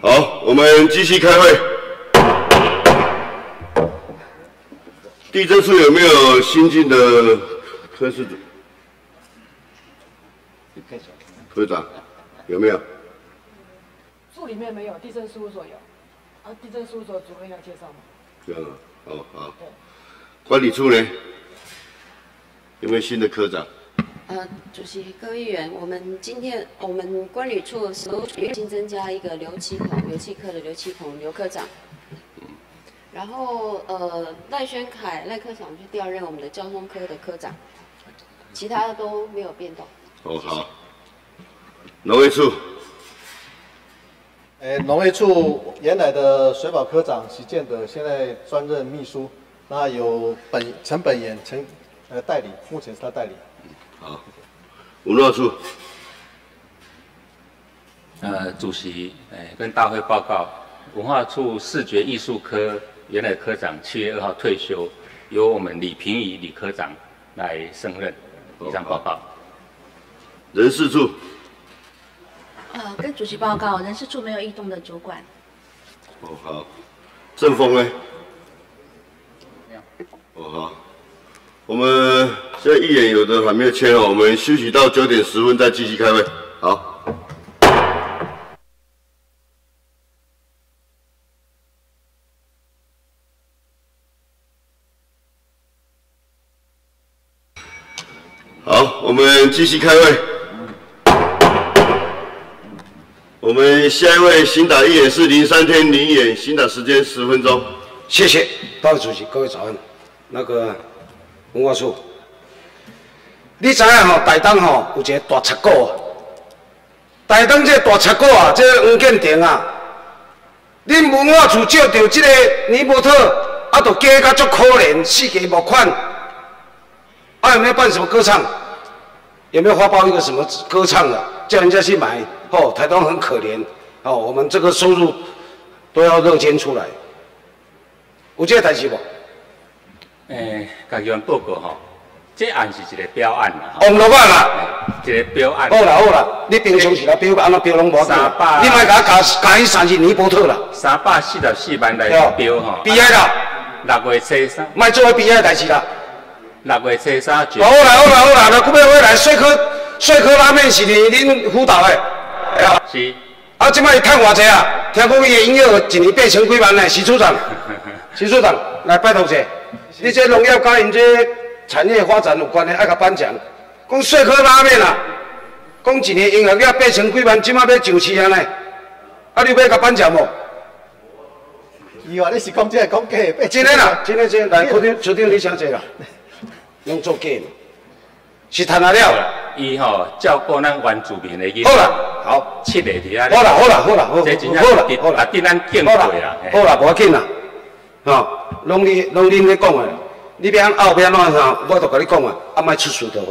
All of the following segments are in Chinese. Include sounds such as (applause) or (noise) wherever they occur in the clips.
好，我们继续开会。地震处有没有新进的科室组？科长有没有？处里面没有，地震事务所有。啊，地震事务所主任要介绍吗？这样啊，好好。管理处呢？有没有新的科长？呃，主席、各位议员，我们今天我们管理处是新增加一个刘启孔，油气科的刘启孔刘科长。然后呃，赖宣凯赖科长去调任我们的交通科的科长，其他的都没有变动。哦好。农业处。哎，农业处原来的水保科长徐建德现在专任秘书，那有本陈本言陈呃代理，目前是他代理。好，文化处。呃，主席，哎，跟大会报告，文化处视觉艺术科原来科长七月二号退休，由我们李平仪李科长来升任。以上报告。人事处。呃，跟主席报告，人事处没有异动的主管。哦好，正风呢？哦好，我们现在议员有的还没有签哦，我们休息到九点十分再继续开会。好。好，我们继续开会。我们下一位新打议员是林三天林演，新打时间十分钟。谢谢，报告主席，各位早安。那个文化处，你知影吼，台东吼有一个大插股啊。台东这个大插股啊，这个黄建庭啊，恁文化处借着这个尼伯特，啊，都加甲足可怜，四界募款。啊，有没有办什么歌唱？有没有发包一个什么歌唱的，叫人家去买？哦，台东很可怜，哦，我们这个收入都要热捐出来，有这个代志不？诶，甲议员报告吼，这案是一个标案啦，网络案啦，一个标案。好啦好啦，你平常时来标，安怎标拢无三百，你莫甲加加伊三是尼波特啦。三百四十四万来标吼。悲哀啦！六月初三。莫做悲哀代志啦。六月初三。好啦好啦好啦，那古要回来水科水科拉面是恁辅导的。是，啊，即摆伊趁偌济啊？听讲伊的营业额一年八千几万呢，徐处长，(laughs) 徐处长来拜托者，你这农业甲因这产业发展有关的，爱甲颁奖。讲细颗拉面啦，讲一年营业额八千几万，即摆要上市啊呢？啊，你要甲颁奖无？伊话你是讲真系讲假？真的啦，真的真。来，客厅，客厅你请坐啦，(laughs) 用做假嘛？是谈得了，伊吼照顾咱原住民的囡仔。好啦，好，七个伫遐。好啦，好啦，好啦，好。这真正好啦，好啦，得咱敬佩啦。好啦，无要紧啦，吼，拢你拢恁咧讲的，你要按后边怎啥，我都甲你讲啊，啊，莫出事就好。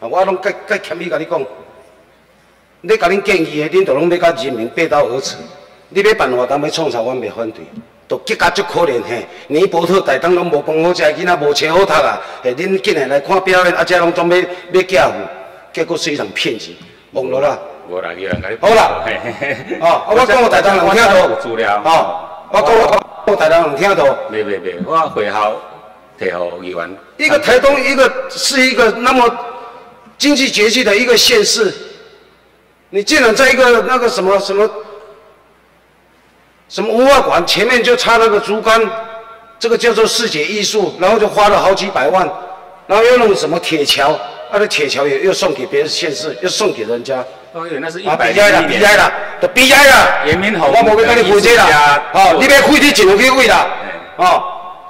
啊，我拢该该谦虚甲你讲，你甲恁建议的，恁都拢要甲人民背道而驰。你要办活动要创啥，我袂反对。都结果足可怜嘿，尼泊特大东拢无饭好食，囡仔无车好读啊！嘿，恁进来来看表演，啊，遮拢总要要嫁妇，结果是一场骗子，网络啦。无啦，有人甲你。好啦，哦，我讲我大东人听到。资料。哦，我讲我我台东能听到。没没没，我会好提好议员。一个台东，一个是一个那么经济拮据的一个县市，你竟然在一个那个什么什么。什么文化馆前面就插那个竹竿，这个叫做视觉艺术，然后就花了好几百万，然后又弄什么铁桥，那个铁桥也又送给别人县市，又送给人家。哦，那是一百年。悲哀了，悲哀了，都悲哀了。人民好，我无要跟你负责啦。哦，你要亏你就去亏啦。哦，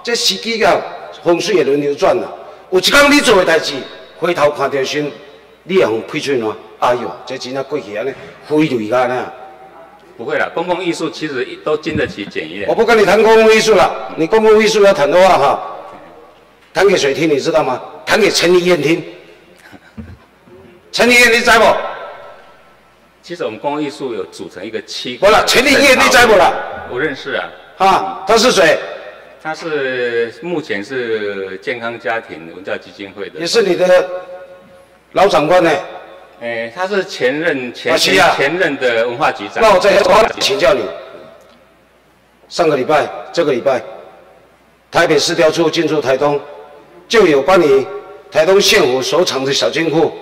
这时机啊，风水也轮流转啦。有一天你做的代志，回头看到先，你也用屁嘴喏。哎呦，这真啊过去安尼，飞雷啊呢。不会了，公共艺术其实都经得起检验。我不跟你谈公共艺术了，你公共艺术要谈的话哈，谈给谁听？你知道吗？谈给陈立燕听。陈立燕你知不？其实我们公共艺术有组成一个七。不了，陈立燕你知不啦？我认识啊。啊，他是谁？他是目前是健康家庭文教基金会的。也是你的老长官呢。哎，他是前任前前任的文化局长。那我再我请教你，上个礼拜、这个礼拜，台北市调处进驻台东，就有关于台东县府所藏的小金库，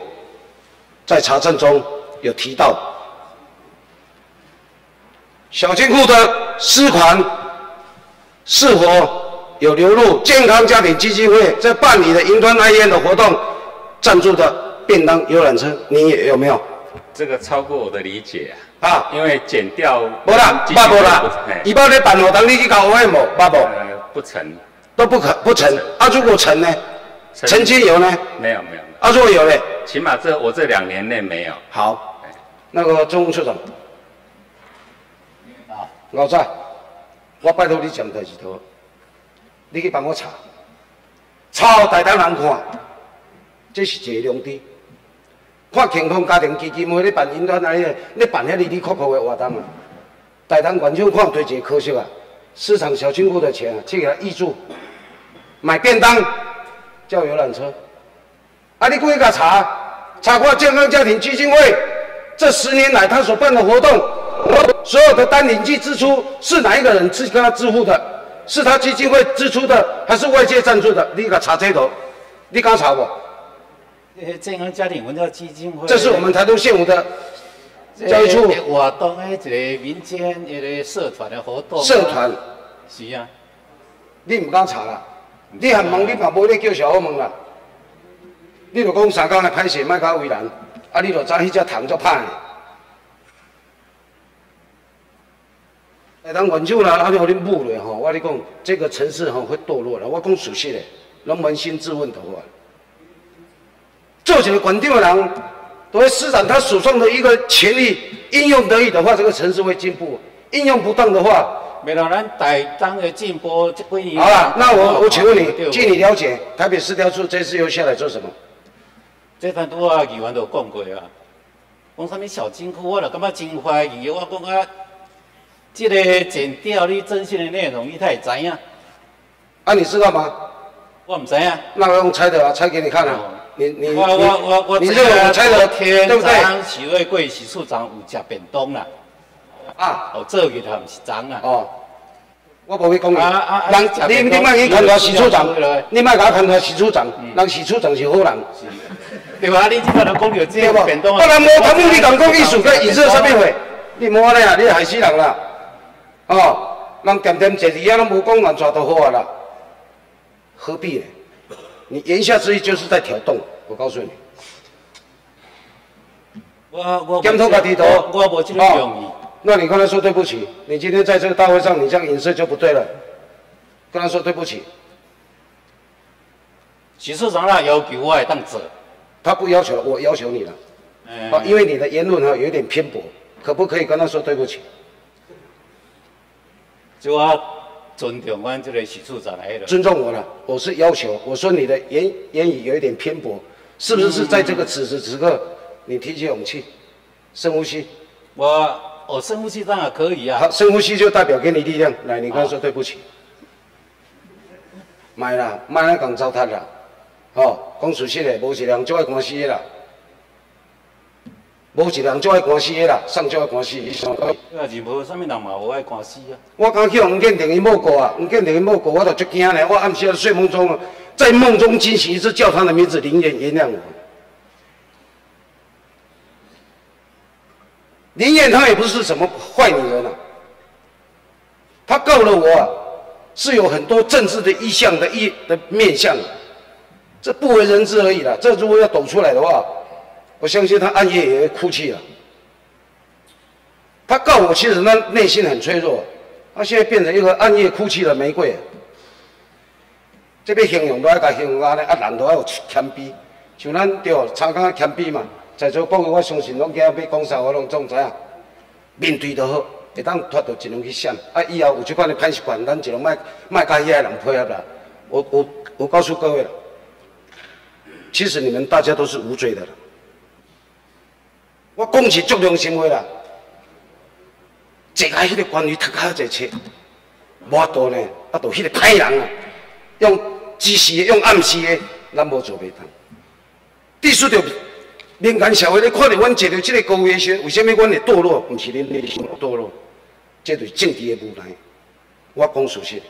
在查证中有提到，小金库的私款是否有流入健康家庭基金会在办理的云端爱宴的活动赞助的便当游览车，你也有没有？这个超过我的理解啊，啊，因为减掉无啦，基金会捌无啦不嘿，伊捌咧办活动，你去搞无？捌无？呃不成，都不可不成。啊，如果成呢？成绩有呢？没有，没有啊，如果有呢？起码这我这两年内没有。好，那个中务处长，啊，老蔡，我拜托你讲代志头，你去帮我查，查互台东人看，这是一个良知。看情况家庭基金会咧办云端安尼，咧办遐哩哩酷酷的活动啊，台东观众看对一个可惜啊，市场小金库的钱啊，去给他挹注，买便当，叫游览车。啊，你过去给他查，查过健康家庭基金会这十年来他所办的活动，所有的单领计支出是哪一个人支跟他支付的？是他基金会支出的，还是外界赞助的？你给他查这头，你敢查不？呃，健康家庭文教基金会，这是我们台东县府的教育处这个活动的一个民间一个社团的活动啊。社团，是啊，你唔敢查啦？你还问你嘛无咧叫小好问啦？你若讲三工来歹势，莫甲为难，啊，你就知迄只糖足歹的。台东元首啦，啊，你互恁母咧吼，我跟你讲，这个城市吼会堕落啦。我讲事实的，拢扪心自问的话，做一个管定的人，都会施展他手上的一个权力，应用得宜的话，这个城市会进步；应用不当的话，为了咱台东的进步，这几年。好了，那我我请问你，据你了解，台北市调处这次又下来做什么？这番拄啊，议员都有讲过啊，讲啥物小金库，我就感觉真怀疑。我讲啊，这个剪掉你真心的内容，你才会知影。啊，你知道吗？我唔知影。那我用猜的啊，猜给你看啊。哦你你我我我我你认为我猜的天对不对？张许瑞贵许处长有食便当啦，啊，哦，做日还毋是长啊。哦，我无去讲你。啊啊啊人你你你莫去看他许处长嗯，你莫甲他看他许处长，人许处长是好人，对吧？你即摆就讲着这对不？个便当不然无贪污你讲讲艺术跟影射啥物货？你莫安尼啊，你害死人啦！哦，人点点坐离啊，拢无讲完全都好啊啦，何必呢？你言下之意就是在挑动，我告诉你。我我检讨家己头我我无这种用意。那你跟他说对不起，你今天在这个大会上，你这样影射就不对了。跟他说对不起，许处长那要求我会当做，他不要求，我要求你了。嗯啊，因为你的言论哈有点偏颇，可不可以跟他说对不起？就我尊重阮这个许处长来了。尊重我了，我是要求，我说你的言言语有一点偏颇，是不是在这个此时此刻，你提起勇气，深呼吸，我我深呼吸当然可以啊好，。深呼吸就代表给你力量，来，你跟他说对不起。买了，卖来讲糟蹋啦，吼、讲事实的，无一个人做爱官司的啦，无一个人做爱官司的啦，上做爱官司，伊上高。啊，是无啥物人嘛无爱官司啊。我刚去黄建庭伊某过啊，黄建庭伊某过，我都足惊咧。我暗时在睡梦中啊，在梦中惊醒，一直叫他的名字，林燕原谅我。林燕她也不是什么坏女人啊，她告了我、啊，是有很多政治的意向的意的面向、啊，这不为人知而已啦。这如果要抖出来的话，我相信他暗夜也会哭泣啊。他告我，其实他内心很脆弱，他现在变成一个暗夜哭泣的玫瑰。这边形容都要甲形容安尼，啊人都要有谦卑，像咱对参加谦卑嘛，在座各位我相信拢今日要讲啥，我拢总知影。面对就好，会当脱到尽量去闪。啊，以后有这款的歹习惯，咱尽量莫莫甲遐人配合啦。我我我告诉各位了，其实你们大家都是无罪的了。我讲是足良心话啦。坐喺迄个关于读较济册，无法度呢，啊，就迄个歹人啊，用指示的、用暗示的，咱无做袂当。必须着民间社会咧看到阮坐到这个高位时，为什么阮会堕落？不是恁内心堕落，这就是政治的无奈。我讲事实，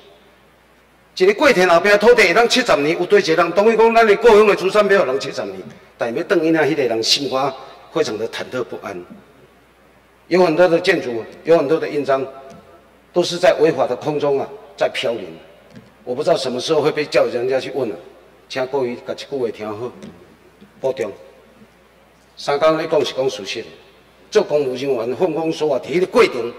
一个过田后壁土地会当七十年，有对一个人同意讲，咱的故乡的祖产要人七十年，但要等伊那迄个人心肝非常的忐忑不安。有很多的建筑，有很多的印章，都是在违法的空中啊，在飘零。我不知道什么时候会被叫人家去问了，请各位把一句话听好，保重。三讲咧讲是讲事实，做公务人员奉公守法，伫迄个过程、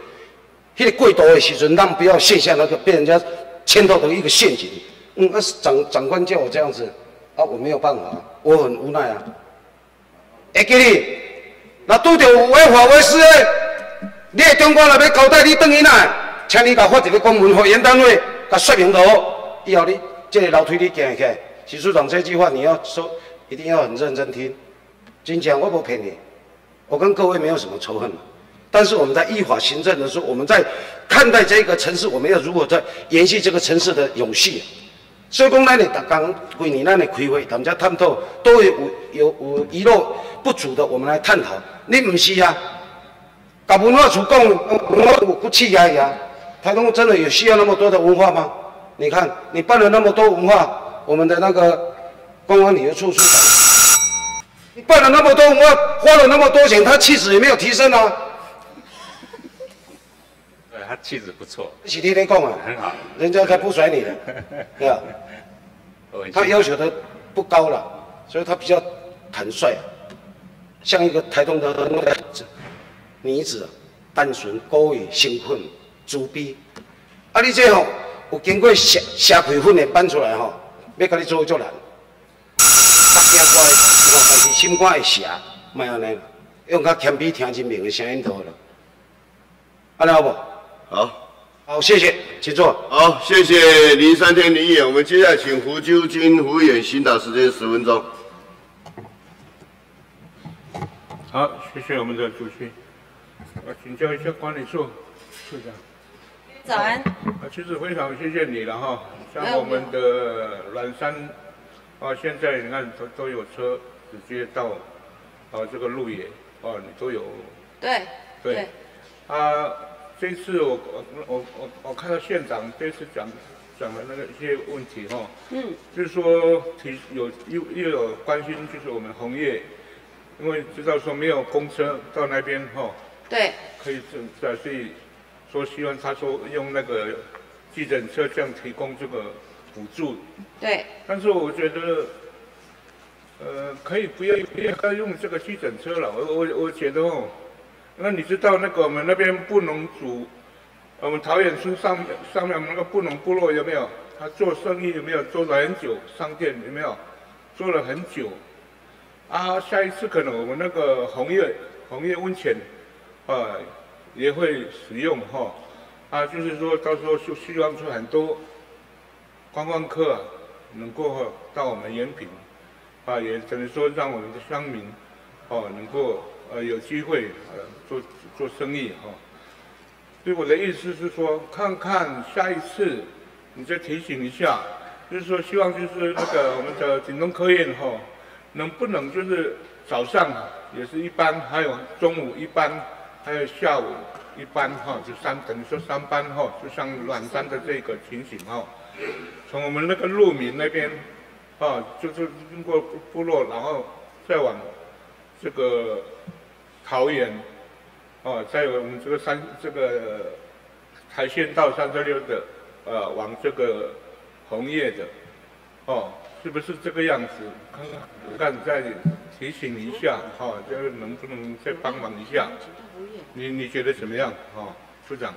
迄个过渡的时阵，咱不要陷下那个被人家牵到的一个陷阱。嗯，那长长官叫我这样子，啊，我没有办法，我很无奈啊。会记你，那拄着违法违事的，你的长官若要交代你转去哪，请你甲发一个公文给原单位，甲说明好。以后你这个楼梯你行起来，徐处长这句话你要说，一定要很认真听。真讲我不骗你，我跟各位没有什么仇恨，但是我们在依法行政的时候，我们在看待这个城市，我们要如何在延续这个城市的永续。所以讲，咱的逐工规年咱的开会，大家探讨都有有有遗漏不足的，我们来探讨。你不是啊？搞文化处讲文化不气压压，台东真的有需要那么多的文化吗？你看，你办了那么多文化，我们的那个公安旅游处处长，你办了那么多文化，花了那么多钱，他气质也没有提升啊。对他气质不错，是天天讲啊，很好，人家才不甩你的，(laughs) 对吧？他要求的不高了，所以他比较坦率，像一个台东的那个女子，单纯、高雅、兴奋、自卑。啊，你这吼有经过社社会训练办出来吼，要甲你做做难。大家乖，但是心肝会邪，莫安尼，用较谦卑、听人民的声音就好了。安尼好不？好，好，谢谢，请坐。好，谢谢林三天林演。我们接下来请胡秋金胡议员行导时间十分钟。好，谢谢我们的主席。我请教一下管理处处长。早安。啊，其实非常谢谢你了哈。像我们的南山，啊，现在你看都都有车直接到，啊，这个路野，啊，你都有。对。对。啊，这次我我我我我看到县长这次讲讲的那个一些问题哈。嗯。就是说提有又又有关心，就是我们红叶，因为知道说没有公车到那边哈。对。可以这在所以。说希望他说用那个急诊车这样提供这个补助，对。但是我觉得，呃，可以不要不要用这个急诊车了。我我我觉得哦，那你知道那个我们那边布农族，我们桃园村上上面我们那个布农部落有没有？他做生意有没有做了很久？商店有没有做了很久？啊，下一次可能我们那个红叶红叶温泉，啊。也会使用哈，啊，就是说到时候就希望说很多观光客啊，能够到我们延平，啊，也只能说让我们的乡民，哦，能够呃有机会呃做做生意哈。所以我的意思是说，看看下一次你再提醒一下，就是说希望就是那个我们的锦东科院哈，能不能就是早上也是一班，还有中午一班。还有下午一班哈，就三等于说三班哈，就像软山的这个情形哈。从我们那个鹿鸣那边，啊，就是经过部落，然后再往这个桃园，哦，再有我们这个三这个台县道三十六的，呃，往这个红叶的，哦，是不是这个样子？看看，看再提醒一下，哈，就是能不能再帮忙一下？你你觉得怎么样？哈，处长。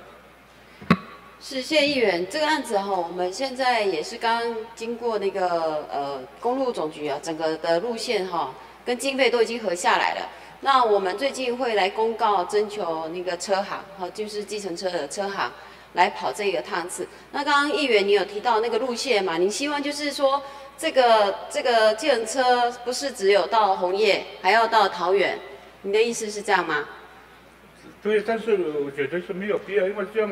是谢议员，这个案子哈，我们现在也是刚经过那个呃公路总局啊，整个的路线哈跟经费都已经核下来了。那我们最近会来公告征求那个车行，哈，就是计程车的车行来跑这个趟次。那刚刚议员你有提到那个路线嘛？你希望就是说这个这个计程车不是只有到红叶，还要到桃园？你的意思是这样吗？对，但是我觉得是没有必要，因为这样，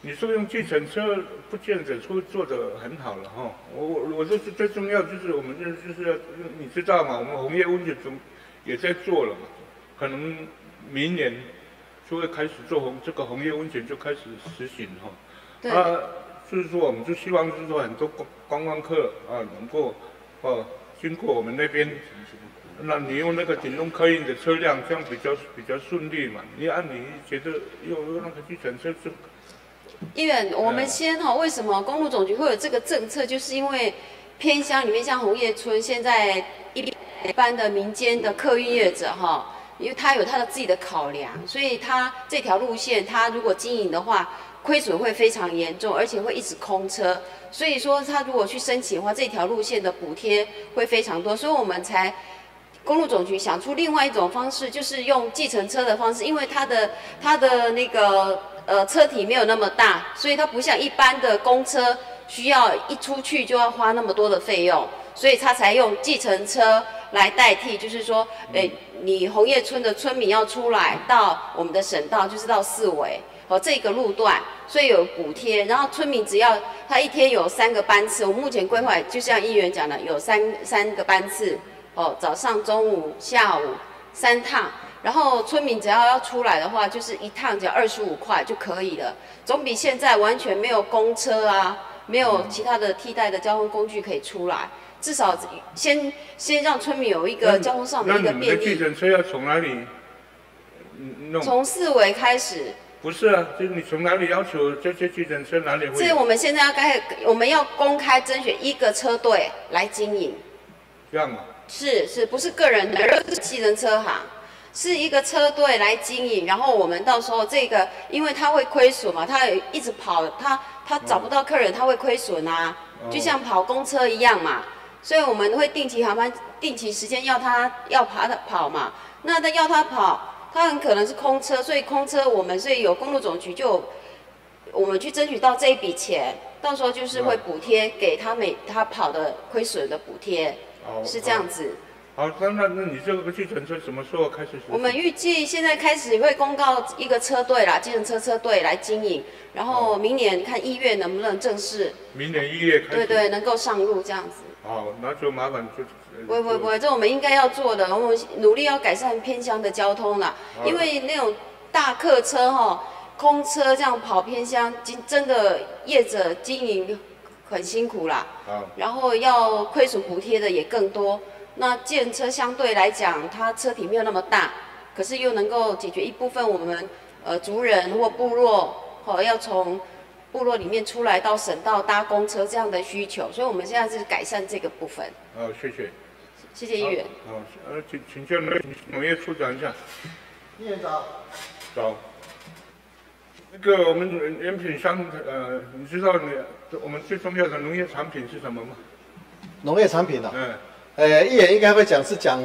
你说用计程车不见得说做得很好了哈。我我我这是最重要，就是我们就是就是要，你知道嘛，我们红叶温泉总也在做了嘛，可能明年就会开始做红这个红叶温泉就开始实行哈。对啊，就是说我们就希望就是说很多观观光客啊能够哦经过我们那边，那你用那个顶用客运的车辆，这样比较比较顺利嘛。你按你觉得用用那个计程车就议员，我们先哈，为什么公路总局会有这个政策？就是因为偏乡里面像红叶村，现在一一般的民间的客运业者哈，因为他有他的自己的考量，所以他这条路线他如果经营的话，亏损会非常严重，而且会一直空车。所以说他如果去申请的话，这条路线的补贴会非常多，所以我们才。公路总局想出另外一种方式，就是用计程车的方式，因为它的它的那个呃车体没有那么大，所以它不像一般的公车需要一出去就要花那么多的费用，所以它才用计程车来代替。就是说，诶，你红叶村的村民要出来到我们的省道，就是到四维哦这个路段，所以有补贴。然后村民只要他一天有三个班次，我目前规划就像议员讲的，有三三个班次。哦，早上、中午、下午三趟，然后村民只要要出来的话，就是一趟只要二十五块就可以了，总比现在完全没有公车啊，没有其他的替代的交通工具可以出来，至少先先让村民有一个交通上的一个便利。计程车要从哪里弄？从四维开始。不是啊，就是你从哪里要求这些计程车哪里会？这我们现在要开，我们要公开甄选一个车队来经营。这样吗。是是，不是个人的，是计程车行，是一个车队来经营，然后我们到时候这个，因为他会亏损嘛，他一直跑，他他找不到客人，他会亏损啊，就像跑公车一样嘛，所以我们会定期航班、定期时间要他要爬的跑嘛，那他要他跑，他很可能是空车，所以空车我们所以有公路总局就我们去争取到这一笔钱，到时候就是会补贴给他每他跑的亏损的补贴。是这样子。好，那那那你这个计程车什么时候开始？我们预计现在开始会公告一个车队啦，计程车车队来经营，然后明年看一月能不能正式。明年一月开始。对对，能够上路这样子。好，那就麻烦就。不会不会不，这我们应该要做的，我们努力要改善偏乡的交通啦。因为那种大客车哈，空车这样跑偏乡，经真的业者经营。很辛苦啦，然后要亏损补贴的也更多。那建车相对来讲，它车体没有那么大，可是又能够解决一部分我们呃族人或部落哦要从部落里面出来到省道搭公车这样的需求，所以我们现在是改善这个部分。好，谢谢。谢谢议员。好，呃，请请教农农业处长一下。议员早。早。那个我们原品商，呃，你知道你我们最重要的农业产品是什么吗？农业产品啊？嗯。呃，议员应该会讲是讲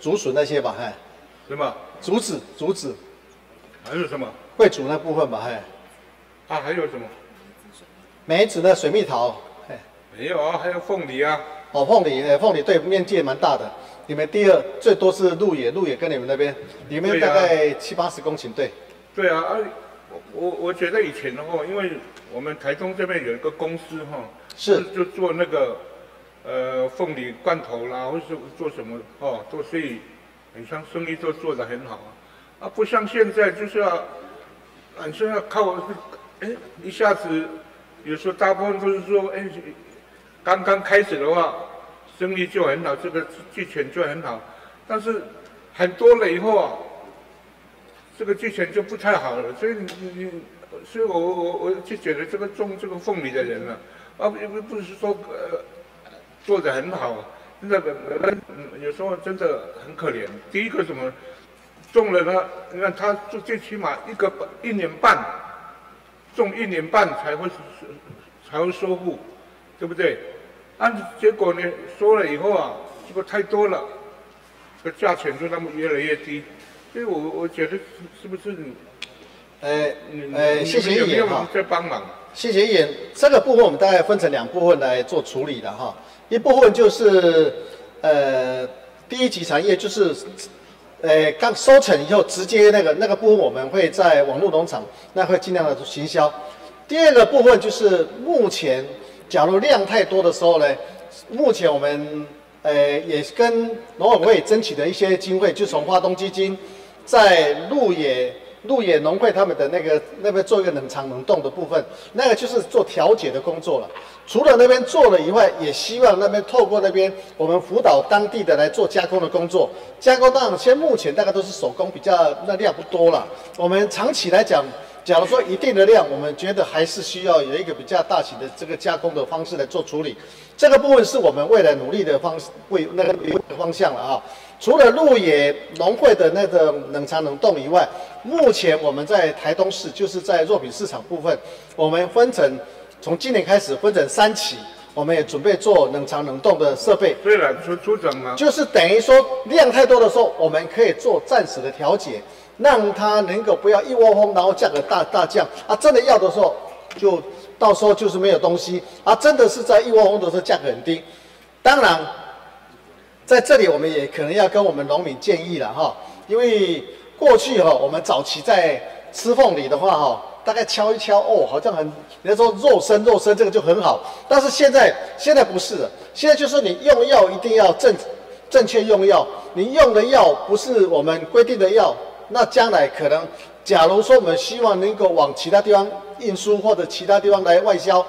竹笋那些吧？哎。什么？竹子，竹子。还有什么？会煮那部分吧？哎。啊，还有什么？梅子的水蜜桃。哎。没有啊，还有凤梨啊。哦，凤梨，呃，凤梨对面积蛮大的。你们第二最多是鹿野，鹿野跟你们那边，你们大概七八十公顷，对。对啊，啊。我我觉得以前的话，因为我们台中这边有一个公司哈，是就做那个呃凤梨罐头啦，或是做什么哦，做生意，很像生意都做得很好啊，啊不像现在就是要，好像要靠，哎一下子，有时候大部分都是说哎，刚刚开始的话，生意就很好，这个剧情就很好，但是很多了以后啊。这个剧情就不太好了，所以你你，所以我我我就觉得这个种这个凤梨的人呢，啊不不不是说呃做的很好，真的有时候真的很可怜。第一个什么，种了呢？你看他最最起码一个一年半，种一年半才会才会收复，对不对？按结果呢，收了以后啊，这个太多了，这个价钱就那么越来越低。所以我我觉得是不是？呃呃，谢谢议员哈，在帮忙。谢谢议员，这个部分我们大概分成两部分来做处理的哈。一部分就是呃第一级产业，就是呃刚收成以后直接那个那个部分我们会在网络农场那会尽量的行销。第二个部分就是目前假如量太多的时候呢，目前我们呃，也跟农委会争取的一些经费，就从花东基金在鹿野鹿野农会他们的那个那边做一个冷藏冷冻的部分，那个就是做调解的工作了。除了那边做了以外，也希望那边透过那边我们辅导当地的来做加工的工作。加工当然，现目前大概都是手工，比较那量不多了。我们长期来讲，假如说一定的量，我们觉得还是需要有一个比较大型的这个加工的方式来做处理。这个部分是我们未来努力的方为那个方向了啊。除了鹿野农会的那个冷藏冷冻以外，目前我们在台东市，就是在肉品市场部分，我们分成。从今年开始分成三期，我们也准备做冷藏冷冻的设备。对了，出出整吗？就是等于说量太多的时候，我们可以做暂时的调节，让它能够不要一窝蜂，然后价格大大降。啊，真的要的时候，就到时候就是没有东西。啊，真的是在一窝蜂的时候价格很低。当然，在这里我们也可能要跟我们农民建议了哈，因为过去哈我们早期在吃凤梨的话哈。大概敲一敲哦，好像很，人家说肉身肉身这个就很好，但是现在现在不是了，现在就是你用药一定要正正确用药，你用的药不是我们规定的药，那将来可能，假如说我们希望能够往其他地方运输或者其他地方来外销，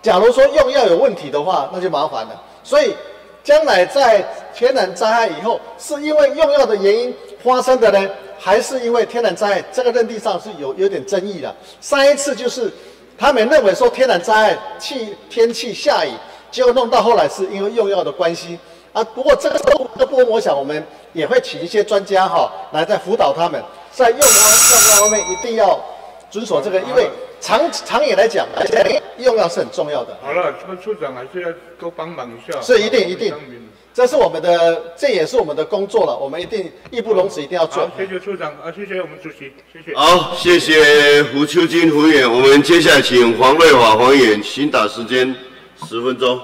假如说用药有问题的话，那就麻烦了。所以将来在天然灾害以后，是因为用药的原因发生的呢？还是因为天然灾害，这个认定上是有有点争议的。上一次就是他们认为说天然灾害气天气下雨，结果弄到后来是因为用药的关系啊。不过这个这部分，我想我们也会请一些专家哈来再辅导他们，在用药用药方面一定要遵守这个，因为长长远来讲，用药是很重要的。好了，这个处长还是要多帮忙一下。是一定一定。这是我们的，这也是我们的工作了。我们一定义不容辞，一定要做。谢谢处长啊，谢谢我们主席，谢谢。好，谢谢胡秋金胡远。我们接下来请黄瑞华黄员，请打时间十分钟。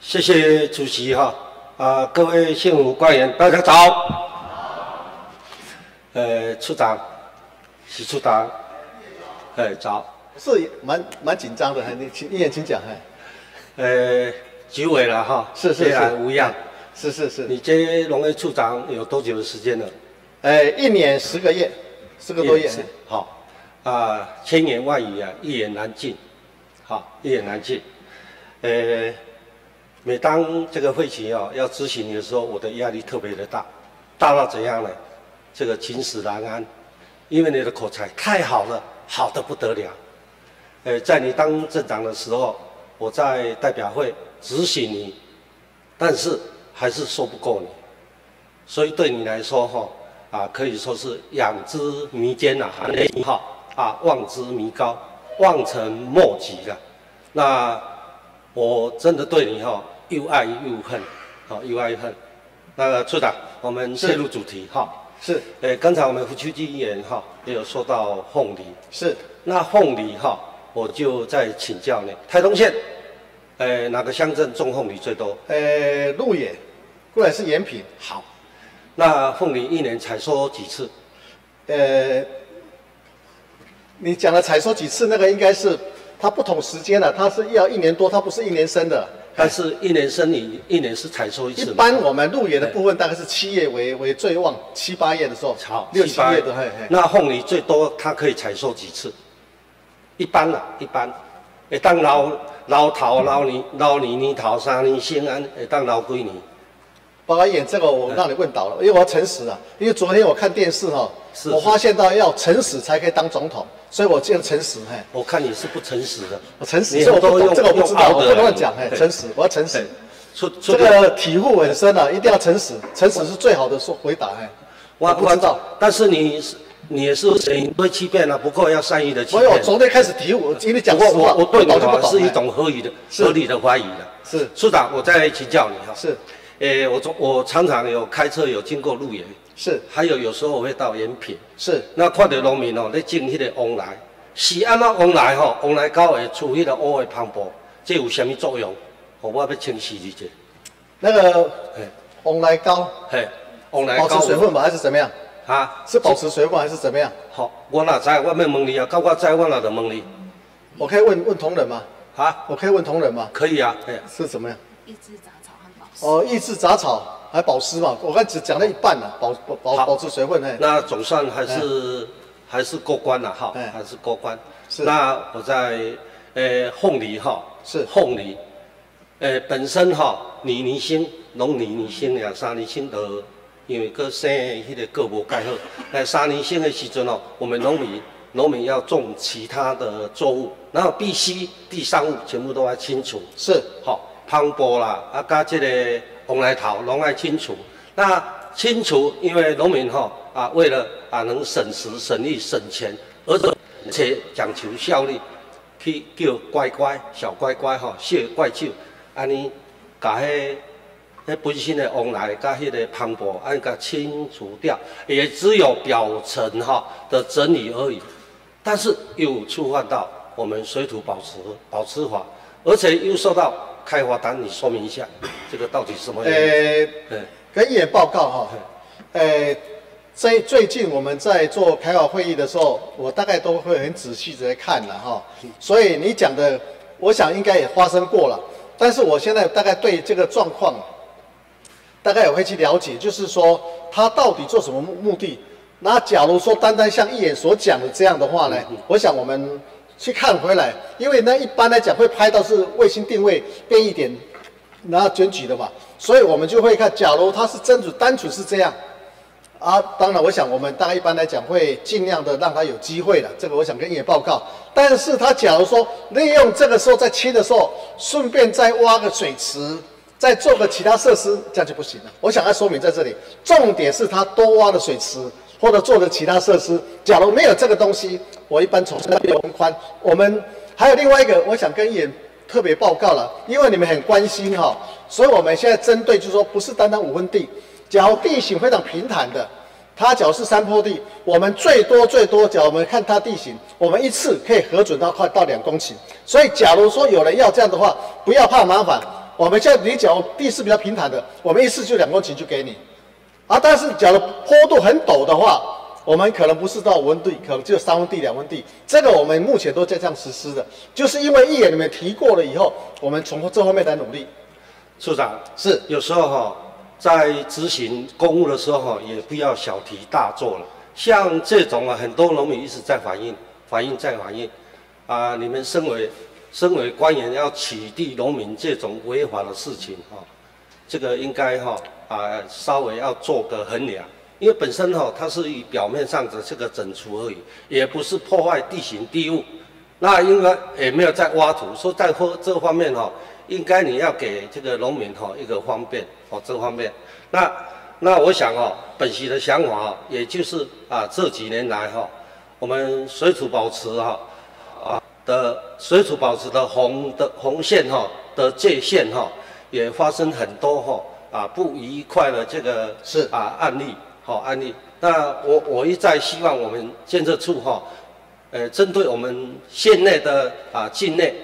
谢谢主席哈啊，各位幸福官员，大家早。呃，处长，许处长，哎，早。是蛮蛮紧张的，你请一言请讲，哎，呃。局委了哈，是是是，无恙，是是是。你接农业处长有多久的时间了？呃，一年十个月，十个多月。好，啊，千言万语啊，一言难尽，好，一言难尽。呃，每当这个会期啊要执行的时候，我的压力特别的大，大到怎样呢？这个寝食难安，因为你的口才太好了，好的不得了。呃，在你当镇长的时候，我在代表会。执行你，但是还是说不过你，所以对你来说哈啊，可以说是仰之弥坚呐，哈啊望之弥高，望尘莫及了。那我真的对你哈又爱又恨，好又爱又恨。那个处长，我们切入主题哈。是。诶，刚才我们胡区议员哈也有说到凤梨。是。那凤梨哈，我就再请教你，台东县。呃，哪个乡镇种凤梨最多？呃，鹿野，过来是延平。好，那凤梨一年采收几次？呃，你讲的采收几次，那个应该是它不同时间的，它是要一年多，它不是一年生的。但是一年生你一年是采收一次。一般我们入园的部分大概是七月为为最旺，七八月的时候。好，六七月的嘿嘿。那凤梨最多它可以采收几次？一般啦，一般。会当老老桃老年老年年桃三年新安会当老几年？报告演这个我让你问倒了，因为我要诚实啊。因为昨天我看电视哈，我发现到要诚实才可以当总统，所以我这样诚实嘿。我看你是不诚实的，我诚实，这我不懂，这个我不知道，我不能乱讲嘿。诚实，我要诚实。这个体悟很深啊，一定要诚实，诚实是最好的说回答嘿。我不知道，但是你是。你也是你会欺骗了，不过要善意的欺骗。我有昨天开始提我，因为讲过我我对你的是一种合理的、合理的怀疑的。是处长，我再请教你哈。是，诶，我从我常常有开车有经过鹿园，是，还有有时候我会到延平，是。那看到农民哦在种迄个往来，是安怎往来吼？往来高会出迄个乌的磅礴，这有什么作用？我要清晰理解。那个，往来高，嘿，往来高，保持水分吧，还是怎么样？啊，是保持水分还是怎么样？好，我哪知？我要问你啊，到我知我哪就问你。我可以问问同仁吗？啊，我可以问同仁吗？可以啊，哎是怎么样？一只杂草，他哦，抑制杂草还保湿嘛，我刚只讲了一半了，保保保保持水分，哎，那总算还是还是过关了哈，还是过关。是。那我在呃凤梨哈，是。凤梨，呃本身哈泥泥星，农泥泥星两三年星的，因为个生迄个个无盖好，在三年星的时阵哦，我们农民农民要种其他的作物，然后必须地上物全部都要清除。是，好、磅礴啦，啊，加这个黄来头拢爱清除。那清除，因为农民吼、啊，为了啊能省时省力省钱，而且讲求效率，去叫乖乖小乖乖吼、小怪兽，安尼甲迄迄本身的往来甲迄个磅礴，安尼甲清除掉，也只有表层哈、的整理而已。但是又触犯到我们水土保持保持法，而且又受到开发单，你说明一下，(coughs) 这个到底是什么？呃，对，跟议员报告哈，呃，最最近我们在做开发会议的时候，我大概都会很仔细的看了哈，所以你讲的，我想应该也发生过了，但是我现在大概对这个状况，大概也会去了解，就是说他到底做什么目目的。那假如说单单像一眼所讲的这样的话呢，我想我们去看回来，因为呢一般来讲会拍到是卫星定位变异点，然后选举的嘛，所以我们就会看，假如它是真主单纯是这样，啊，当然我想我们大概一般来讲会尽量的让他有机会的，这个我想跟议员报告。但是他假如说利用这个时候在切的时候，顺便再挖个水池，再做个其他设施，这样就不行了。我想要说明在这里，重点是他多挖的水池。或者做的其他设施，假如没有这个东西，我一般从那边宽。我们还有另外一个，我想跟议员特别报告了，因为你们很关心哈，所以我们现在针对就是说，不是单单五分地，假如地形非常平坦的，它假如是山坡地，我们最多最多，假如我们看它地形，我们一次可以核准到快到两公顷。所以假如说有人要这样的话，不要怕麻烦，我们现在你脚地势比较平坦的，我们一次就两公顷就给你。啊，但是假如坡度很陡的话，我们可能不是到五分地，可能只有三分地、两分地。这个我们目前都在这样实施的，就是因为议员你们提过了以后，我们从这方面来努力。处长是有时候哈、在执行公务的时候哈、也不要小题大做了。像这种啊，很多农民一直在反映，反映再反映，啊，你们身为身为官员要取缔农民这种违法的事情哈、这个应该哈啊稍微要做个衡量，因为本身哈、它是以表面上的这个整除而已，也不是破坏地形地物。那应该也没有在挖土，说在这这方面哈、应该你要给这个农民哈、一个方便哦，这方面。那那我想哦，本席的想法哦，也就是啊这几年来哈、我们水土保持哈啊的水土保持的红的红线哈、的界限哈、也发生很多哈、啊不愉快的这个是啊案例好、案例。那我我一再希望我们建设处哈、呃，针对我们县内的啊境内，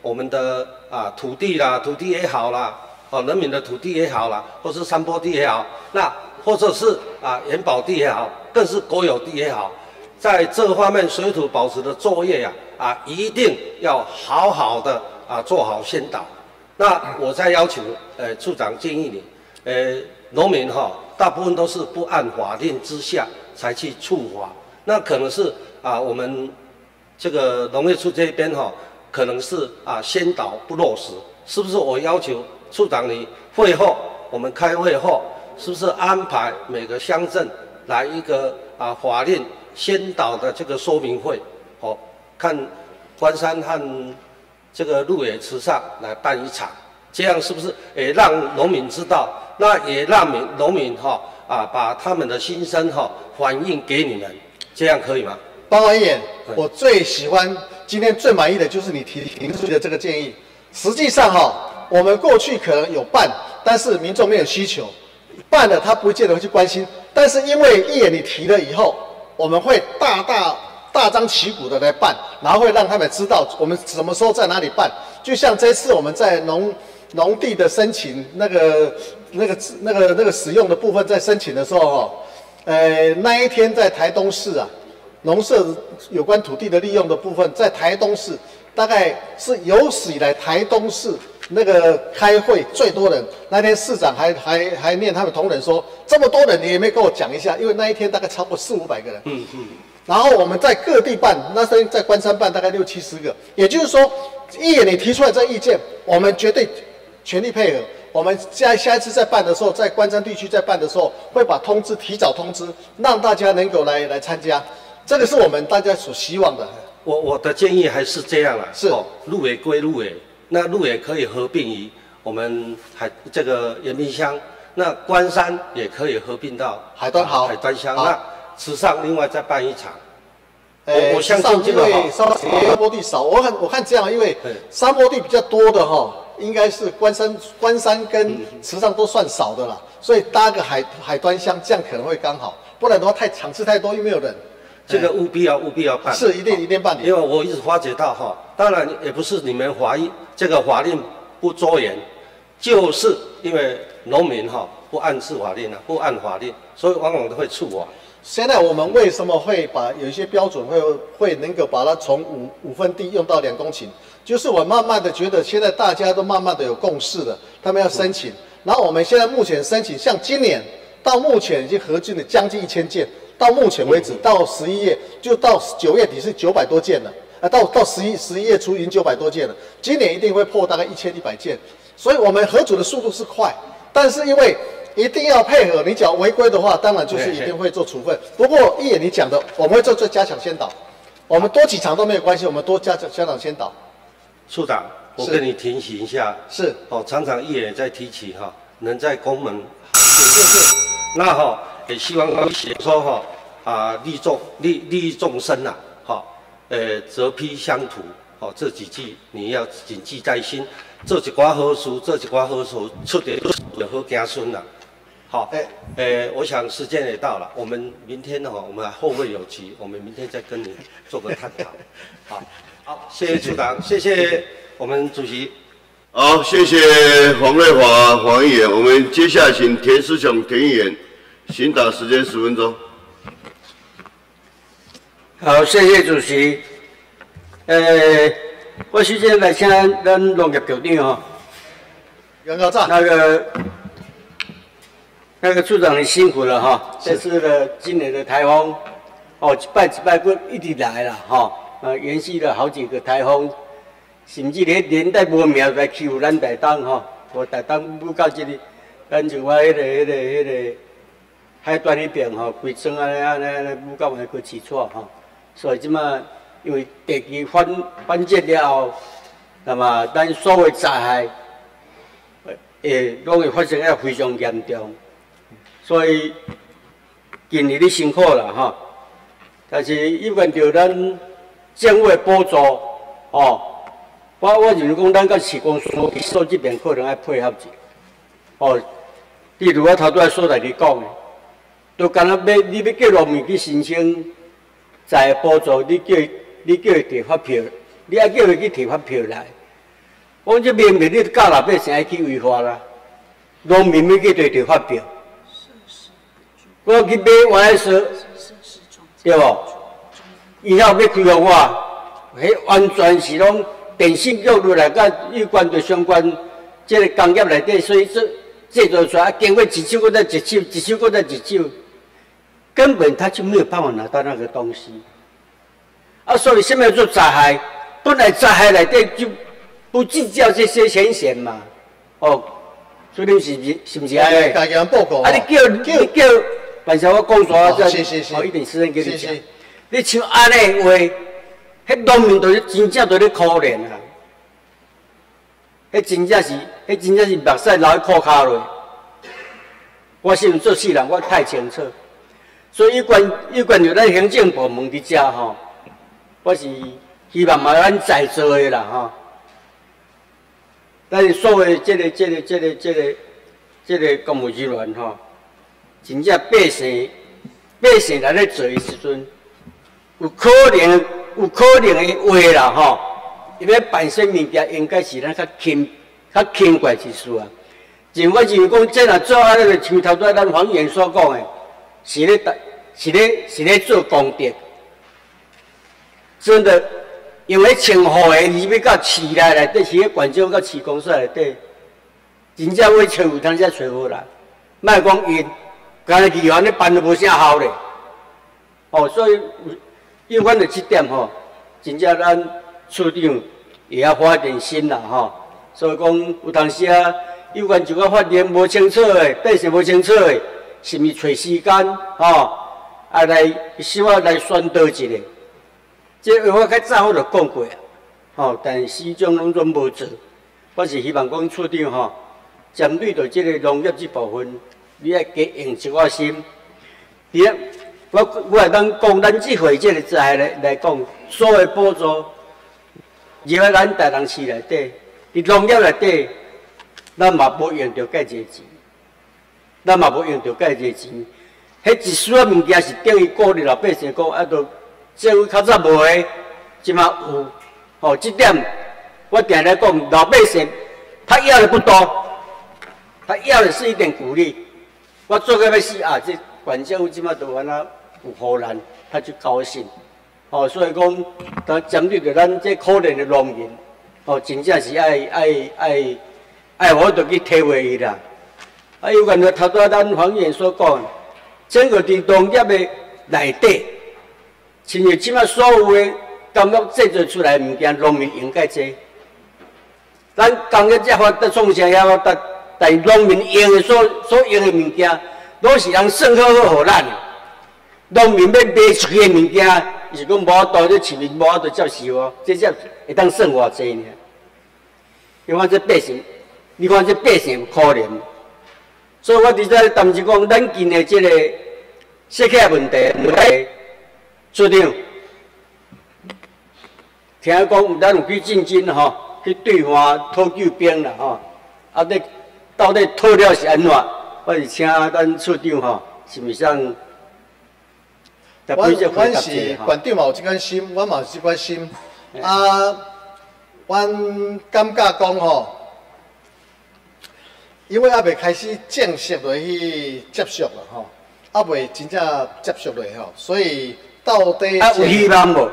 我们的啊土地啦，土地也好啦，哦人民的土地也好啦，或是山坡地也好，那或者是啊元宝地也好，更是国有地也好，在这方面水土保持的作业呀、啊，一定要好好的啊做好先导。那我再要求，呃，处长建议你，呃，农民哈、大部分都是不按法令之下才去处罚，那可能是啊，我们这个农业处这边哈、可能是啊先导不落实，是不是？我要求处长你会后，我们开会后，是不是安排每个乡镇来一个啊法令先导的这个说明会？哦，看关山和这个鹿野池上来办一场，这样是不是也让农民知道？那也让民农民哈啊把他们的心声哈反映给你们，这样可以吗？包委员，我最喜欢今天最满意的就是你提提出的这个建议。实际上哈、我们过去可能有办，但是民众没有需求，办了他不见得会去关心。但是因为一眼你提了以后，我们会大大大张旗鼓的来办，然后会让他们知道我们什么时候在哪里办。就像这次我们在农农地的申请那个那个那个那个使用的部分在申请的时候哈、呃那一天在台东市啊。农舍有关土地的利用的部分，在台东市大概是有史以来台东市那个开会最多人，那天市长还还还念他们同仁说，这么多人你也没跟我讲一下，因为那一天大概超过四五百个人。嗯嗯。然后我们在各地办，那时候在关山办大概六七十个，也就是说，一眼你提出来这意见，我们绝对全力配合。我们下下一次再办的时候，在关山地区再办的时候，会把通知提早通知，让大家能够来来参加。这个是我们大家所希望的。我我的建议还是这样啊，是入围归入围，那入围可以合并于我们海这个延平乡，那关山也可以合并到海端好海端乡。那池上另外再办一场。我我相信这个好。山坡地少，我看我看这样，因为沙坡地比较多的哈，应该是关山关山跟池上都算少的啦，所以搭个海海端乡这样可能会刚好，不然的话太场次太多又没有人。这个务必要务必要办，是一定一定办。因为我一直发觉到哈，当然也不是你们法律这个法令不周延，就是因为农民哈不按次法令啊，不按法令，所以往往都会触网。现在我们为什么会把有一些标准会会能够把它从五五分地用到两公顷？就是我慢慢的觉得现在大家都慢慢的有共识了，他们要申请，然后我们现在目前申请，像今年到目前已经合进了将近一千件。到目前为止，到十一月就到九月底是九百多件了，啊，到到十一十一月初已经九百多件了，今年一定会破大概一千一百件，所以我们核准的速度是快，但是因为一定要配合，你只要违规的话，当然就是一定会做处分。不过一眼你讲的，我们会做做加强先导，我们多几场都没有关系，我们多加加强先导。处长，我跟你提醒一下，是哦，常常一眼在提起哈，能在公门，是是，那哈。也希望我写说哈啊利众利利益众生呐，哈，呃泽披乡土，哦这几句你要谨记在心，做一寡好事，做一寡好事，出点就好子孙啦。好，哎，呃，我想时间也到了，我们明天哈，我们后会有期，我们明天再跟你做个探讨。(laughs) 好，好，谢谢组长，谢谢我们主席。好，谢谢黄瑞华黄议员，我们接下来请田思雄田议员。行打时间十分钟。好，谢谢主席。呃，我首先来请咱农业局长哦，杨高赞，那个那个处长你辛苦了哈。这次的今年的台风，哦，一拜一拜过一直来了哈，呃，延续了好几个台风，甚至连连带无苗来欺负咱台东哈，我台东不到这里，咱就我迄个迄个迄个。海端迄边吼，规庄安尼安尼安尼，母狗安尼去饲错吼，所以即马因为地基反反建了后，那么咱所有灾害，诶，拢会发生了非常严重。所以今年你辛苦了哈，但是有关着咱政府的补助哦，我我认为讲咱甲市公所、所这边可能要配合一下哦。例如我头拄仔所在你讲的。都干那要你要叫农民去申请财补助，你叫你叫伊提发票，你还叫伊去提发票来。我这明明你教老百姓爱去违法啦，农民要去提提发票。我去买我说，对不？以后要开放我，迄完全是拢电信教育来甲有关的相关这个工业内底，所以说制作出来经过一手搁再一手，一手搁再一手。根本他就没有办法拿到那个东西，啊，所以现在做灾害，本来灾害来的就不计较这些钱钱嘛，哦，所以你是不是是不是啊？家己人报告啊，你叫叫叫，晚上我讲说再好一点时间给你讲。你像安尼话，迄农民都是真正都咧可怜啊，迄真正是，迄真正是目屎流喺裤骹落。我是做事人，我太清楚。所以，有关有关着咱行政部门伫遮吼，我是希望嘛咱在座的啦吼，咱所有即个、这个、这个、这个、这个公务人员吼，真正百姓百姓来咧做的时阵，有可能有可能的话啦吼，因为办些物件应该是咱较轻较轻快之事啊。就我认为讲，这若做安尼个，像头拄咱黄员所讲的，是咧是咧是咧做功德，真的因为清雨的字要到市内内底，是迄县长到市公所内底，真正要找有通才找无啦。莫讲因，刚才议员咧办都无啥效咧。哦，所以有关的即点吼，真正咱处长也要花点心啦吼。所以讲有当时啊，有关就个发言无清楚的，底是无清楚的，是毋是找时间吼，啊来希望来宣导一下。这话我较早我就讲过啊，吼，但始终拢总无做。我是希望讲处长吼，针对着这个农业这部分，你要加用一寡心。第一，我我来当讲咱这回这个在来来讲，所有补助，入来咱台东市内底，伫农业内底，咱嘛无用着介济钱，咱嘛无用着介济钱。迄一丝仔物件是等于鼓励老百姓讲，啊，都。政府较早无诶，即嘛有，吼，即点我定来讲，老百姓他要的不多，他要的是一点鼓励。我做个要死啊，这县政府即马都安那有荷兰，他就高兴。哦，所以讲，当针对着咱这可怜的农民，哦，真正是爱爱爱爱，我着去体会伊啦。啊，有关着头拄仔咱黄员所讲，整个伫农业的内底。像日即马所有的工业制造出来物件，农民用介济。咱工业只发达创啥也发达，但农民用的所所用的物件，都是人算好好互咱的。农民要卖出去的物件，是讲无法度咧市民无法度接受哦，这只会当算偌济呢？你看这百姓，你看这百姓可怜。所以我伫在担心讲，咱今的这个设计问题问题。处长，听讲咱有去进京吼，去兑换讨救兵啦吼，啊，你到底讨了是安怎？我是请咱处长吼，是毋是上？我我是馆长嘛有即款心，阮嘛有即款心。啊，阮感觉讲吼，因为还未开始正式落去接触了吼，还未真正接触落吼，所以。到底啊有希望无？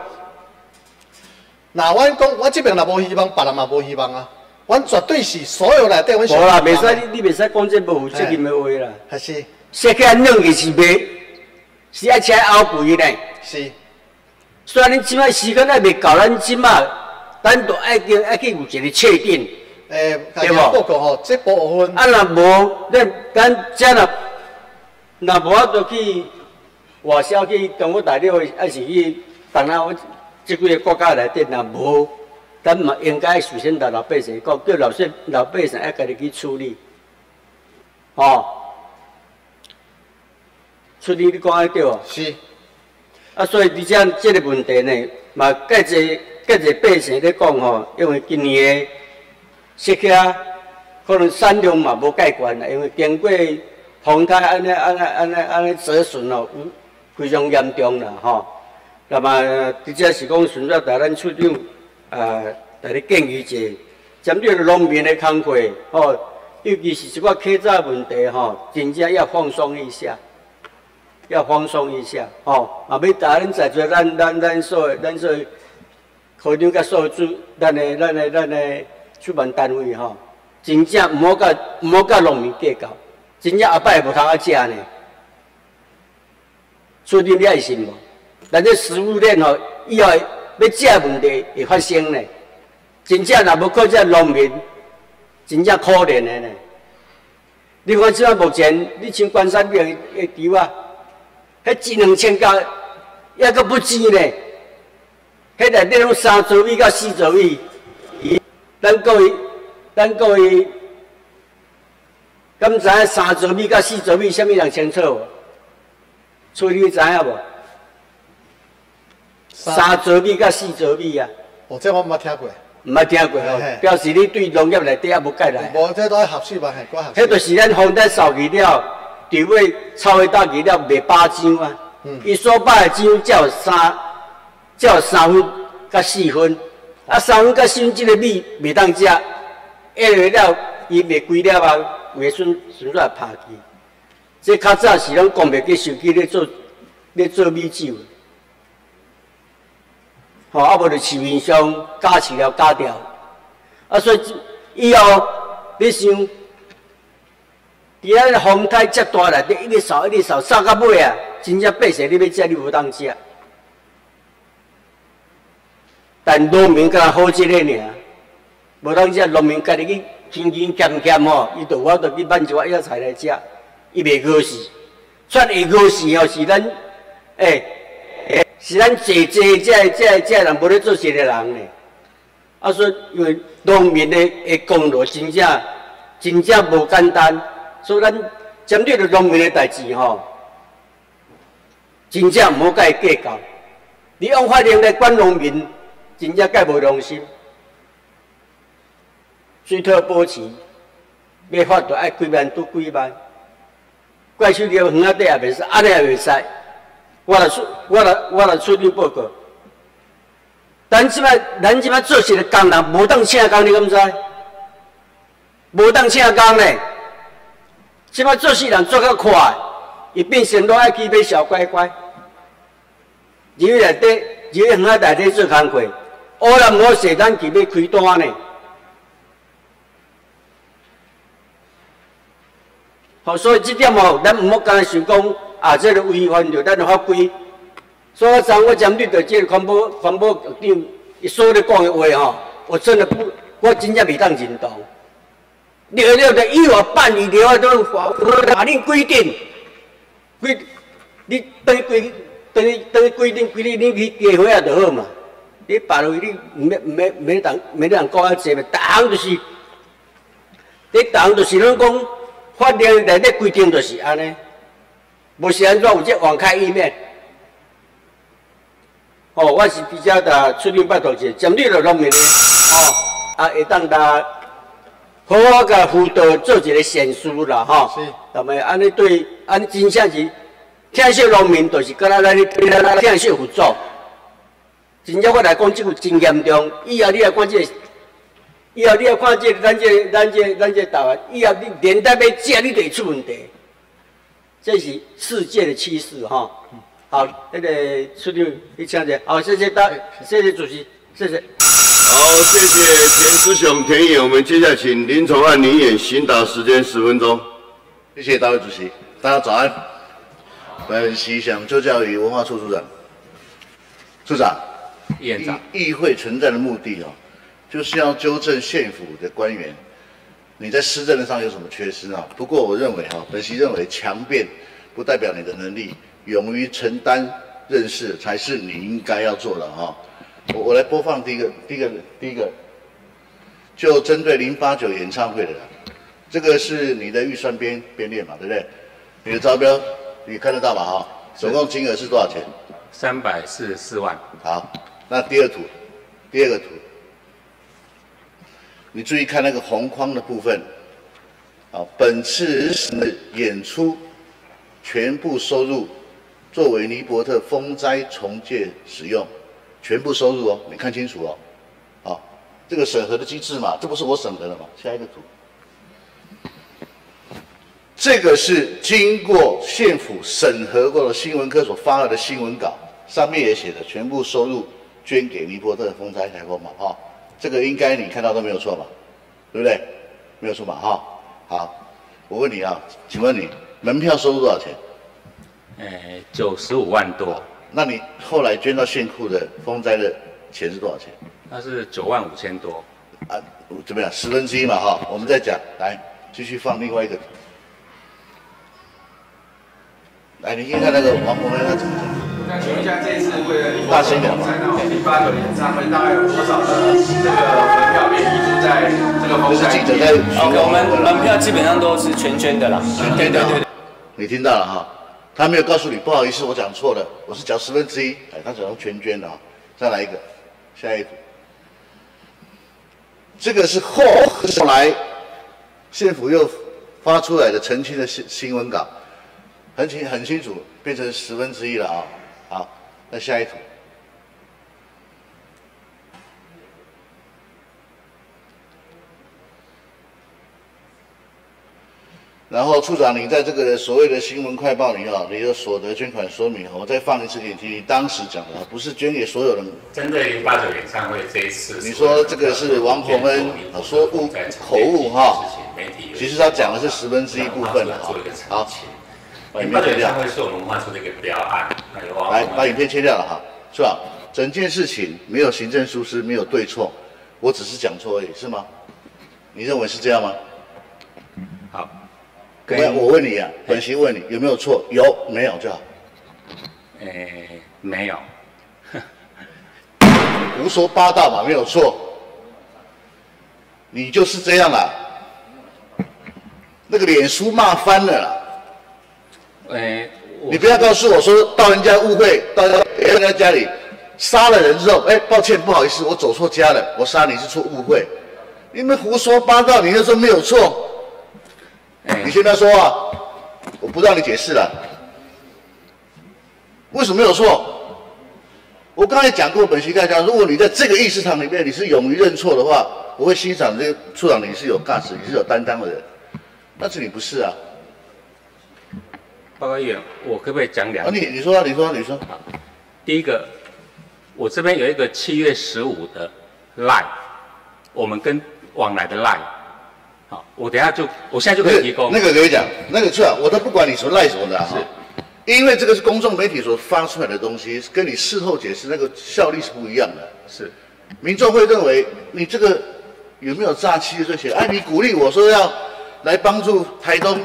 那阮讲，我即边若无希望，别人嘛无希望啊。阮绝对是所有内底，阮无啦，袂使你，你袂使讲这无负责任的话啦。还是？设计两个是袂，是爱请后辈的。是。虽然你即摆时间还未到，咱即摆，咱都爱定爱去有一个确定。诶，对无？报告吼，这部分。啊，若无，咱咱这若若无法度去。外销去中国大陆，还是去东南亚即几个国家内底，若无，咱嘛应该首先对老百姓讲，叫老百老百姓要家己去处理，哦，处理你讲得对哦。是。啊，所以你讲这个问题呢，嘛，介济介济百姓咧讲吼，因为今年的雪啊，可能产量嘛无解决啦，因为经过风台安尼安尼安尼安尼折损哦。非常严重啦，吼！那么，直接是讲，顺续在咱处长，呃，在咧建议者，针对农民的工课，吼，尤其是一个客债问题，吼，真正要放松一下，要放松一下，吼！啊，要大家在座，咱咱咱所咱所可能甲所有主，咱的咱的咱的出版单位，吼，真正唔好甲唔好甲农民计较，真正后摆无通啊食呢。注定你爱信无？但这食物链吼，以后要食问题会发生呢。真正若无靠这农民，真正可怜的呢。你看，即摆目前你像关山边的猪啊，迄一两千甲，抑阁不止呢。迄内底拢三座米到四座米，咱各位，咱各位，敢知影三座米到四座米，啥物人清楚？处理知影无？三座米甲四座米啊！哦，这我毋捌听过。毋捌听过哦，表示你对农业内底也无解来。无，这都合适吧？系，合适。迄就是咱风台扫去了，除尾草尾打去了，卖八张啊。嗯。伊所摆的张只有三，只有三分甲四分，啊，三分甲四分即个米袂当食，下落了伊卖几了啊，袂顺顺来拍去。这较早是拢讲袂记手机咧做咧做米酒，吼，啊无就市面上加饲料加掉，啊所以以后你想，伫啊风台遮大内底，一直扫一直扫，扫到尾啊，真正百姓你要食你无当食。但农民敢好这个尔，无当食农民家己去勤勤俭俭吼，伊就我着去买一碗野菜来食，伊袂饿死。算会饿死哦，是咱诶。是咱坐坐这这这人无咧做事的人呢。啊，所以因为农民的的功劳真正真正无简单，所以咱针对着农民的代志吼，真正无甲伊计较。你用法令来管农民，真正介无良心。水土保持，要发就爱几万拄几万，怪手条远仔底也袂使，安尼也袂使。我来出，我来我来出份报告。咱即摆，咱即摆做事的工人，无当请工，你敢知？无当请工呢？即摆做事人做较快，伊变成都爱去买小乖乖。入去内底，入去远仔内底做工课，乌人无说咱去要开单呢。好，所以这点哦，咱毋好干想讲。啊！这个违反着咱的法规，所以我昨我针对着这个环保环保局长伊所咧讲的话吼，我真的不，我真正未当认同。了了的依法办理了都法法令规定，规你等于规等于等于规定规定你去结婚也就好嘛。你办落去你免免免当免当讲啊济嘛，逐项就是，你逐项就是咱讲法令内底规定就是安尼。无是安怎有这网开意面？哦，我是比较的出力拜托者，针对着农民的哦，啊，会当他好好个辅导做一个善事啦，吼。是。那么安尼对，安尼真正是，听说农民就是跟咱咱咱咱听说辅助。真正我来讲，这个真严重。以后你来看这，以后你来看这，咱这咱这咱这台湾，以后你连带要食，你得出问题。这是世界的趋势哈，好，那个处理一枪子，好，谢谢大，谢谢主席，谢谢。好，谢谢田师兄田演，我们接下来请林崇汉林演行导时间十分钟。谢谢大会主席，大家早安。本席想就教于文化处处长，处长，院长，议会存在的目的哦，就是要纠正县府的官员。你在施政上有什么缺失啊？不过我认为哈，本席认为强辩不代表你的能力，勇于承担认识才是你应该要做的哈。我我来播放第一个，第一个，第一个，就针对零八九演唱会的，这个是你的预算编编列嘛，对不对？你的招标你看得到吧？哈，总共金额是多少钱？三百四十四万。好，那第二图，第二个图。你注意看那个红框的部分，啊，本次演出全部收入作为尼伯特风灾重建使用，全部收入哦，你看清楚哦，好，这个审核的机制嘛，这不是我审核的嘛？下一个图，这个是经过县府审核过的新闻科所发来的新闻稿，上面也写的全部收入捐给尼伯特风灾台风嘛，哈。这个应该你看到都没有错吧？对不对？没有错吧？哈，好，我问你啊，请问你门票收入多少钱？哎，九十五万多。那你后来捐到县库的风灾的钱是多少钱？那是九万五千多。啊，怎么样？十分之一嘛，哈。我们再讲，来继续放另外一个。来，你看看那个王博他怎么讲。那请问一下，这一次为了大声点，第八九演唱会大概有多少的这个门票被移出在这个风灾记者在我们门票基本上都是全捐的啦。对对对。你听到了哈？他没有告诉你，不好意思，我讲错了，我是讲十分之一，哎，他只能全捐的哈。再来一个，下一组。这个是后后来县府又发出来的澄清的新新闻稿，很清很清楚，变成十分之一了啊。好，那下一组，然后处长，你在这个所谓的新闻快报里啊，你的所得捐款说明，我再放一次给你听，你当时讲的，不是捐给所有人。针对零八九演唱会这一次，你说这个是王洪恩啊说误口误哈，其实他讲的是十分之一部分的哈。好，把影片切掉。会是我们画出的一个标案，来把影片切掉了哈，是吧？整件事情没有行政疏失，没有对错，我只是讲错而已，是吗？你认为是这样吗？好。我我问你啊，本席问你有没有错？有没有就好？诶，没有，(laughs) 胡说八道嘛，没有错。你就是这样啦，那个脸书骂翻了啦。诶，你不要告诉我说到人家误会，到人家家里杀了人之后，哎，抱歉，不好意思，我走错家了，我杀你是出误会。你们胡说八道，你就说没有错。你现在说啊，我不让你解释了。为什么没有错？我刚才讲过，本席大家，如果你在这个议事堂里面你是勇于认错的话，我会欣赏这个处长，你是有 gas，你是有担当的人。但是你不是啊。报告议员，我可不可以讲两？啊，你你说，你说，你说。第一个，我这边有一个七月十五的 line，我们跟往来的 line。好，我等下就，我现在就可以提供。那个跟你讲，那个是啊，我都不管你说赖什么的哈，因为这个是公众媒体所发出来的东西，跟你事后解释那个效力是不一样的。是，民众会认为你这个有没有诈欺的这些？哎，你鼓励我说要来帮助台东，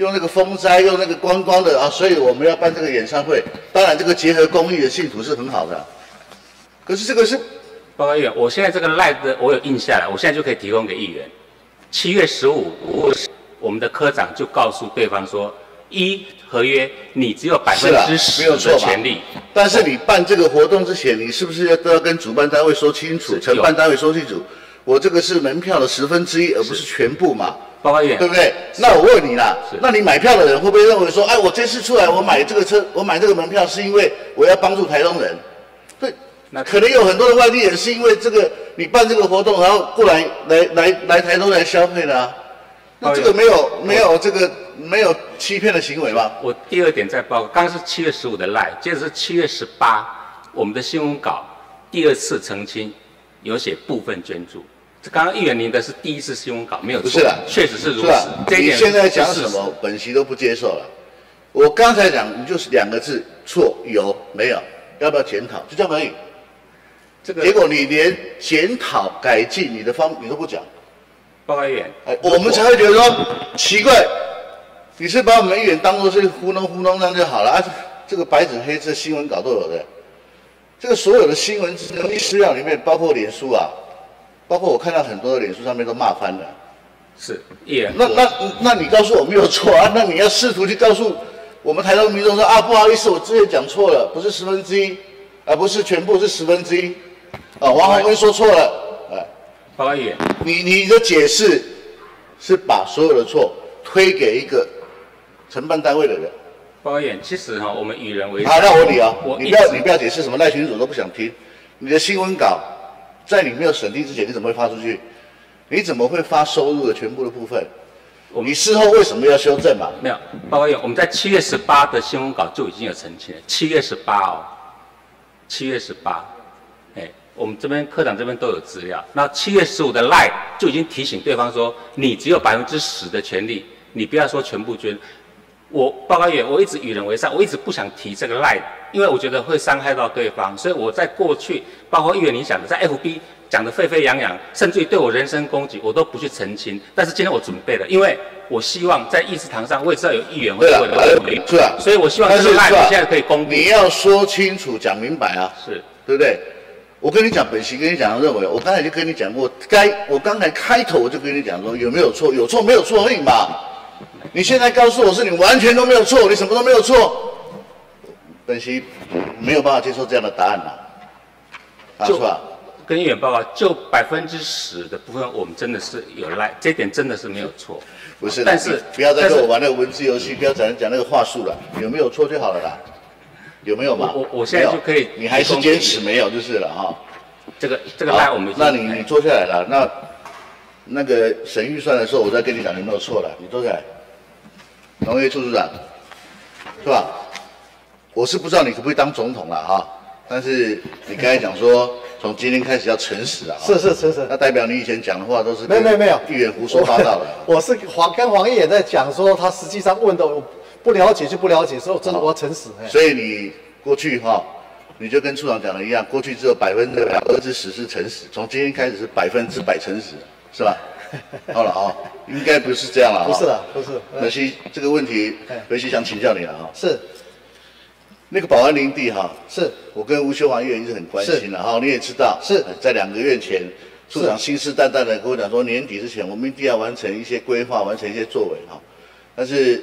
用那个风灾，用那个观光的啊，所以我们要办这个演唱会。当然，这个结合公益的信徒是很好的。可是这个是，报告议员，我现在这个赖的我有印下来，我现在就可以提供给议员。七月十五，我们的科长就告诉对方说：一合约你只有百分之十的权利，但是你办这个活动之前，你是不是要都要跟主办单位说清楚，承办单位说清楚，我这个是门票的十分之一，而不是全部嘛？报告员，对不对？那我问你啦，那你买票的人会不会认为说，哎，我这次出来，我买这个车，我买这个门票是因为我要帮助台东人？对，那可能有很多的外地人是因为这个。你办这个活动，然后过来来来来台东来消费的啊？那这个没有没有这个没有欺骗的行为吧？我第二点再报，刚刚是七月十五的赖，接着是七月十八，我们的新闻稿第二次澄清，有写部分捐助。这刚刚议员您的是第一次新闻稿，没有错，不是的，确实是如此。你现在讲什么，本席都不接受了。我刚才讲，你就是两个字，错有没有？要不要检讨？就这样而已。这个结果你连检讨改进你的方你都不讲，报告议员，哎，我们才会觉得说奇怪，你是把我们议员当做是糊弄糊弄那就好了啊？这个白纸黑字新闻稿都有的，这个所有的新闻资料里面，包括脸书啊，包括我看到很多的脸书上面都骂翻了，是议员，那那那你告诉我没有错啊？(laughs) 那你要试图去告诉我们台湾民众说啊，不好意思，我之前讲错了，不是十分之一，而不是全部是十分之一。啊，王宏威说错了，哎，报告议员，你你的解释是把所有的错推给一个承办单位的人。报告议员，其实哈，我们与人为好，那我问你啊，你不要你不要解释什么赖群主都不想听，你的新闻稿在你没有审定之前，你怎么会发出去？你怎么会发收入的全部的部分？你事后为什么要修正嘛？没有，报告员，我们在七月十八的新闻稿就已经有澄清了，七月十八哦，七月十八。哎我们这边科长这边都有资料。那七月十五的赖就已经提醒对方说，你只有百分之十的权利，你不要说全部捐。我报告员，我一直与人为善，我一直不想提这个赖，因为我觉得会伤害到对方。所以我在过去，包括议员你讲的，在 FB 讲的沸沸扬扬，甚至于对我人身攻击，我都不去澄清。但是今天我准备了，因为我希望在议事堂上，我也知道有议员会为了是啊，所以我希望这个赖现在可以公布。你要说清楚、讲明白啊，是对不对？我跟你讲，本席跟你讲，认为我刚才就跟你讲过，该我刚才开头我就跟你讲说，有没有错？有错没有错而已嘛。你现在告诉我是你完全都没有错，你什么都没有错，本席没有办法接受这样的答案了、啊，是吧？跟议员报告，就百分之十的部分，我们真的是有赖，这点真的是没有错。不是，但是不要再跟我玩那个文字游戏，不要讲讲那个话术了，有没有错就好了啦。有没有嘛？我我现在就可以，你还是坚持没有就是了哈。这个这个赖我们，那你你坐下来了，那那个审预算的时候，我再跟你讲有没有错了，你坐下来。农业处处长，是吧？我是不知道你可不可以当总统了哈，但是你刚才讲说，从今天开始要诚实啊，是是诚实，那代表你以前讲的话都是没有没有没有议员胡说八道的。我 (laughs) 是黄跟黄议员在讲说，他实际上问的我不了解就不了解，所以我真的我要诚实。哎所以你过去哈，你就跟处长讲的一样，过去只有百分之百分之十是诚实，从今天开始是百分之百诚实，是吧？(laughs) 好了啊，应该不是这样了哈。不是的，不是。可惜这个问题，可惜想请教你了啊。是。那个保安林地哈，是我跟吴秀华议员一直很关心的哈，你也知道，是在两个月前，处长信誓旦旦的跟我讲说，年底之前我们一定要完成一些规划，完成一些作为哈。但是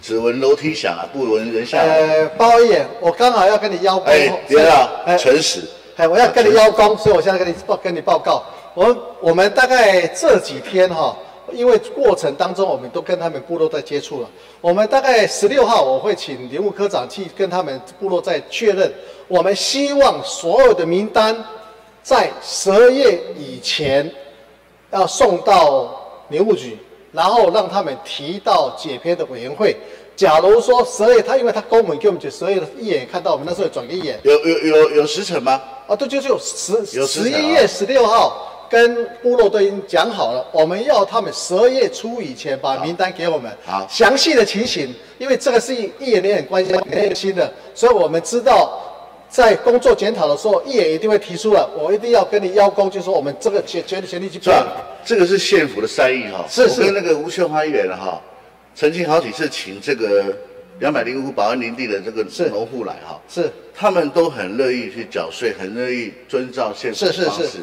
只闻楼梯响啊，不闻人下来。呃，包议员，我刚好要跟你邀功。哎，别了，诚实。哎，我要跟你邀功，所以我现在跟你报跟你报告，我我们大概这几天哈。因为过程当中，我们都跟他们部落在接触了。我们大概十六号，我会请林务科长去跟他们部落再确认。我们希望所有的名单在十二月以前要送到林务局，然后让他们提到解编的委员会。假如说十二月，他因为他公文给我们就十二月一眼看到，我们那时候转给一眼。有有有有时辰吗？啊，对，就是有十有十一月十六号。跟部落都已经讲好了，我们要他们十二月初以前把名单给我们。好，详细的情形，因为这个是一眼也很关心、很心的，所以我们知道在工作检讨的时候，一眼一定会提出了，我一定要跟你邀功，就说我们这个全全全力去办。这个是县府的善意哈。是是。我跟那个吴秀花议员哈，曾经好几次请这个两百零五保安林地的这个农户来哈，是，他们都很乐意去缴税，很乐意遵照县府的方式。是是是。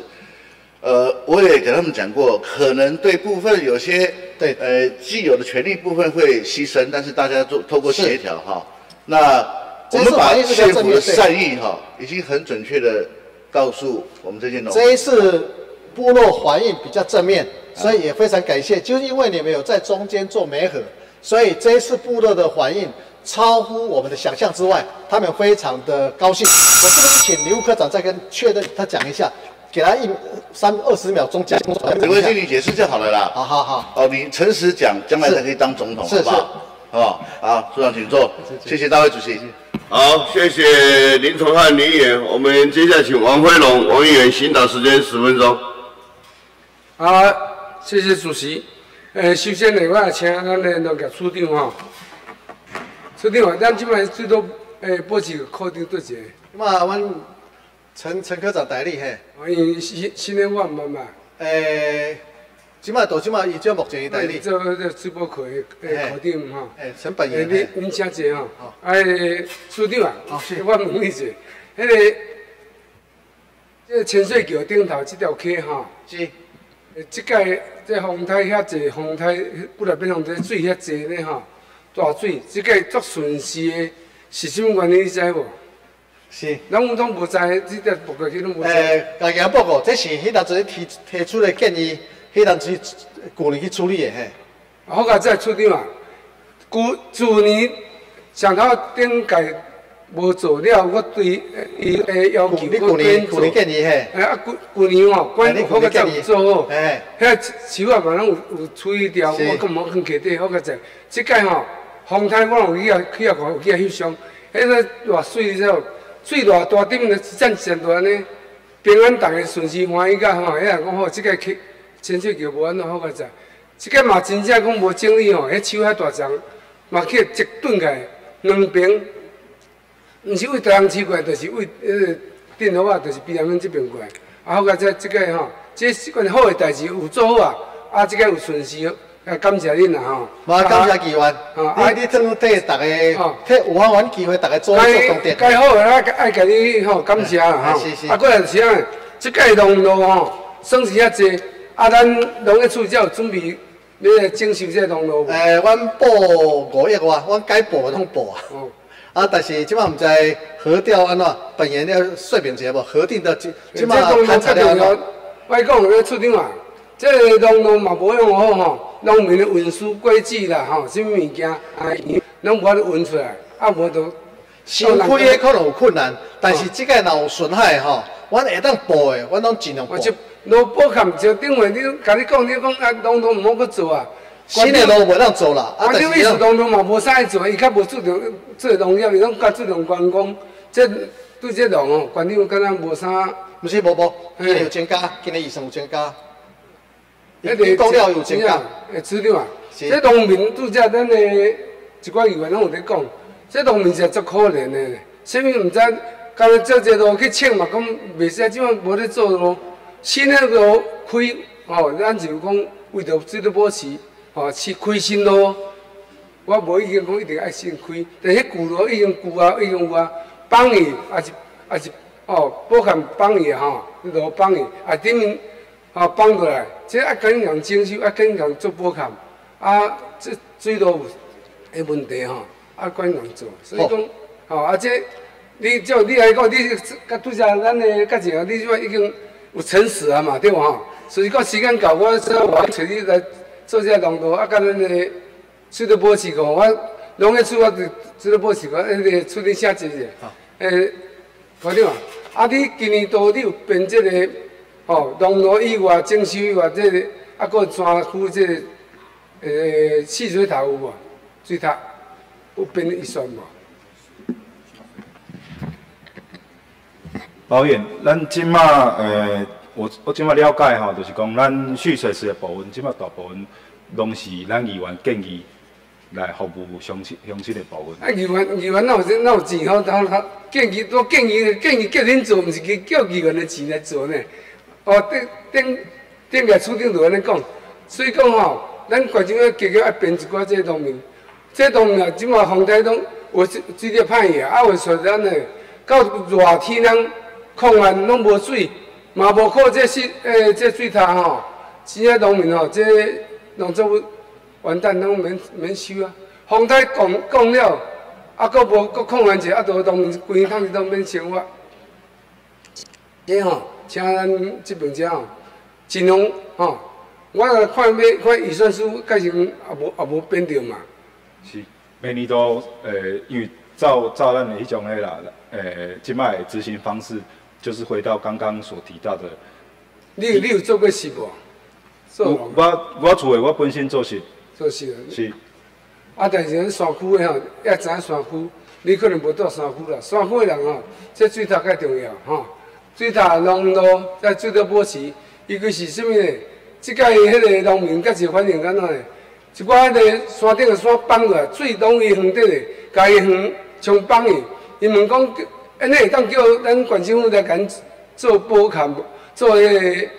呃，我也给他们讲过，可能对部分有些对呃既有的权利部分会牺牲，但是大家做透过协调哈，那我们把县府的善意哈，已经很准确的告诉我们这些农。这一次部落反应比较正面，所以也非常感谢，就是因为你们有在中间做媒合，所以这一次部落的反应超乎我们的想象之外，他们非常的高兴。我是不是请刘科长再跟确认他讲一下？给他一三二十秒钟讲，没关系，你解释就好了啦。好好好。哦，你诚实讲，将来才可以当总统，好不好？好不好？好，处长请坐。谢谢大会主席。好，谢谢林崇汉林议员。我们接下来请王辉龙王议员行导时间十分钟。好，谢谢主席。呃，首先呢，我也请咱的那个处长哈，处长，咱今摆最多呃报几个课长对接。咁啊，阮。陈陈科长代理嘿，因新新年晚嘛嘛，诶，即马到即马伊只目前伊代理，做做直播课诶课长哈，诶，陈本源，诶，你你请坐哈，诶，处长啊，我问你一下，迄个，这千岁桥顶头这条溪哈，是，诶，即届这风台遐济，风台不来变成这水遐济呢哈，大水，即届足顺势诶，是啥物原因你知无？是，拢拢无知，即个报告去拢无知。诶，家己报告，这是迄当时提提出的建议，迄当时旧年去处理的嘿。好个再处理嘛，旧去年上头顶届无做了，我对伊诶要求我变做。旧年建议嘿。诶啊，旧旧年哦，管好个再有做好。诶。遐树啊嘛拢有有处理掉，我更无放起底好个再。即届哦，风台我有去啊去啊去啊翕相，迄个偌水之后。水大大点呢，战战大呢，平安大家顺时欢喜甲吼，迄人讲吼，即个去清水桥无安怎好个在，即个嘛真正讲无整理吼，迄树遐大丛，嘛去一顿来两边，毋是为台东市过来，就是为呃电脑啊，就是比咱们这边过，啊好个在即个吼，即是款好诶代志有做好啊，啊即个有顺势。啊，感谢恁啦吼！嘛感谢机员，啊，你总替大家，替有法玩机会，大家做做重点。该好爱甲你吼感谢啦吼。啊，过来是啊，即届农路吼，算是遐济，啊，咱农业处才有准备要征收这农路。诶，阮补五亿外，阮该补拢补啊。哦。啊，但是即摆毋知核调安怎，本人要说明一下无？核定的即即马谈材料。我讲要处长啊，这农路嘛无用好吼。农民的运输轨迹啦，吼，什么物件，啊，拢无法度运出来，啊，无都新开的可能有困难，但是即个若有损害吼，阮会当补的，阮拢尽量补。路补坎就顶下你，甲你讲，你讲啊，拢都毋好去做啊，新的路无当做啦。啊，这意思当中嘛无啥做，伊较无注重做农业，伊拢较注重观光。这对这农哦，观众敢若无啥。毋是无无，今年有增加，今年预算有增加。迄个讲了有增加，诶，市长啊，这农民拄则咱的一寡议员拢有咧讲，这农民是足可怜的，啥物毋知，干若做这路去请嘛，讲袂使，即样无咧做咯。新的路开，吼，咱就讲为着即个保持，吼，去开新路。我无意见讲一定爱先开，但迄旧路已经旧啊，已经有啊，放伊也是也是，哦，包含放伊吼，迄路放伊，啊，顶面。啊，放过来，这啊跟人征收，啊跟人做补偿，啊，即水路有的问题吼，啊跟人做，所以讲，吼啊即，你就你来讲，你甲拄则咱的甲前你即摆已经有诚实啊嘛，对无吼？所以讲时间到，我说我找你来做这农道，啊，甲咱的水道保持个，我农业处我水道保持个，迄个处理写字者，诶，看到嘛？啊，你今年度你有编这个？哦，农路以外、征收以外，这个啊，搁山区这个诶，汽水头有无？水塔有编预算无？导演，咱即马诶，我我即马了解吼，就是讲咱蓄水池的部分，即马大部分拢是咱议员建议来服务乡亲乡亲的部分。啊，议员议员哪有这哪有钱？好，他他建议都建议建议叫恁做，毋是叫叫议员的钱来做呢？哦，顶顶顶个处长就安尼讲，所以讲吼，咱县政府加加爱编一寡这农民，这农民啊，即马风台拢有水水力歹去啊，有说咱诶，到热天人空旱拢无水，嘛无靠这水诶这水塔吼，其他农民吼，这农作物完蛋拢免免收啊，风台降降了，啊，搁无搁空旱者，啊，都农民规趟日都免生活，这吼。请咱这边者吼，尽量吼，我看要看预算书，改成也无也无变着嘛。是，每年都呃，因为照照咱的迄种诶啦，诶，即摆执行方式就是回到刚刚所提到的。你你有做过事无？做。我我厝诶，我本身做事。做事啊。是。啊，但是咱山区诶吼，要知影山区，你可能无到山区啦。山区诶人吼，这水塔较重要吼。水塔农路在水道保持，伊个是甚物呢？即届迄个农民较是反映安怎呢？一寡迄个山顶个山崩落，水拢伊横底咧，家己横冲崩去。伊问讲，安尼会当叫咱县政府来甲做补偿，做迄个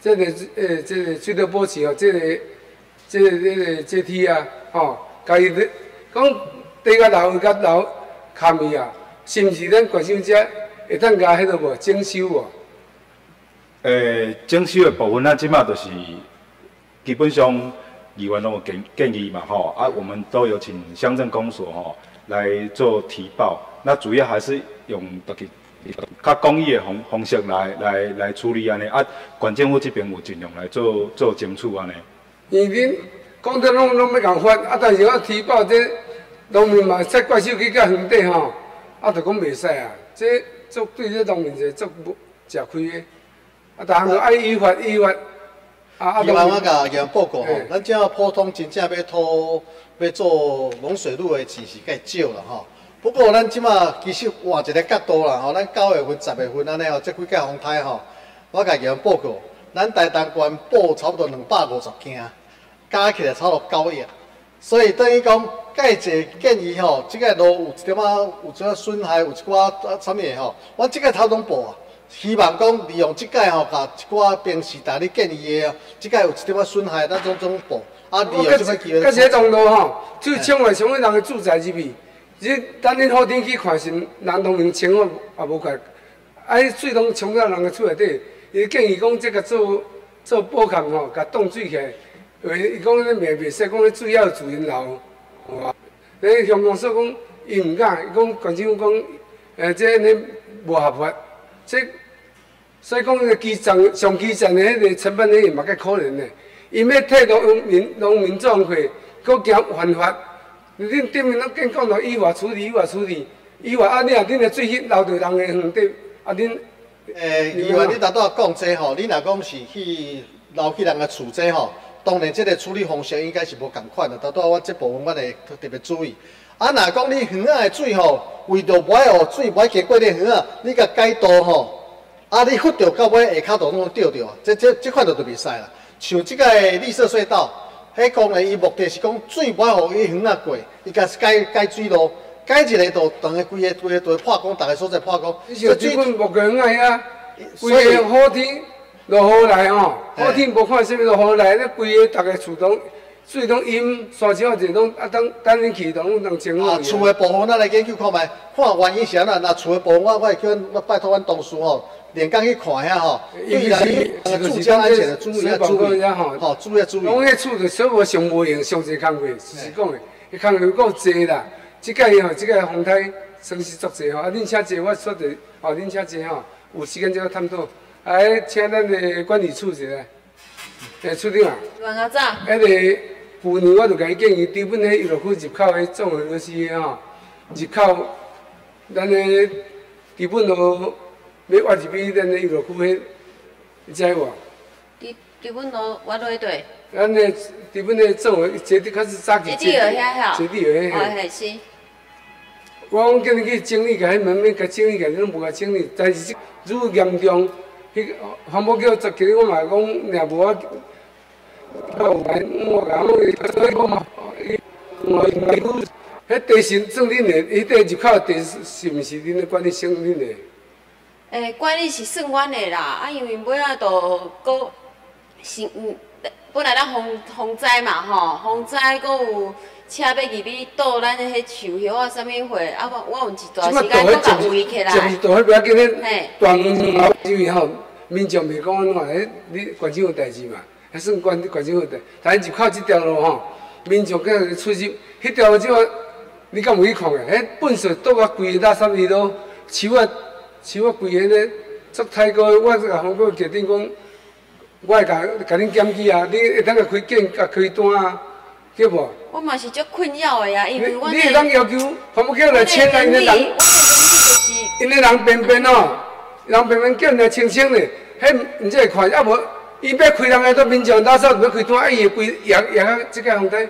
即个诶，即个水道保持哦，即个即个即个阶梯啊，吼，家己咧讲地个楼甲楼坎伊啊，是毋是咱县政府遮？会当加迄个无征收无？诶，征收的部分，咱即马就是基本上议员拢有建建议嘛吼，啊，我们都有请乡镇公所吼来做提报。那主要还是用特个较公益的方方式来来来处理安尼。啊，县政府这边有尽量来做做争取安尼。因恁讲得拢拢要共发，啊，但是我提报这农民嘛，塞怪手去到园地吼，啊，就讲袂使啊，这。做对这农民是做不吃亏的，啊，但系爱依法依法。啊，另外我甲议员报告吼，咱只要普通真正要拖要做龙水路的钱是介少了吼。不过咱即马其实换一个角度啦吼，咱九月份、十月份安尼吼，即几届风台吼，我甲议员报告，咱台东县报差不多两百五十件，加起来差不多九亿。所以等于讲，介济建议吼，即个路有一点仔有即个损害，有一寡啊啥物的吼，我即个头拢报啊，希望讲利用即个吼，甲一寡平时大你建议的，即个有一点仔损害，咱种种报。啊，利用即个机会。甲这道路吼，就冲来冲去人的住宅入去，你等恁好天去看是人农民生活也无怪，啊，水拢冲到人的厝内底，伊建议讲即个做做补偿吼，甲冻水起。来。因为伊讲咧袂袂使讲咧主要自然楼，吼。咧香港说讲伊毋敢，伊讲县政府讲，诶，即个无合法，即所以讲个基层上基层的迄个成本咧嘛介可怜咧。伊要替农民农民种货，搁惊犯法。恁顶面拢见讲着依法处理，依法处理，依法啊！你啊，恁的水去留着人的园地，啊恁，诶，依法你拄仔讲这吼，你若讲是去留去人的厝这吼。当然这个处理方式应该是无共款的，到到我这部分我会特别注意。啊，若讲你园仔的水吼，为着不爱互水不爱经过你园仔，你甲改道吼，啊，你忽着到尾下骹度拢掉掉，这这这款就就袂使啦。像即个绿色隧道，迄讲的伊目的是讲水不爱互伊园仔过，伊甲改改水路，改一个就，等个规个规个都破工，逐个所在破工。即款目前啊呀，规个好天落雨来吼，好天无看啥物落雨来，咧规个逐个厝拢。水拢淹，山丘就拢啊，等等恁去，拢拢清好。啊，厝的部分咱来研究看觅，看原因是安怎。那厝的部分，我我会叫我拜托阮同事吼，连工去看遐吼。对啦，你住家安全的注意啊，注意啊，吼，注意注意。讲迄厝就小无上无用，上济工课，是讲的，迄工课够济啦。即届吼，即届风台算是足济吼，啊，恁请坐，我说着，哦，恁请坐吼，有时间再探讨。哎，请咱的管理处一下，哎，处长啊。阮阿早。迄个。去年我就甲伊建议，基本迄娱乐区入口迄总的就是吼，入口咱的基本都要挖一笔咱的娱乐区迄，你知无？基基本都挖落去对。咱的基本的种的接的开始扎起接地遐接地遐遐。哦，系是。我讲叫你去整理，甲迄门面甲整理，甲你拢无甲整理，但是如果严重，迄环保局十我嘛讲，若无我。我讲，所以讲嘛，我迄地是算恁的，迄块入口地是毋是恁的管理算恁的？诶，管理是算阮的啦，啊，因为尾仔都搁是嗯，本来咱风风灾嘛吼，风灾搁有车要入去倒咱的迄树叶啊，啥物货，啊，我我有一段时间搁甲围起来。就是大迄不要紧咧，断因为吼，民众袂讲安怎，迄你关心有代志嘛？还算关关政府代，但就靠即条路吼，民众个出入，迄条路即个，你敢有去看个？迄粪水倒啊，规个垃圾里头，树啊，树啊，规个咧，足太高，我甲方哥决定讲，我会甲甲恁检举啊，你会当甲开检，甲开单啊，对无？我嘛是足困扰的呀，因为我你会当要求，方不叫来签啊，因为人，因为人便便哦，人便便叫来清清的，迄毋才会看，啊无。伊要开人个都民众，打扫要开单，啊伊会规也也啊，即个风台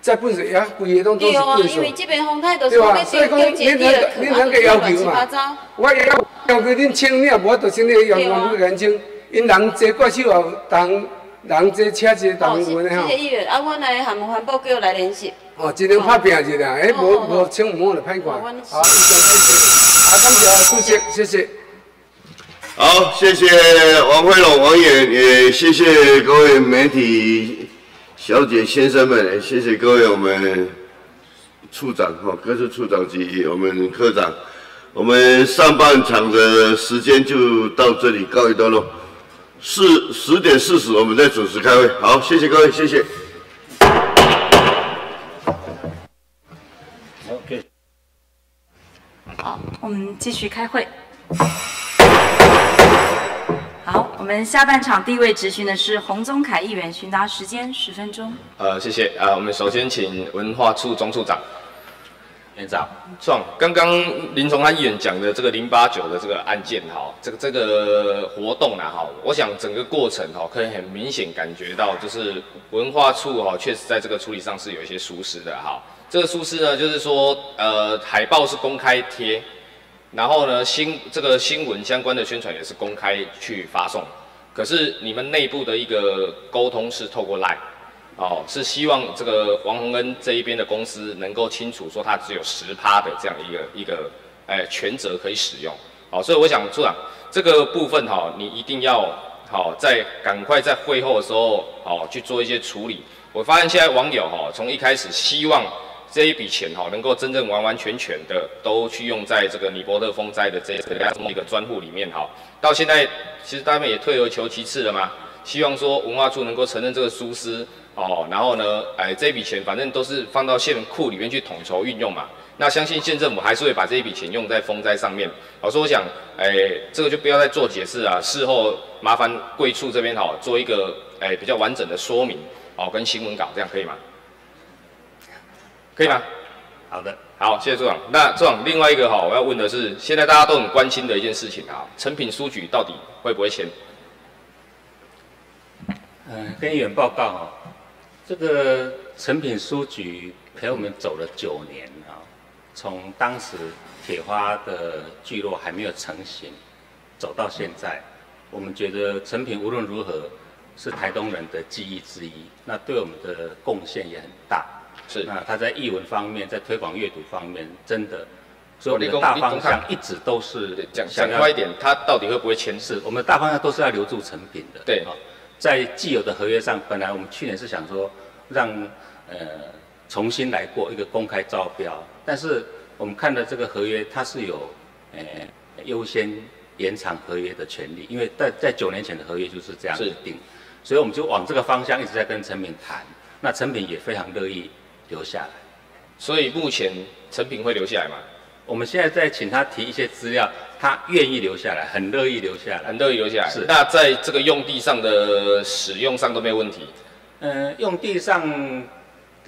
在本水也规个拢都是对啊，因为这边风台都是要清清洁洁的，恁恁个要求嘛？我要要求恁清，你也无法度清，你要求不干净。因人坐怪手后，人人坐车济，人有的吼。谢谢议员，啊，我来厦门环保局来联系。哦，尽量拍拼一下，哎，无无清唔好来歹看。好，谢谢，啊，感谢主席，谢谢。好，谢谢王辉龙王演，也谢谢各位媒体小姐先生们，谢谢各位我们处长哈，各处处长及我们科长，我们上半场的时间就到这里告一段落，四十点四十我们再准时开会。好，谢谢各位，谢谢。OK。好，我们继续开会。好，我们下半场第一位执行的是洪宗凯议员，询答时间十分钟。呃，谢谢啊，我们首先请文化处钟处长。院长，壮，刚刚林崇安议员讲的这个零八九的这个案件，哈，这个这个活动呢，哈，我想整个过程哈，可以很明显感觉到，就是文化处哈，确实在这个处理上是有一些疏失的，哈。这个疏失呢，就是说，呃，海报是公开贴。然后呢，新这个新闻相关的宣传也是公开去发送，可是你们内部的一个沟通是透过 Line，哦，是希望这个王洪恩这一边的公司能够清楚说他只有十趴的这样一个一个哎权责可以使用，好，所以我想处长这个部分哈，你一定要好在赶快在会后的时候好去做一些处理。我发现现在网友哈从一开始希望。这一笔钱哈，能够真正完完全全的都去用在这个尼泊特风灾的这个一个专户里面哈。到现在，其实他们也退而求其次了嘛，希望说文化处能够承认这个疏失哦，然后呢，哎，这笔钱反正都是放到县库里面去统筹运用嘛。那相信县政府还是会把这一笔钱用在风灾上面。好，所以我想，哎，这个就不要再做解释啊，事后麻烦贵处这边哈做一个哎比较完整的说明哦，跟新闻稿这样可以吗？可以吗？好的，好，谢谢组长。那组长另外一个哈，我要问的是，现在大家都很关心的一件事情啊，成品书局到底会不会签？嗯，跟议员报告哈，这个成品书局陪我们走了九年啊，从当时铁花的聚落还没有成型，走到现在，我们觉得成品无论如何是台东人的记忆之一，那对我们的贡献也很大。是，那他在译文方面，在推广阅读方面，真的，所以我们的大方向一直都是讲讲快一点，他到底会不会签字？我们大方向都是要留住成品的。对啊。在既有的合约上，本来我们去年是想说，让呃重新来过一个公开招标，但是我们看的这个合约，它是有呃优先延长合约的权利，因为在在九年前的合约就是这样子定，所以我们就往这个方向一直在跟陈品谈，那陈品也非常乐意留下来，所以目前陈品会留下来吗？我们现在在请他提一些资料，他愿意留下来，很乐意留下来，很乐意留下来。是。那在这个用地上的使用上都没有问题。嗯，用地上，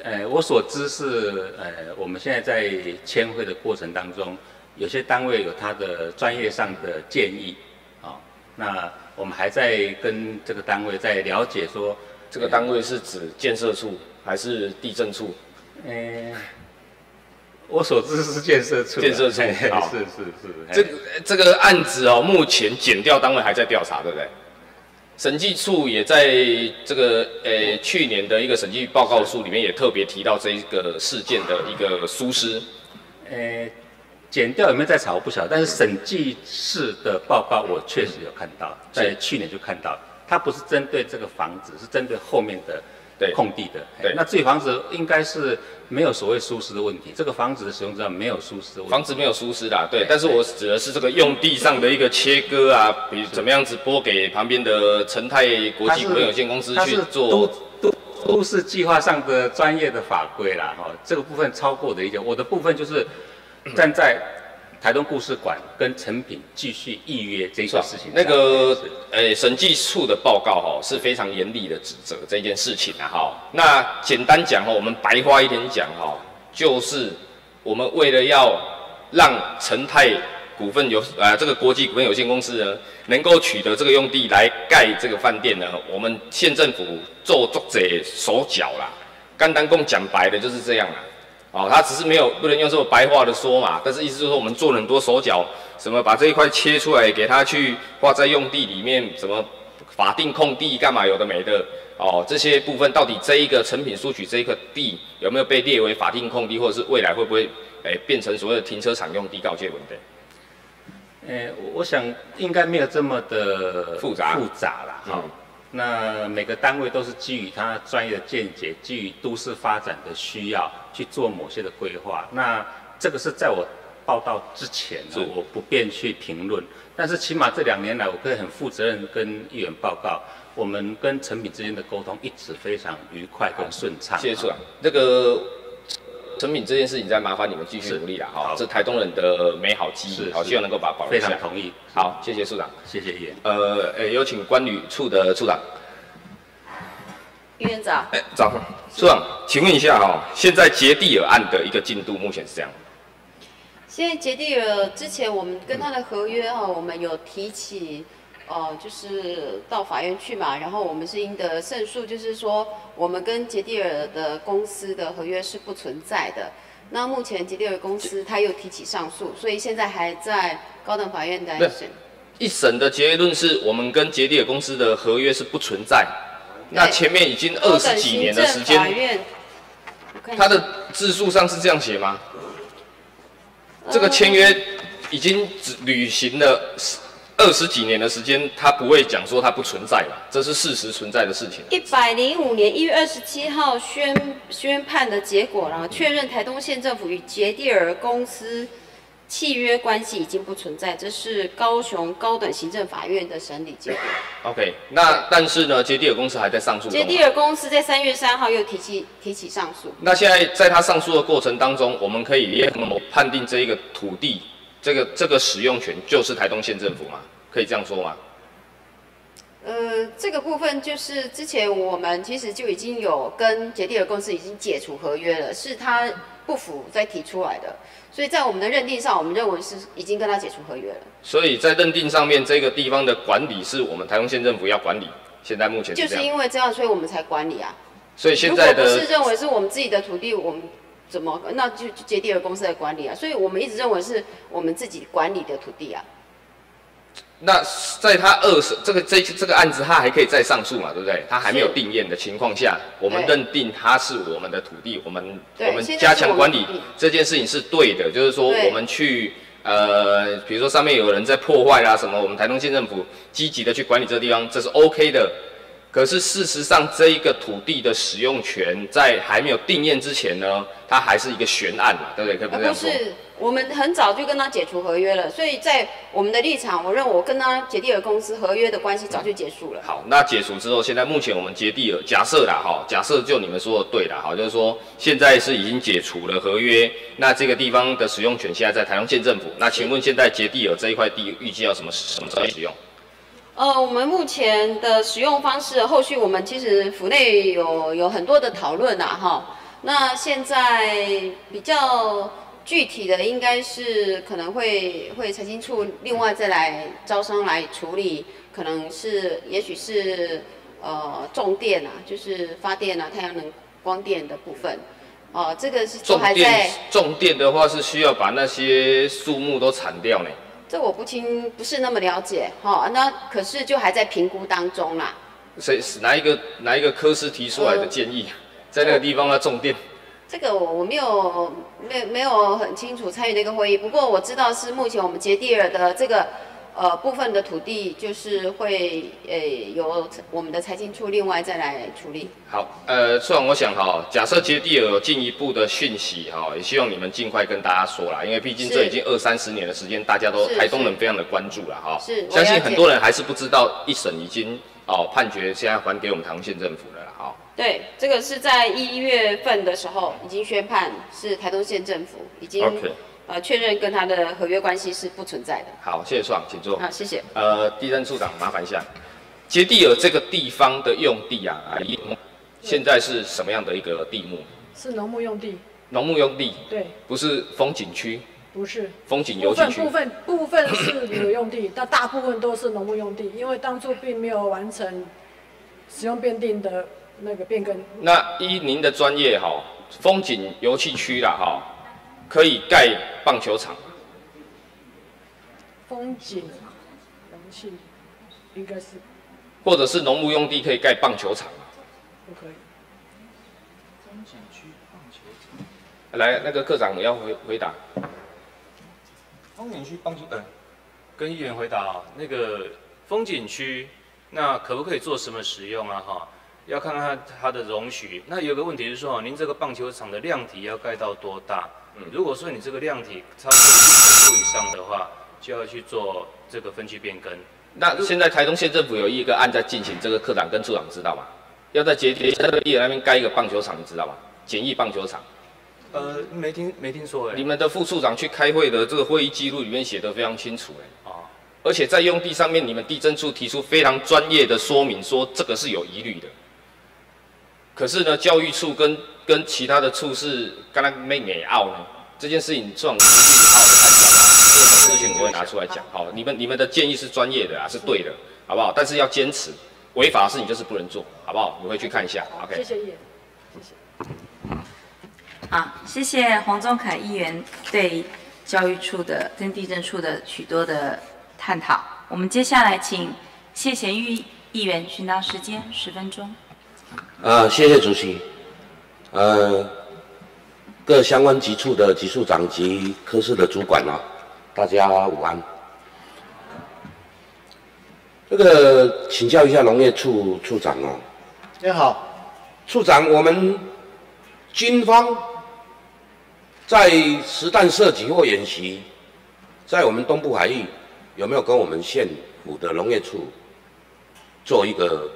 呃，我所知是，呃，我们现在在签会的过程当中，有些单位有他的专业上的建议，啊，那我们还在跟这个单位在了解说，这个单位是指建设处还是地震处？嗯。我所知是建设处，建设处，好，是是是。这这个案子哦，目前检调单位还在调查，对不对？审计处也在这个呃去年的一个审计报告书里面也特别提到这一个事件的一个疏失。呃，减调有没有在查我不晓得，但是审计室的报告我确实有看到，在去年就看到，它不是针对这个房子，是针对后面的。空地的，对，那这房子应该是没有所谓疏失的问题。这个房子的使用上没有疏失，房子没有疏失的，对。但是我指的是这个用地上的一个切割啊，比如怎么样子拨给旁边的成泰国际股份有限公司去做，都都都是计划上的专业的法规啦，哈。这个部分超过的一点，我的部分就是站在。台东故事馆跟成品继续预约这个事情，那个呃审计处的报告哈是非常严厉的指责这件事情啊哈。那简单讲哈，我们白话一点讲哈，就是我们为了要让成泰股份有呃这个国际股份有限公司呢能够取得这个用地来盖这个饭店呢，我们县政府做作者手脚啦，干单共讲白的就是这样啦。哦，他只是没有不能用这么白话的说嘛，但是意思就是说我们做了很多手脚，什么把这一块切出来给他去挂在用地里面，什么法定空地干嘛有的没的，哦，这些部分到底这一个成品书取这一个地有没有被列为法定空地，或者是未来会不会诶变成所谓的停车场用地告诫文的？诶，我想应该没有这么的复杂复杂了，哈。那每个单位都是基于他专业的见解，基于都市发展的需要去做某些的规划。那这个是在我报道之前，我不便去评论。但是起码这两年来，我可以很负责任跟议员报告，我们跟陈品之间的沟通一直非常愉快跟顺畅。谢谢处长。那个陈品这件事情，再麻烦你们继续努力了哈。这台东人的美好记忆，好，希望能够把保留下。非常同意。好，谢谢处长，谢谢议员。呃，诶，有请关旅处的处长。议员长。哎，早。处长，请问一下哈，现在杰地尔案的一个进度目前是这样。现在杰地尔之前我们跟他的合约哈，我们有提起，哦，就是到法院去嘛，然后我们是赢得胜诉，就是说我们跟杰地尔的公司的合约是不存在的。那目前杰地尔公司他又提起上诉，所以现在还在高等法院待审。一审的结论是我们跟杰地尔公司的合约是不存在。那前面已经二十几年的时间，他的字数上是这样写吗？这个签约已经只履行了二十几年的时间，他不会讲说他不存在了？这是事实存在的事情。一百零五年一月二十七号宣宣判的结果，然后确认台东县政府与杰蒂尔公司契约关系已经不存在，这是高雄高等行政法院的审理结果。OK，那但是呢，杰蒂尔公司还在上诉。杰蒂尔公司在三月三号又提起提起上诉。那现在在他上诉的过程当中，我们可以判定这一个土地，这个这个使用权就是台东县政府吗？可以这样说吗？呃，这个部分就是之前我们其实就已经有跟杰地尔公司已经解除合约了，是他不服再提出来的，所以在我们的认定上，我们认为是已经跟他解除合约了。所以在认定上面，这个地方的管理是我们台东县政府要管理。现在目前就是因为这样，所以我们才管理啊。所以现在的如果不是认为是我们自己的土地，我们怎么那就就接地尔公司来管理啊？所以我们一直认为是我们自己管理的土地啊。那在他二审这个这这个案子，他还可以再上诉嘛，对不对？他还没有定验的情况下，我们认定他是我们的土地，我们我们加强管理这件事情是对的，就是说我们去呃，比如说上面有人在破坏啦什么，我们台东县政府积极的去管理这个地方，这是 OK 的。可是事实上，这一个土地的使用权在还没有定验之前呢，它还是一个悬案嘛，对不对？可以这样说。我们很早就跟他解除合约了，所以在我们的立场，我认为我跟他杰蒂尔公司合约的关系早就结束了。好，那解除之后，现在目前我们杰蒂尔假设啦，哈，假设就你们说的对啦，哈，就是说现在是已经解除了合约，那这个地方的使用权现在在台中县政府。那请问现在杰蒂尔这一块地预计要什么什么时候使用？呃，我们目前的使用方式，后续我们其实府内有有很多的讨论啦，哈。那现在比较具体的，应该是可能会会财经处另外再来招商来处理，可能是也许是呃重电啊，就是发电啊，太阳能光电的部分。哦，这个是重电重电的话是需要把那些树木都铲掉呢。这我不清，不是那么了解，哈，那可是就还在评估当中啦。谁哪一个哪一个科室提出来的建议，在那个地方要种电？这个我我没有没没有很清楚参与那个会议，不过我知道是目前我们杰地尔的这个。呃，部分的土地就是会呃由我们的财经处另外再来处理。好，呃，虽然我想哈，假设接地有进一步的讯息哈，也希望你们尽快跟大家说啦，因为毕竟这已经二三十年的时间，大家都台东人非常的关注了哈。是，相信很多人还是不知道一审已经哦判决现在还给我们台东县政府了。对，这个是在一月份的时候已经宣判是台东县政府已经。呃，确认跟他的合约关系是不存在的。好，谢谢爽，请坐。好，谢谢。呃，地震处长，麻烦一下，杰地尔这个地方的用地啊，啊，现在是什么样的一个地目？是农牧用地。农牧用地。对。不是风景区。不是。风景游景区。部分部分部分是旅游用地，(coughs) 但大部分都是农牧用地，因为当初并没有完成使用变定的那个变更。那依您的专业哈，风景游憩区啦哈。可以盖棒球场，风景、容器，应该是，或者是农牧用地可以盖棒球场，不可以。风景区棒球场，来，那个科长要回回答。风景区棒球，呃，跟议员回答啊，那个风景区，那可不可以做什么使用啊？哈，要看看它它的容许。那有个问题是说，您这个棒球场的量体要盖到多大？如果说你这个量体超过一定程度以上的话，就要去做这个分区变更。那现在台东县政府有一个案在进行，这个科长跟处长知道吗？要在节地那个地那边盖一个棒球场，你知道吗？简易棒球场。呃，没听没听说哎。你们的副处长去开会的这个会议记录里面写的非常清楚哎。啊。而且在用地上面，你们地震处提出非常专业的说明，说这个是有疑虑的。可是呢，教育处跟跟其他的处是刚刚没给傲呢，这件事情状回去好好的看一下这个事情我会拿出来讲。好，你们你们的建议是专业的啊，是对的，好不好？但是要坚持，违法的事情就是不能做，好不好？你回去看一下，OK。谢谢议员，谢谢。好，谢谢黄宗凯议员对教育处的跟地震处的许多的探讨。我们接下来请谢贤玉议员询答时间十分钟。啊，谢谢主席。呃，各相关局处的局处长及科室的主管啊，大家午安。这个请教一下农业处处长哦。你好，处长，我们军方在实弹射击或演习，在我们东部海域有没有跟我们县府的农业处做一个？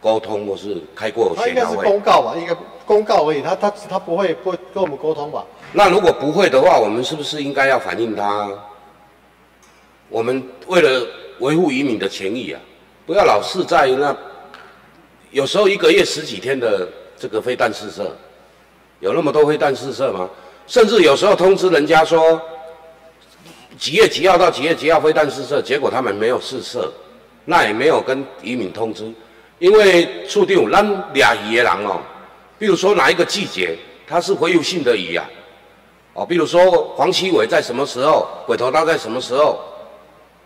沟通或是开过他应该是公告吧，一个公告而已，他他他不会不跟我们沟通吧？那如果不会的话，我们是不是应该要反映他？我们为了维护移民的权益啊，不要老是在那，有时候一个月十几天的这个飞弹试射，有那么多飞弹试射吗？甚至有时候通知人家说几月几号到几月几号飞弹试射，结果他们没有试射，那也没有跟移民通知。因为处长咱俩鱼的人哦，比如说哪一个季节它是洄游性的鱼啊，哦，比如说黄鳍尾在什么时候，鬼头刀在什么时候，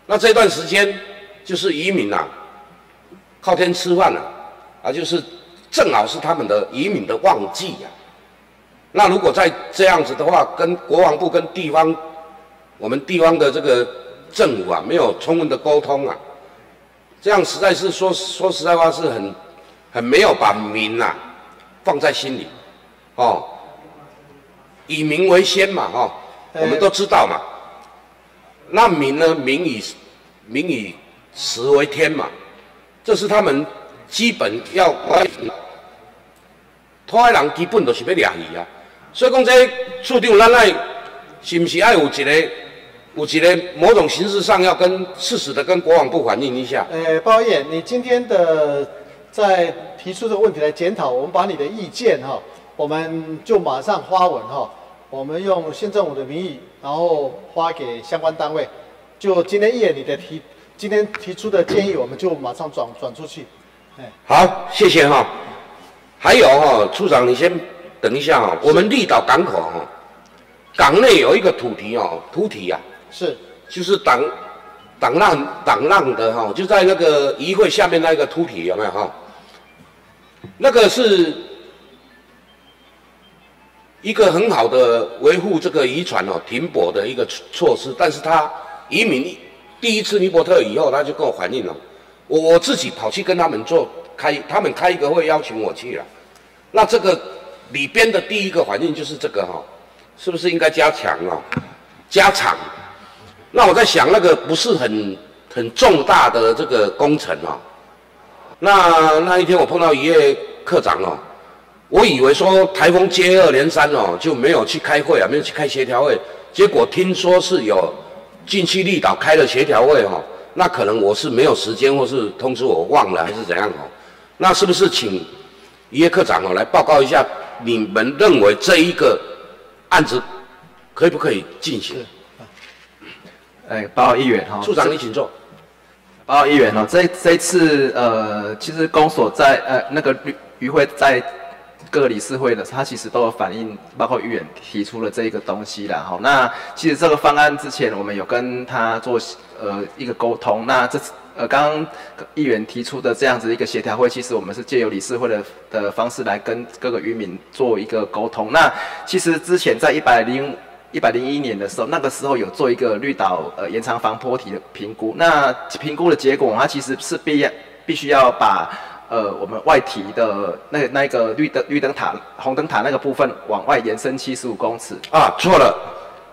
那这段时间就是渔民呐，靠天吃饭了，啊，就是正好是他们的渔民的旺季呀。那如果再这样子的话，跟国防部跟地方，我们地方的这个政府啊，没有充分的沟通啊。这样实在是说说实在话是很很没有把民呐放在心里，哦，以民为先嘛，哈，我们都知道嘛。那民呢，民以民以食为天嘛，这是他们基本要。拖海人基本都是要掠鱼啊，所以讲这处长咱爱是不是爱有一个？我觉得某种形式上要跟适时的跟国防部反映一下。呃，包爷，你今天的在提出这个问题来检讨，我们把你的意见哈，我们就马上发文哈，我们用县政府的名义，然后发给相关单位。就今天夜你的提，今天提出的建议，我们就马上转转出去。哎，好，谢谢哈。还有哈，处长你先等一下哈，我们绿岛港口哈，港内有一个土堤哦，土堤呀。是，就是挡挡浪挡浪的哈，就在那个议会下面那个凸体有没有哈？那个是一个很好的维护这个渔船哦停泊的一个措施，但是他移民第一次尼泊特以后，他就跟我反映了，我我自己跑去跟他们做开，他们开一个会邀请我去了，那这个里边的第一个反应就是这个哈，是不是应该加强啊？加长？那我在想，那个不是很很重大的这个工程哦。那那一天我碰到一位科长哦，我以为说台风接二连三哦，就没有去开会啊，没有去开协调会。结果听说是有近期绿岛开了协调会哦，那可能我是没有时间，或是通知我忘了，还是怎样哦？那是不是请一位科长哦来报告一下，你们认为这一个案子可以不可以进行？哎，八号议员哈，处长你请坐。八号议员哈，这这次呃，其实公所在呃那个渔渔会在各个理事会的，他其实都有反映，包括议员提出了这一个东西啦哈。那其实这个方案之前我们有跟他做呃一个沟通，那这次呃刚刚议员提出的这样子一个协调会，其实我们是借由理事会的的方式来跟各个渔民做一个沟通。那其实之前在一百零。一百零一年的时候，那个时候有做一个绿岛呃延长防坡体的评估。那评估的结果，它其实是必要必须要把呃我们外堤的那那个绿灯绿灯塔红灯塔那个部分往外延伸七十五公尺。啊，错了。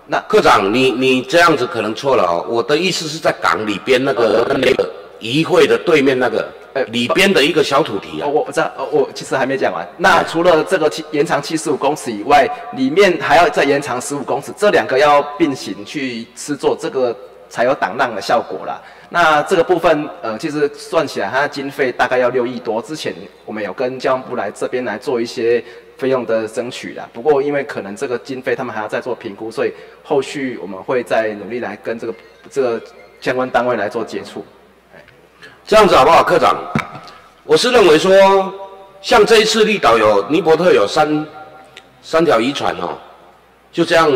那科长，你你这样子可能错了哦。我的意思是在港里边那个那个议会的对面那个。呃，里边的一个小土堤啊，我不知道，我其实还没讲完。那除了这个七延长七十五公尺以外，里面还要再延长十五公尺，这两个要并行去施作，这个才有挡浪的效果啦。那这个部分，呃，其实算起来，它的经费大概要六亿多。之前我们有跟交通部来这边来做一些费用的争取啦。不过因为可能这个经费他们还要再做评估，所以后续我们会再努力来跟这个这个相关单位来做接触。这样子好不好，科长？我是认为说，像这一次绿岛有尼泊特有三三条渔船哦，就这样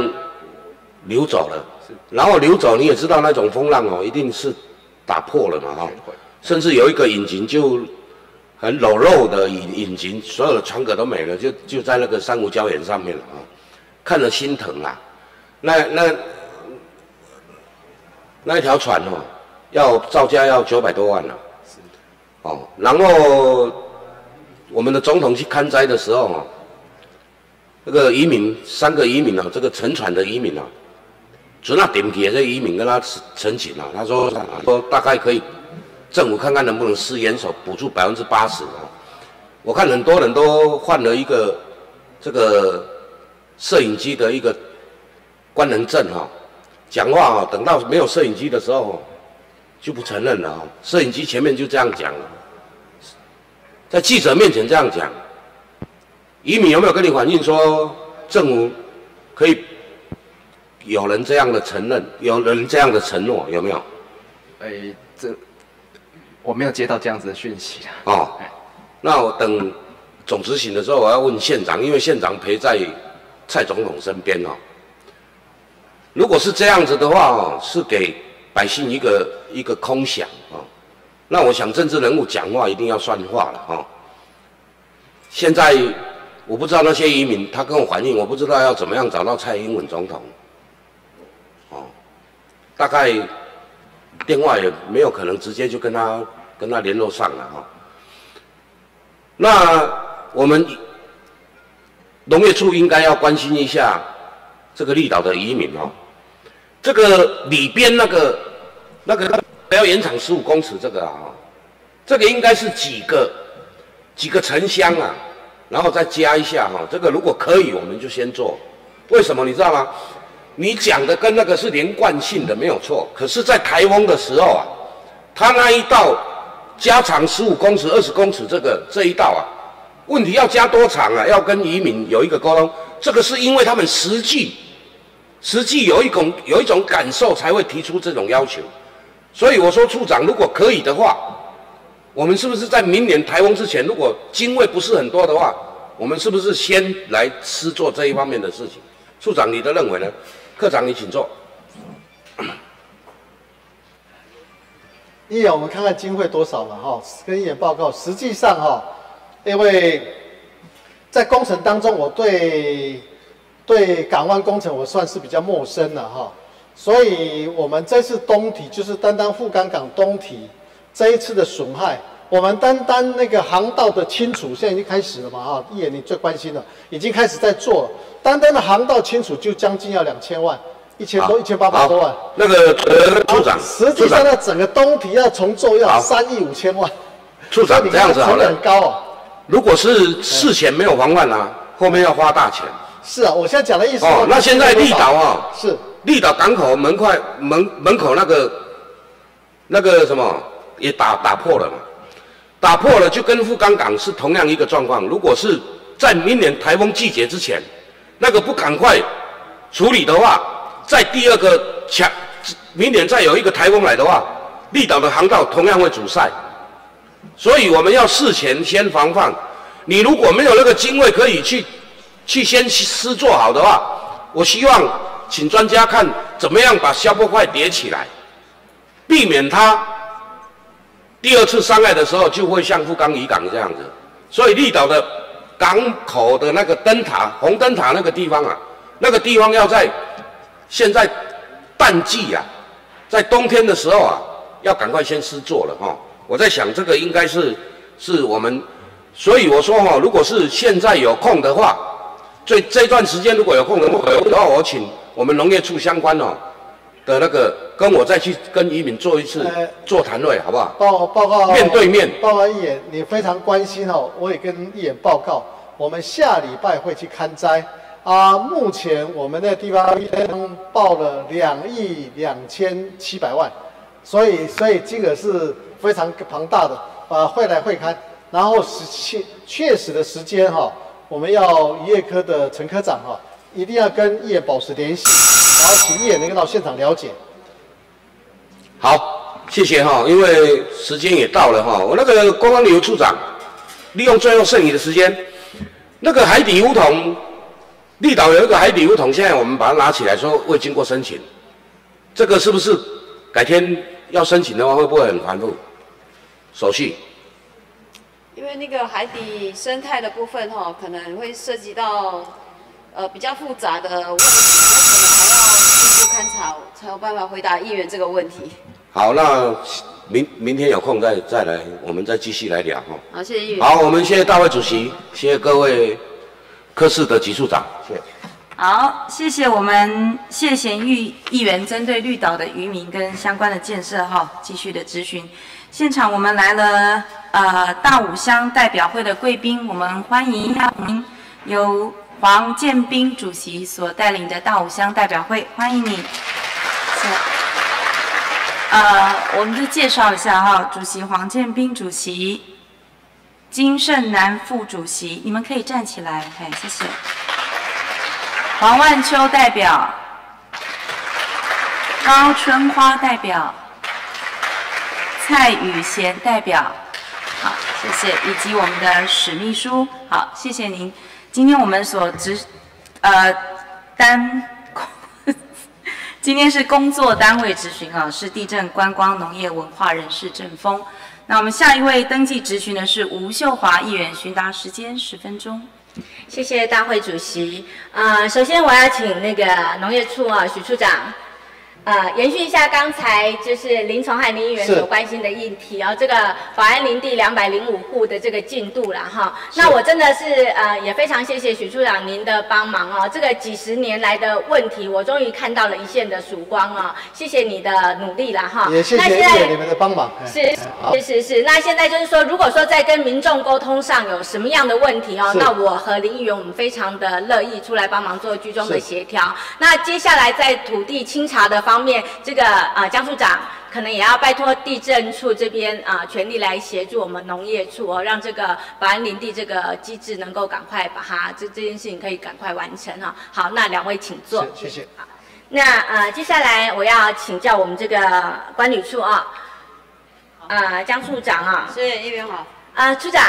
流走了。然后流走，你也知道那种风浪哦，一定是打破了嘛哈。甚至有一个引擎就很裸露的引引擎，所有的船壳都没了，就就在那个珊瑚礁岩上面了啊，看了心疼啊。那那那一条船哦。要造价要九百多万了，哦，然后我们的总统去看灾的时候啊，那个移民三个移民啊，这个沉船的移民啊，准那顶铁这移民跟他申请啊，他说说大概可以政府看看能不能施援手补助百分之八十啊，我看很多人都换了一个这个摄影机的一个官能证哈，讲话啊，等到没有摄影机的时候。就不承认了哦，摄影机前面就这样讲了，在记者面前这样讲，移民有没有跟你反映说政府可以有人这样的承认，有人这样的承诺有没有？哎，这我没有接到这样子的讯息啊。哦，那我等总执行的时候，我要问县长，因为县长陪在蔡总统身边哦。如果是这样子的话哦，是给百姓一个一个空想哦。那我想政治人物讲话一定要算话了哈。现在我不知道那些移民，他跟我反映，我不知道要怎么样找到蔡英文总统。哦，大概电话也没有可能直接就跟他跟他联络上了哈。那我们农业处应该要关心一下这个绿岛的移民哦。这个里边那个那个要延长十五公尺这个啊，这个应该是几个几个城乡啊，然后再加一下哈。这个如果可以，我们就先做。为什么你知道吗？你讲的跟那个是连贯性的没有错，可是，在台风的时候啊，它那一道加长十五公尺、二十公尺这个这一道啊，问题要加多长啊？要跟移民有一个沟通。这个是因为他们实际实际有一种有一种感受才会提出这种要求。所以我说，处长，如果可以的话，我们是不是在明年台风之前，如果经费不是很多的话，我们是不是先来施做这一方面的事情？处长，你的认为呢？科长，你请坐。(coughs) 一眼我们看看经费多少了哈，跟一眼报告。实际上哈，因为在工程当中，我对对港湾工程我算是比较陌生了哈，所以我们这次东体就是单单富冈港东体这一次的损害，我们单单那个航道的清除现在已经开始了嘛啊，一眼你最关心的已经开始在做了。单单的航道清除就将近要两千万，一千多一千八百多万。那个呃，处长，实际上呢，整个东体要重做要三亿五千万。处长这样子好了。成本高啊。如果是事前没有防范啊，后面要花大钱。是啊，我现在讲的意思。哦，那现在立岛啊，是立岛港口门块门门口那个那个什么也打打破了嘛，打破了就跟富冈港是同样一个状况。如果是在明年台风季节之前。那个不赶快处理的话，在第二个强，明年再有一个台风来的话，绿岛的航道同样会阻塞。所以我们要事前先防范。你如果没有那个经费可以去去先施做好的话，我希望请专家看怎么样把消波块叠起来，避免它第二次伤害的时候就会像富冈渔港这样子。所以绿岛的。港口的那个灯塔，红灯塔那个地方啊，那个地方要在现在淡季啊，在冬天的时候啊，要赶快先施做了哈。我在想这个应该是是我们，所以我说哈，如果是现在有空的话，这这段时间如果有空的话，我请我们农业处相关哦的那个跟我再去跟渔民做一次座谈会，好不好？报报告面对面报告一眼，你非常关心哦，我也跟一眼报告，我们下礼拜会去看灾啊。目前我们的地方报了两亿两千七百万，所以所以金额是非常庞大的啊，会来会看，然后实确确实的时间哈，我们要渔业科的陈科长哈，一定要跟业保持联系。然后请叶能够到现场了解。好，谢谢哈，因为时间也到了哈。我那个观光旅游处长，利用最后剩余的时间，那个海底乌桶，绿岛有一个海底乌桶，现在我们把它拿起来说未经过申请，这个是不是改天要申请的话会不会很繁复手续？因为那个海底生态的部分哈，可能会涉及到。呃，比较复杂的问题，我可能还要进一步勘察，才有办法回答议员这个问题。好，那明明天有空再再来，我们再继续来聊哈。好，谢谢议员。好，我们谢谢大会主席，谢谢各位科室的级处长，谢谢。好，谢谢我们谢贤玉议员针对绿岛的渔民跟相关的建设哈，继续的咨询。现场我们来了呃大武乡代表会的贵宾，我们欢迎一下您有。黄建斌主席所带领的大武乡代表会，欢迎你。呃，我们再介绍一下哈，主席黄建斌主席，金胜南副主席，你们可以站起来，嘿，谢谢。黄万秋代表，高春花代表，蔡宇贤代表，好。谢谢，以及我们的史秘书，好，谢谢您。今天我们所执，呃，单，(laughs) 今天是工作单位执询啊，是地震、观光、农业、文化、人士郑峰。那我们下一位登记执询的是吴秀华议员，询答时间十分钟。谢谢大会主席。呃，首先我要请那个农业处啊，许处长。呃，延续一下刚才就是林崇汉林议员所关心的议题哦，这个保安林地两百零五户的这个进度了哈。那我真的是呃也非常谢谢许处长您的帮忙哦，这个几十年来的问题，我终于看到了一线的曙光哦，谢谢你的努力了哈。也谢谢你们的帮忙。是是是是，那现在就是说，如果说在跟民众沟通上有什么样的问题哦，那我和林议员我们非常的乐意出来帮忙做居中的协调。那接下来在土地清查的方。方面，这个啊，江处长可能也要拜托地震处这边啊，全力来协助我们农业处哦，让这个保安林地这个机制能够赶快把它这这件事情可以赶快完成哈。好，那两位请坐。谢谢。好，那呃，接下来我要请教我们这个管理处啊，啊，江处长啊。是，议员好。啊，处长。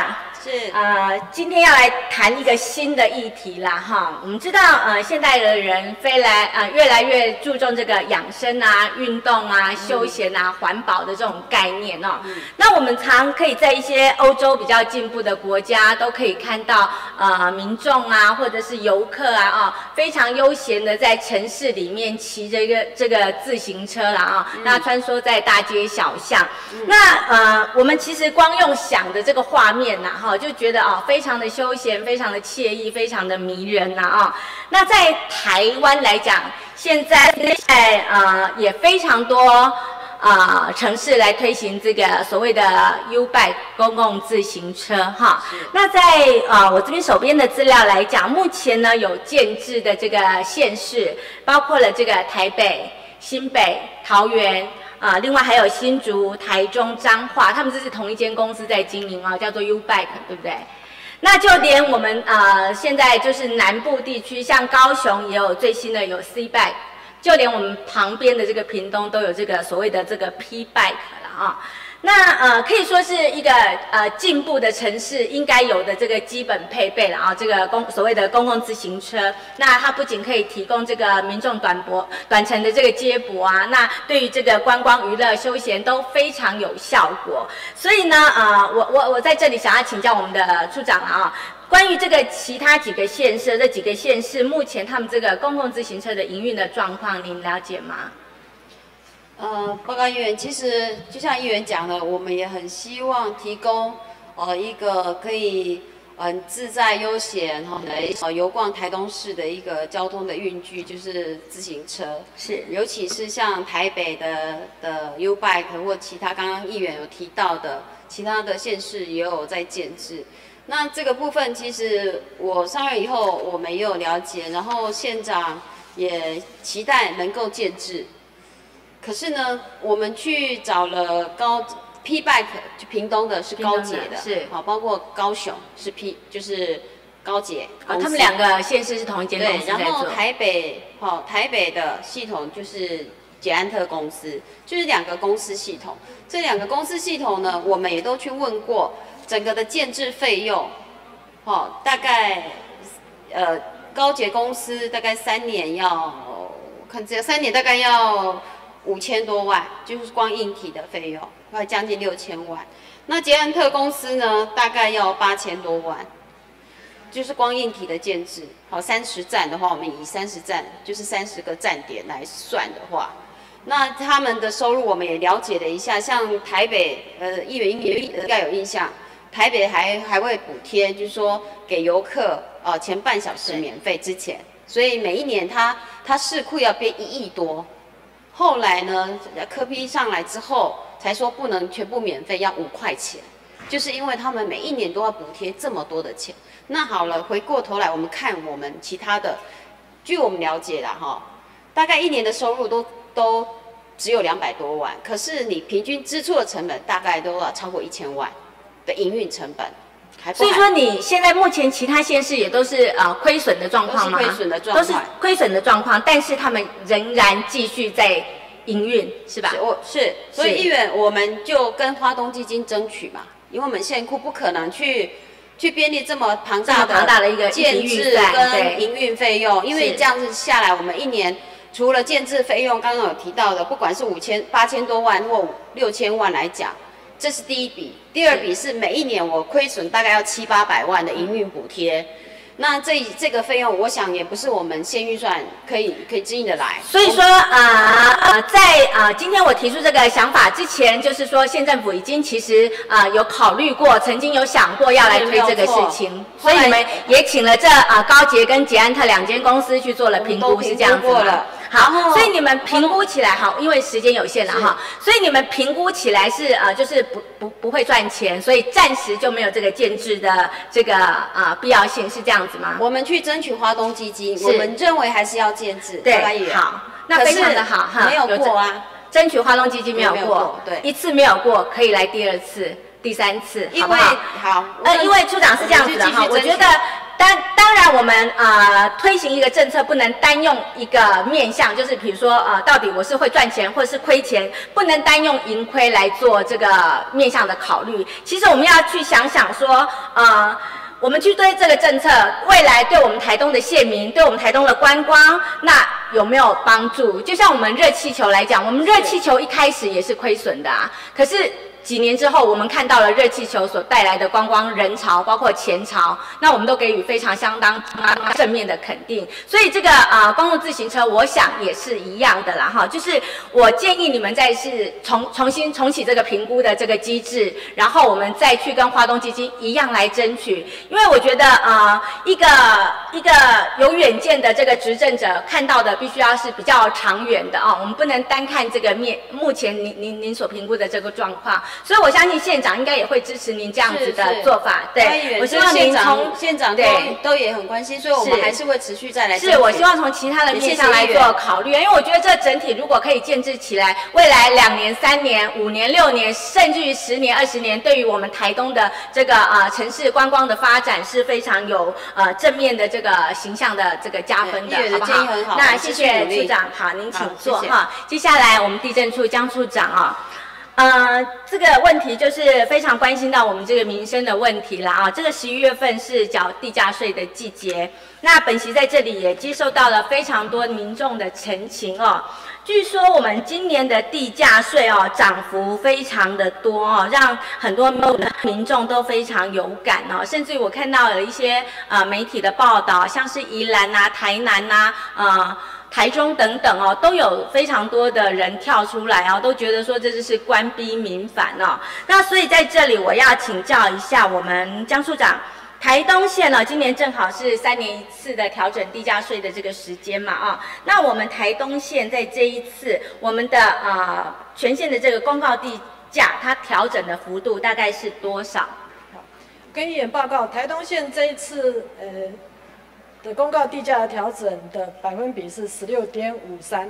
是呃，今天要来谈一个新的议题啦，哈。我们知道，呃，现代的人非来呃越来越注重这个养生啊、运动啊、休闲啊、环保的这种概念哦。那我们常可以在一些欧洲比较进步的国家，都可以看到呃民众啊，或者是游客啊，啊，非常悠闲的在城市里面骑着一个这个自行车啦，啊，那穿梭在大街小巷。那呃，我们其实光用想的这个画面呐，哈。就觉得啊，非常的休闲，非常的惬意，非常的迷人呐啊。那在台湾来讲，现在在呃也非常多啊城市来推行这个所谓的 UBI 公共自行车哈。那在啊我这边手边的资料来讲，目前呢有建制的这个县市，包括了这个台北、新北、桃园。啊，另外还有新竹、台中、彰化，他们这是同一间公司在经营啊，叫做 U Bike，对不对？那就连我们啊现在就是南部地区，像高雄也有最新的有 C Bike，就连我们旁边的这个屏东都有这个所谓的这个 P Bike 了啊。那呃可以说是一个呃进步的城市应该有的这个基本配备了啊，这个公所谓的公共自行车，那它不仅可以提供这个民众短驳短程的这个接驳啊，那对于这个观光娱乐休闲都非常有效果。所以呢，呃，我我我在这里想要请教我们的处长了啊，关于这个其他几个县市这几个县市目前他们这个公共自行车的营运的状况，您了解吗？呃，报告议员，其实就像议员讲的，我们也很希望提供呃一个可以嗯自在悠闲哈来呃游逛台东市的一个交通的运具，就是自行车。是，尤其是像台北的的 U Bike 或其他刚刚议员有提到的，其他的县市也有在建制。那这个部分其实我上任以后我们也有了解，然后县长也期待能够建制。可是呢，我们去找了高 P Bike，就屏东的是高捷的，是好，包括高雄是 P，就是高捷。啊，他们两个县市是同一间公司对，然后台北，好，台北的系统就是捷安特公司，就是两个公司系统。这两个公司系统呢，我们也都去问过，整个的建制费用，好，大概呃高捷公司大概三年要，看这三年大概要。五千多万，就是光硬体的费用，快将近六千万。那捷安特公司呢，大概要八千多万，就是光硬体的建制。好，三十站的话，我们以三十站，就是三十个站点来算的话，那他们的收入我们也了解了一下，像台北，呃，议员应该有印象，台北还还会补贴，就是说给游客，呃，前半小时免费之前，所以每一年他他市库要变一亿多。后来呢，科批上来之后，才说不能全部免费，要五块钱，就是因为他们每一年都要补贴这么多的钱。那好了，回过头来我们看我们其他的，据我们了解的哈，大概一年的收入都都只有两百多万，可是你平均支出的成本大概都要超过一千万的营运成本。所以说你现在目前其他县市也都是呃亏损的状况吗？亏损的状况，都是亏损的状况，但是他们仍然继续在营运，是吧？我是，所以议员我们就跟花东基金争取嘛，因为我们县库不可能去去编列这么庞大的庞大的一个建制跟营运费用，因为这样子下来，我们一年除了建制费用，刚刚有提到的，不管是五千、八千多万或六千万来讲，这是第一笔。第二笔是每一年我亏损大概要七八百万的营运补贴。那这这个费用，我想也不是我们县预算可以可以支应的来。所以说，呃呃，在呃今天我提出这个想法之前，就是说县政府已经其实呃有考虑过，曾经有想过要来推这个事情，所以你们也请了这啊高捷跟捷安特两间公司去做了评估，是这样子了？好，所以你们评估起来好，因为时间有限了哈，所以你们评估起来是呃就是不不不会赚钱，所以暂时就没有这个建制的这个呃必要性，是这样子吗？我们去争取花东基金，我们认为还是要建制，对好，那非常的好哈，没有过啊。争取花东基金没有过过，对一次没有过，可以来第二次、第三次，因为好不好？好，呃，因为处长是这样子的哈，我觉得当当然我们呃推行一个政策不能单用一个面向，就是比如说呃到底我是会赚钱或者是亏钱，不能单用盈亏来做这个面向的考虑。其实我们要去想想说呃。我们去对这个政策，未来对我们台东的县民，对我们台东的观光，那有没有帮助？就像我们热气球来讲，我们热气球一开始也是亏损的啊，可是。几年之后，我们看到了热气球所带来的观光人潮，包括钱潮，那我们都给予非常相当正面的肯定。所以这个呃公路自行车，我想也是一样的啦哈。就是我建议你们再是重重新重启这个评估的这个机制，然后我们再去跟华东基金一样来争取。因为我觉得呃一个一个有远见的这个执政者看到的必须要是比较长远的啊、我们不能单看这个面目前您您您所评估的这个状况。所以我相信县长应该也会支持您这样子的做法。对，我希望县长您从县长都对都也很关心，所以我们是还是会持续再来。是我希望从其他的面向来做考虑，因为我觉得这整体如果可以建制起来，未来两年、三年、五年、六年，甚至于十年、二十年，对于我们台东的这个呃城市观光的发展是非常有呃正面的这个形象的这个加分的，好不好那们谢谢处长，好，您请坐哈。接下来我们地震处江处长啊、呃，这个问题就是非常关心到我们这个民生的问题了啊。这个十一月份是缴地价税的季节，那本席在这里也接受到了非常多民众的陈情哦。据说我们今年的地价税哦涨幅非常的多哦，让很多民众都非常有感哦。甚至我看到有一些呃媒体的报道，像是宜兰呐、台南呐、呃。台中等等哦，都有非常多的人跳出来哦，都觉得说这就是官逼民反哦。那所以在这里我要请教一下我们江处长，台东县呢，今年正好是三年一次的调整地价税的这个时间嘛啊、那我们台东县在这一次我们的呃全县的这个公告地价，它调整的幅度大概是多少？跟议员报告，台东县这一次呃的公告地价的调整的百分比是十六点五三。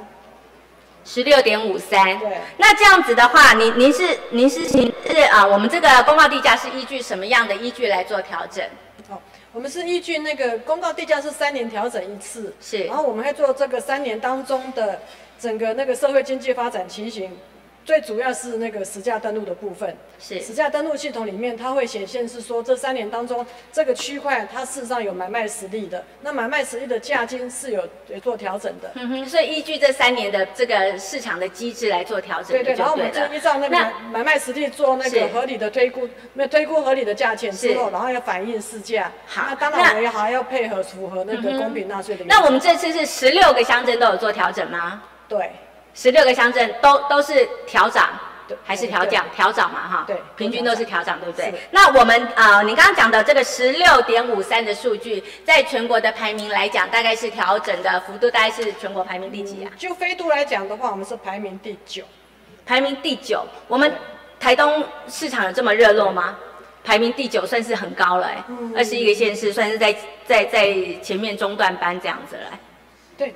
十六点五三。对。那这样子的话，您您是您是您是啊、我们这个公告地价是依据什么样的依据来做调整？好，我们是依据那个公告地价是三年调整一次，是，然后我们会做这个三年当中的整个那个社会经济发展情形，最主要是那个实价登录的部分。是实价登录系统里面，它会显现是说这三年当中这个区块它事实上有买卖实力的，那买卖实力的价金是有有做调整的。嗯哼，所以依据这三年的这个市场的机制来做调整对对，然后我们就依照那个买买卖实力做那是个合理的推估，那推估合理的价钱之后，然后要反映市价。好那当然我们还要配合符合那个公平纳税的。那我们这次是十六个乡镇都有做调整吗？对，十六个乡镇都都是调涨。还是调降调涨嘛哈，对平均都是调涨，对不对？那我们啊、呃你刚刚讲的这个十六点五三的数据，在全国的排名来讲，大概是调整的幅度，大概是全国排名第几啊？就飞度来讲的话，我们是排名第九。排名第九，我们台东市场有这么热络吗？排名第九算是很高了哎、嗯二十一个县市算是在在在前面中段班这样子了欸。对，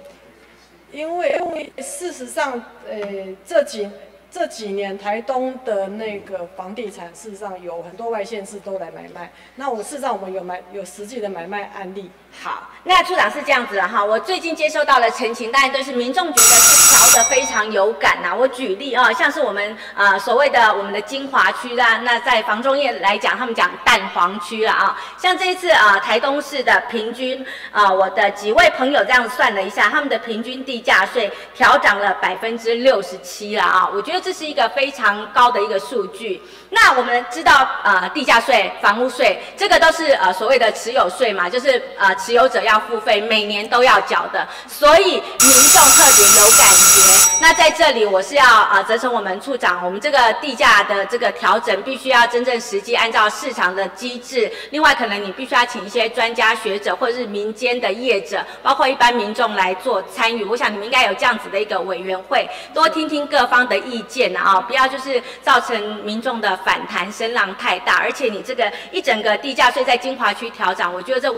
因为因为事实上，呃，这几这几年台东的那个房地产，事实上有很多外县市都来买卖。那我事实上我们有买有实际的买卖案例。好，那处长是这样子的哈，我最近接收到了陈情，当然都是民众觉得是调的非常有感呐。我举例啊，像是我们呃所谓的我们的金华区啦，那在房中业来讲，他们讲蛋黄区了啊。像这一次啊，台东市的平均啊，我的几位朋友这样算了一下，他们的平均地价税调涨了百分之六十七了啊。我觉得这是一个非常高的一个数据。那我们知道呃地价税、房屋税，这个都是呃所谓的持有税嘛，就是呃。持有者要付费，每年都要缴的，所以民众特别有感觉。那在这里，我是要啊责成我们处长，我们这个地价的这个调整，必须要真正实际按照市场的机制。另外，可能你必须要请一些专家学者，或者是民间的业者，包括一般民众来做参与。我想你们应该有这样子的一个委员会，多听听各方的意见啊，不要就是造成民众的反弹声浪太大。而且你这个一整个地价税在金华区调整，我觉得这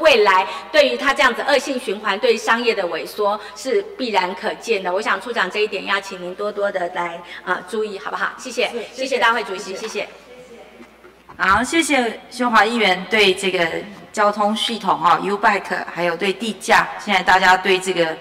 未来对于它这样子恶性循环，对商业的萎缩是必然可见的。我想处长这一点要请您多多的来啊注意，好不好？谢谢，谢谢大会主席，谢谢。好，谢谢修华议员对这个交通系统哈，U Bike，还有对地价，现在大家对这个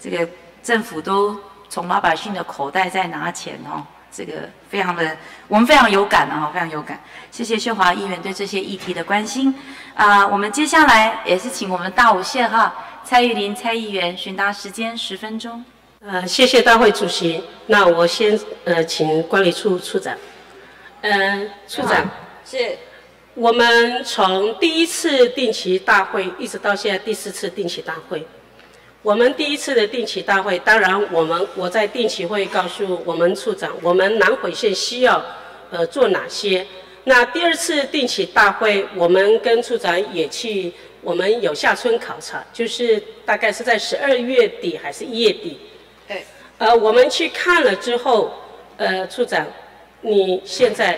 这个政府都从老百姓的口袋在拿钱哦。这个非常的，我们非常有感啊，非常有感。谢谢秀华议员对这些议题的关心啊。我们接下来也是请我们大五线哈蔡玉林蔡议员询答时间十分钟。呃，谢谢大会主席。那我先呃请管理处处长。嗯，处长是。我们从第一次定期大会一直到现在第四次定期大会。我们第一次的定期大会，当然我们我在定期会告诉我们处长，我们南回县需要呃做哪些。那第二次定期大会，我们跟处长也去，我们有下村考察，就是大概是在十二月底还是一月底。对。呃，我们去看了之后，呃，处长。你现在，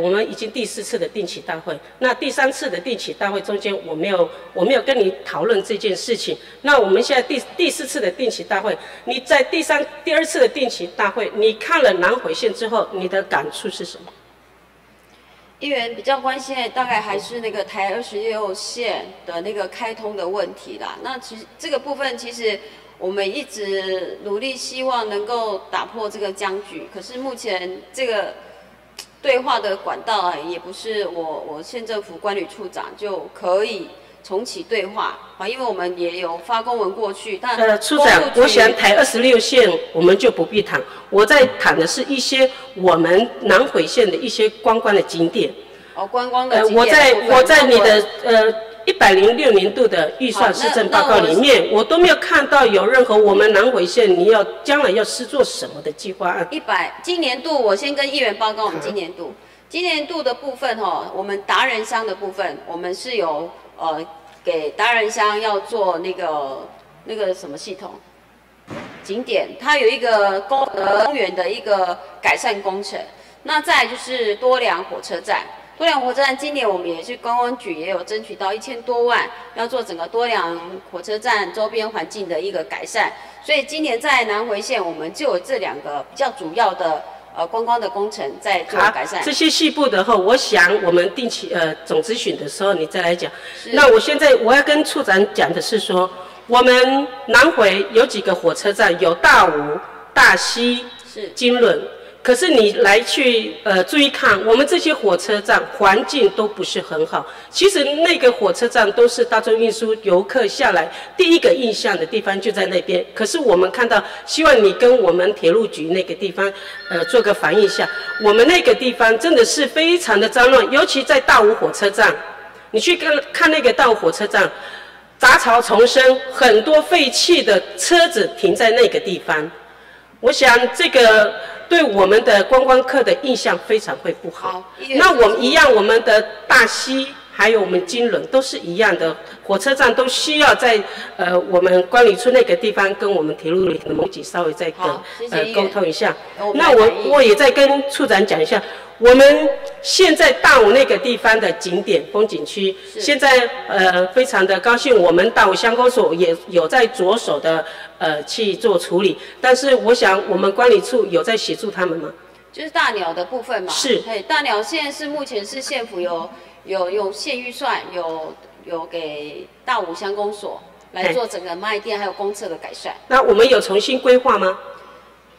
我们已经第四次的定期大会，那第三次的定期大会中间，我没有，我没有跟你讨论这件事情。那我们现在第第四次的定期大会，你在第三、第二次的定期大会，你看了南回线之后，你的感触是什么？议员比较关心的大概还是那个台二十六线的那个开通的问题啦。那其实这个部分其实。我们一直努力，希望能够打破这个僵局。可是目前这个对话的管道啊，也不是我我县政府管理处长就可以重启对话啊，因为我们也有发公文过去。但呃，处长，我想台二十六线我们就不必谈，我在谈的是一些我们南回县的一些观光的景点。哦，观光的。呃，我在我在你的呃。一百零六年度的预算施政报告里面，我都没有看到有任何我们南回县你要将来要施做什么的计划案。一百，今年度我先跟议员报告，我们今年度，今年度的部分哈，我们达人乡的部分，我们是有呃给达人乡要做那个那个什么系统景点，它有一个公公园的一个改善工程，那再就是多良火车站。多良火车站今年我们也是观光局也有争取到一千多万，要做整个多良火车站周边环境的一个改善，所以今年在南回县我们就有这两个比较主要的呃观光的工程在做改善。这些细部的话，我想我们定期呃总咨询的时候你再来讲。那我现在我要跟处长讲的是说，我们南回有几个火车站，有大武、大溪、是金轮。可是你来去呃注意看，我们这些火车站环境都不是很好。其实那个火车站都是大众运输游客下来第一个印象的地方就在那边。可是我们看到，希望你跟我们铁路局那个地方呃做个反映一下，我们那个地方真的是非常的脏乱，尤其在大武火车站，你去看看那个大武火车站，杂草丛生，很多废弃的车子停在那个地方。我想这个。对我们的观光客的印象非常会不好。那我们一样，我们的大溪还有我们金轮都是一样的，火车站都需要在呃我们管理处那个地方跟我们铁路的民警稍微再跟呃沟通一下。那我我也再跟处长讲一下，我们现在大武那个地方的景点风景区，现在呃非常的高兴，我们大武乡公所也有在着手的呃去做处理，但是我想我们管理处有在协助他们吗？就是大鸟的部分嘛。是。嘿，大鸟现在是目前是县府有有有县预算，有有给大武乡公所来做整个卖店还有公厕的改善。那我们有重新规划吗？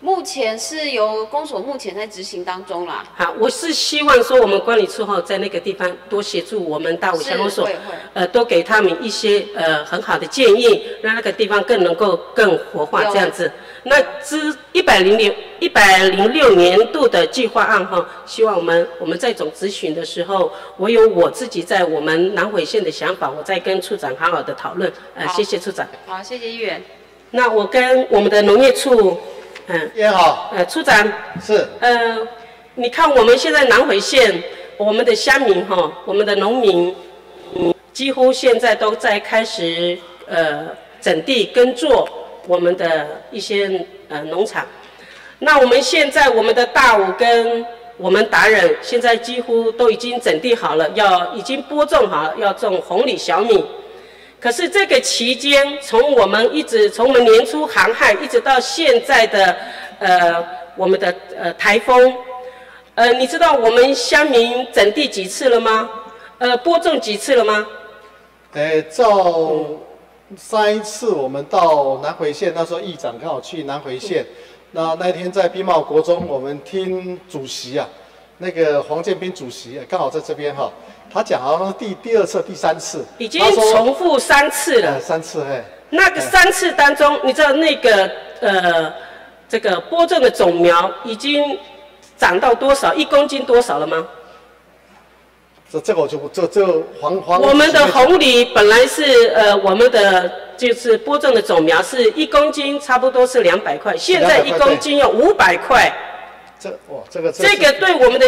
目前是由公所目前在执行当中啦。好，我是希望说我们管理处哈在那个地方多协助我们大武乡公所，呃，多给他们一些呃很好的建议，让那个地方更能够更活化这样子。那之一百零零一百零六年度的计划案哈，希望我们我们在总咨询的时候，我有我自己在我们南回县的想法，我再跟处长好好的讨论。呃，谢谢处长。好，谢谢议员。那我跟我们的农业处。嗯，也好。呃，处长是。呃，你看我们现在南回县，我们的乡民哈，我们的农民，嗯，几乎现在都在开始呃整地耕作我们的一些呃农场。那我们现在我们的大武跟我们达人现在几乎都已经整地好了，要已经播种好了，要种红李小米。可是这个期间，从我们一直从我们年初航海，一直到现在的，呃，我们的呃台风，呃，你知道我们乡民整地几次了吗？呃，播种几次了吗？呃，照上一次我们到南回县，那时候议长刚好去南回县，那那天在兵茂国中，我们听主席啊，那个黄建斌主席刚好在这边哈。他讲好像第第二次、第三次，已经重复三次了。三次，嘿。那个三次当中，你知道那个呃，这个播种的种苗已经长到多少？一公斤多少了吗？这这个我就不这这黄黄。我们的红梨本来是呃，我们的就是播种的种苗是一公斤差不多是两百块，现在一公斤要五百块。这哇，这个这个对我们的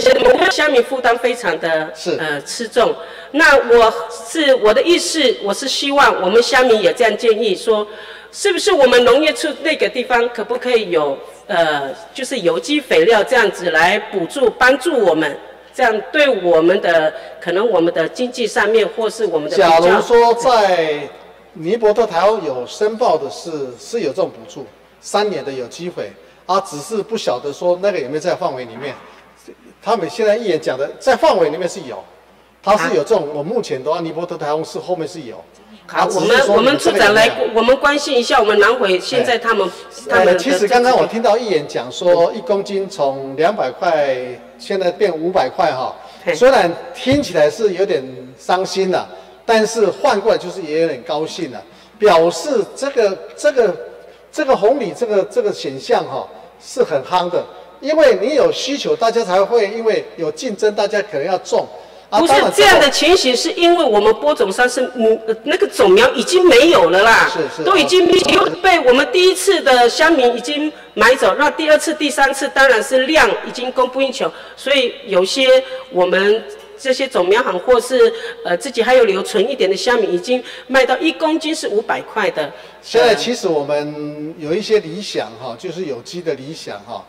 乡民负担非常的是呃吃重。那我是我的意思，我是希望我们乡民也这样建议说，是不是我们农业处那个地方可不可以有呃，就是有机肥料这样子来补助帮助我们，这样对我们的可能我们的经济上面或是我们的。假如说在尼泊特台湾有申报的是是有这种补助，三年的有机肥。啊，只是不晓得说那个有没有在范围里面。他们现在一眼讲的，在范围里面是有，他是有这种。我目前的话，尼泊特台风是后面是有。好，我们我们处长来，我们关心一下我们南回现在他们他们。其实刚刚我听到一眼讲说，一公斤从两百块现在变五百块哈，虽然听起来是有点伤心了，但是换过来就是也有点高兴了，表示这个这个这个红鲤这个这个选项哈。是很夯的，因为你有需求，大家才会因为有竞争，大家可能要种。不是这样的情形，是因为我们播种上是嗯那个种苗已经没有了啦，是是，都已经被我们第一次的乡民已经买走，那第二次、第三次当然是量已经供不应求，所以有些我们这些种苗行或是呃自己还有留存一点的虾米，已经卖到一公斤是五百块的。现在其实我们有一些理想哈，就是有机的理想哈，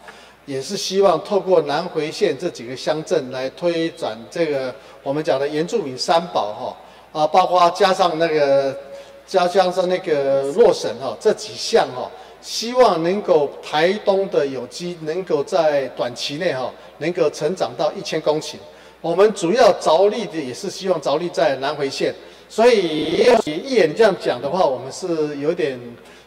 也是希望透过南回县这几个乡镇来推展这个我们讲的原住民三宝哈啊，包括加上那个加加上那个洛神哈这几项哈，希望能够台东的有机能够在短期内哈能够成长到一千公顷。我们主要着力的也是希望着力在南回县。所以一眼这样讲的话，我们是有点。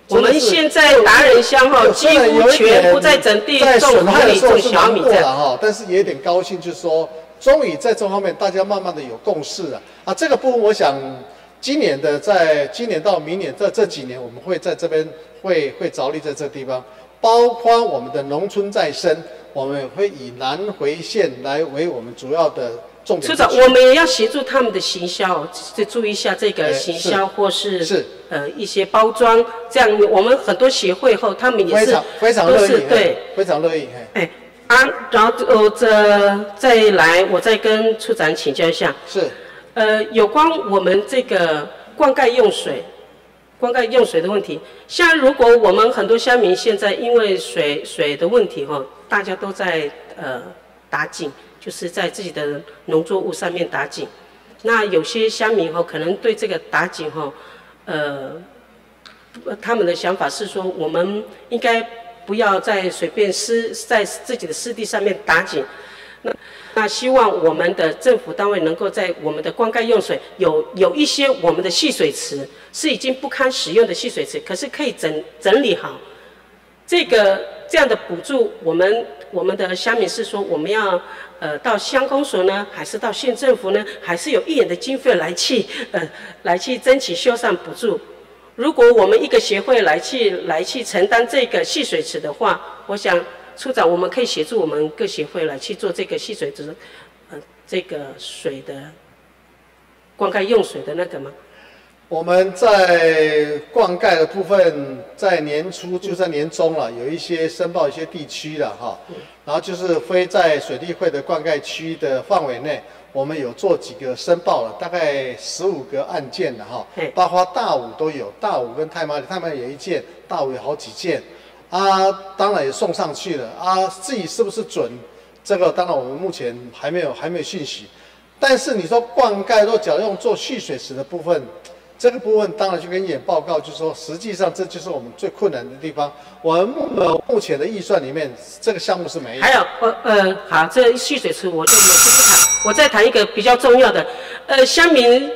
我们现在达人乡哈，几乎全部在整地种红米、种小米这样哈。但是也有点高兴，就是说，终于在这方面大家慢慢的有共识了啊。这个部分，我想今年的，在今年到明年这这几年，我们会在这边会会着力在这地方，包括我们的农村再生，我们会以南回县来为我们主要的重点。处长，我们也要协助他们的行销，再注意一下这个行销或是是呃一些包装，这样我们很多协会后他们也是非常乐意，对，非常乐意。哎，啊，然后我这再来，我再跟处长请教一下，是，呃，有关我们这个灌溉用水，灌溉用水的问题，像如果我们很多乡民现在因为水水的问题哈，大家都在呃打井。就是在自己的农作物上面打井。那有些乡民哈，可能对这个打井哈，呃，他们的想法是说，我们应该不要在随便私在自己的湿地上面打井。那那希望我们的政府单位能够在我们的灌溉用水有有一些我们的蓄水池是已经不堪使用的蓄水池，可是可以整整理好。这个这样的补助，我们我们的乡民是说，我们要呃到乡公所呢，还是到县政府呢，还是有一点的经费来去呃来去争取修缮补助？如果我们一个协会来去来去承担这个蓄水池的话，我想处长我们可以协助我们各协会来去做这个蓄水池，呃这个水的灌溉用水的那个吗？我们在灌溉的部分，在年初就在年中了，有一些申报一些地区了哈，然后就是非在水利会的灌溉区的范围内，我们有做几个申报了，大概十五个案件的哈，包括大武都有，大武跟太麻里，太麻里有一件，大武有好几件，啊，当然也送上去了，啊，自己是不是准？这个当然我们目前还没有还没有信息，但是你说灌溉若假用做蓄水池的部分。这个部分当然就跟演报告，就是说，实际上这就是我们最困难的地方。我们目目前的预算里面，这个项目是没有。还有，呃呃，好，这蓄水池我就我就不谈，我再谈一个比较重要的。呃，乡民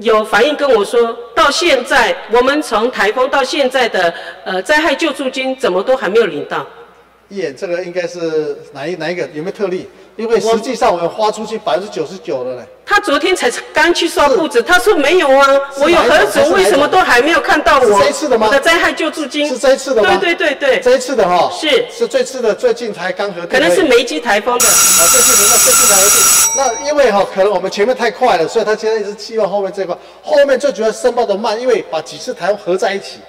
有反映跟我说，到现在我们从台风到现在的呃灾害救助金怎么都还没有领到。一眼这个应该是哪一哪一个有没有特例？因为实际上我们花出去百分之九十九了嘞。他昨天才刚去刷布子，他说没有啊，我有核准，为什么都还没有看到我？这一次的吗？我的灾害救助金是这一次的吗？对对对对，这一次的哈。是是这次的，最近才刚核定。可能是梅基台风的。啊，最近那最近才核定。那因为哈，可能我们前面太快了，所以他现在一直希望后面这块，后面最主要申报的慢，因为把几次台风合在一起。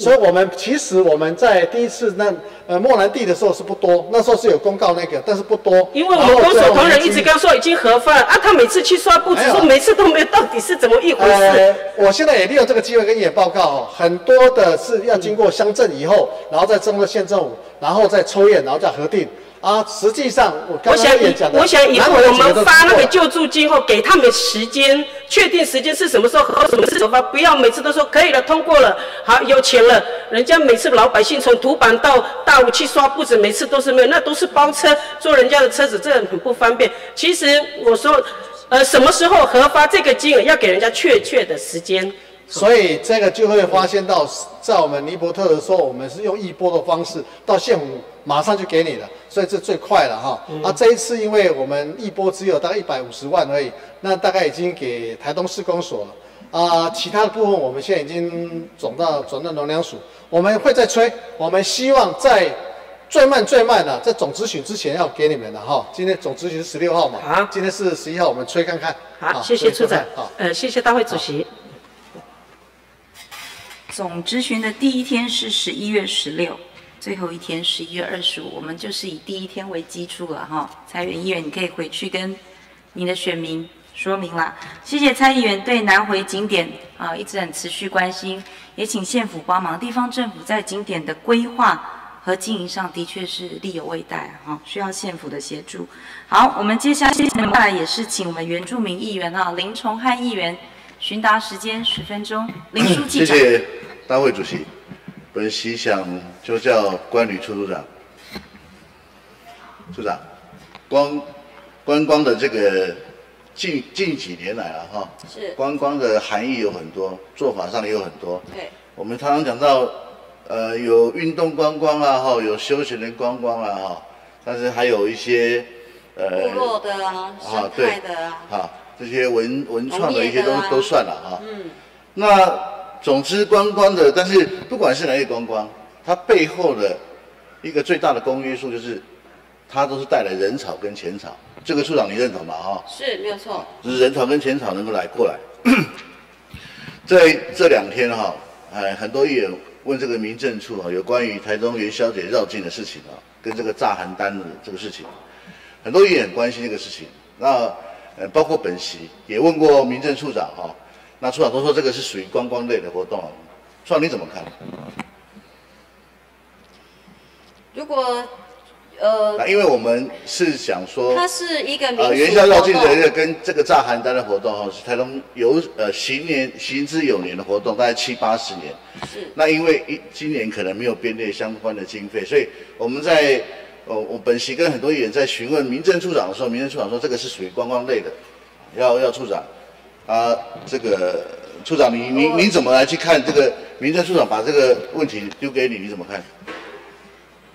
所以我们其实我们在第一次那呃莫兰地的时候是不多，那时候是有公告那个，但是不多。因为我们公所同仁一直跟他说已经核发啊，他每次去刷布置说每次都没有，到底是怎么一回事？呃，我现在也利用这个机会跟你报告哦，很多的是要经过乡镇以后，然后再征了县政府，然后再抽验，然后再核定。啊，实际上我刚才也讲的，我想以后我们发那个救助金后，给他们时间，确定时间是什么时候和什么时候发，不要每次都说可以了，通过了，好有钱了，人家每次老百姓从土板到大武器刷布子，每次都是没有，那都是包车，坐人家的车子，这很不方便。其实我说，呃，什么时候核发这个金额，要给人家确切的时间。所以这个就会发现到，在我们尼伯特的时候，我们是用一波的方式到县府马上就给你了，所以这最快了哈。啊，这一次因为我们一波只有大概一百五十万而已，那大概已经给台东施工所了。啊，其他的部分我们现在已经转到转到农粮署，我们会再催。我们希望在最慢最慢的在总咨询之前要给你们的哈。今天总咨询是十六号嘛？啊，今天是十一号，我们催看看。好，谢谢处长。好，呃，谢谢大会主席。总咨询的第一天是十一月十六，最后一天十一月二十五，我们就是以第一天为基础了哈。蔡元议员，你可以回去跟你的选民说明啦。谢谢蔡议员对南回景点啊一直很持续关心，也请县府帮忙。地方政府在景点的规划和经营上的确是力有未逮哈，需要县府的协助。好，我们接下来也是请我们原住民议员啊林崇汉议员。询答时间十分钟，林书记。谢谢大会主席。本席想就叫关旅处处长。处长，观观光的这个近近几年来了哈，是观光的含义有很多，做法上也有很多。对。我们常常讲到，呃，有运动观光啊，哈，有休闲的观光啊，哈，但是还有一些呃部落的啊，生态的啊，哈。这些文文创的一些东西都算了哈。嗯。那总之观光的，但是不管是哪一观光，它背后的一个最大的公约数就是，它都是带来人潮跟钱潮。这个处长你认同吗？哈。是没有错。就是人潮跟钱潮能够来过来。(coughs) 在这两天哈，哎，很多议员问这个民政处啊，有关于台中元宵节绕境的事情啊，跟这个炸邯郸的这个事情，很多议员关心这个事情。那呃，包括本席也问过民政处长哈，那处长都说这个是属于观光类的活动，处长你怎么看？如果呃那因为我们是想说，它是一个民呃，俗元宵绕境的一个跟这个炸邯郸的活动哈，是台东有呃行年行之有年的活动，大概七八十年。是。那因为一今年可能没有编列相关的经费，所以我们在呃我本席跟很多议员在询问民政处长的时候，民政处长说这个是属于观光类的，要要处长啊，这个处长你你你怎么来去看这个民政处长把这个问题丢给你，你怎么看？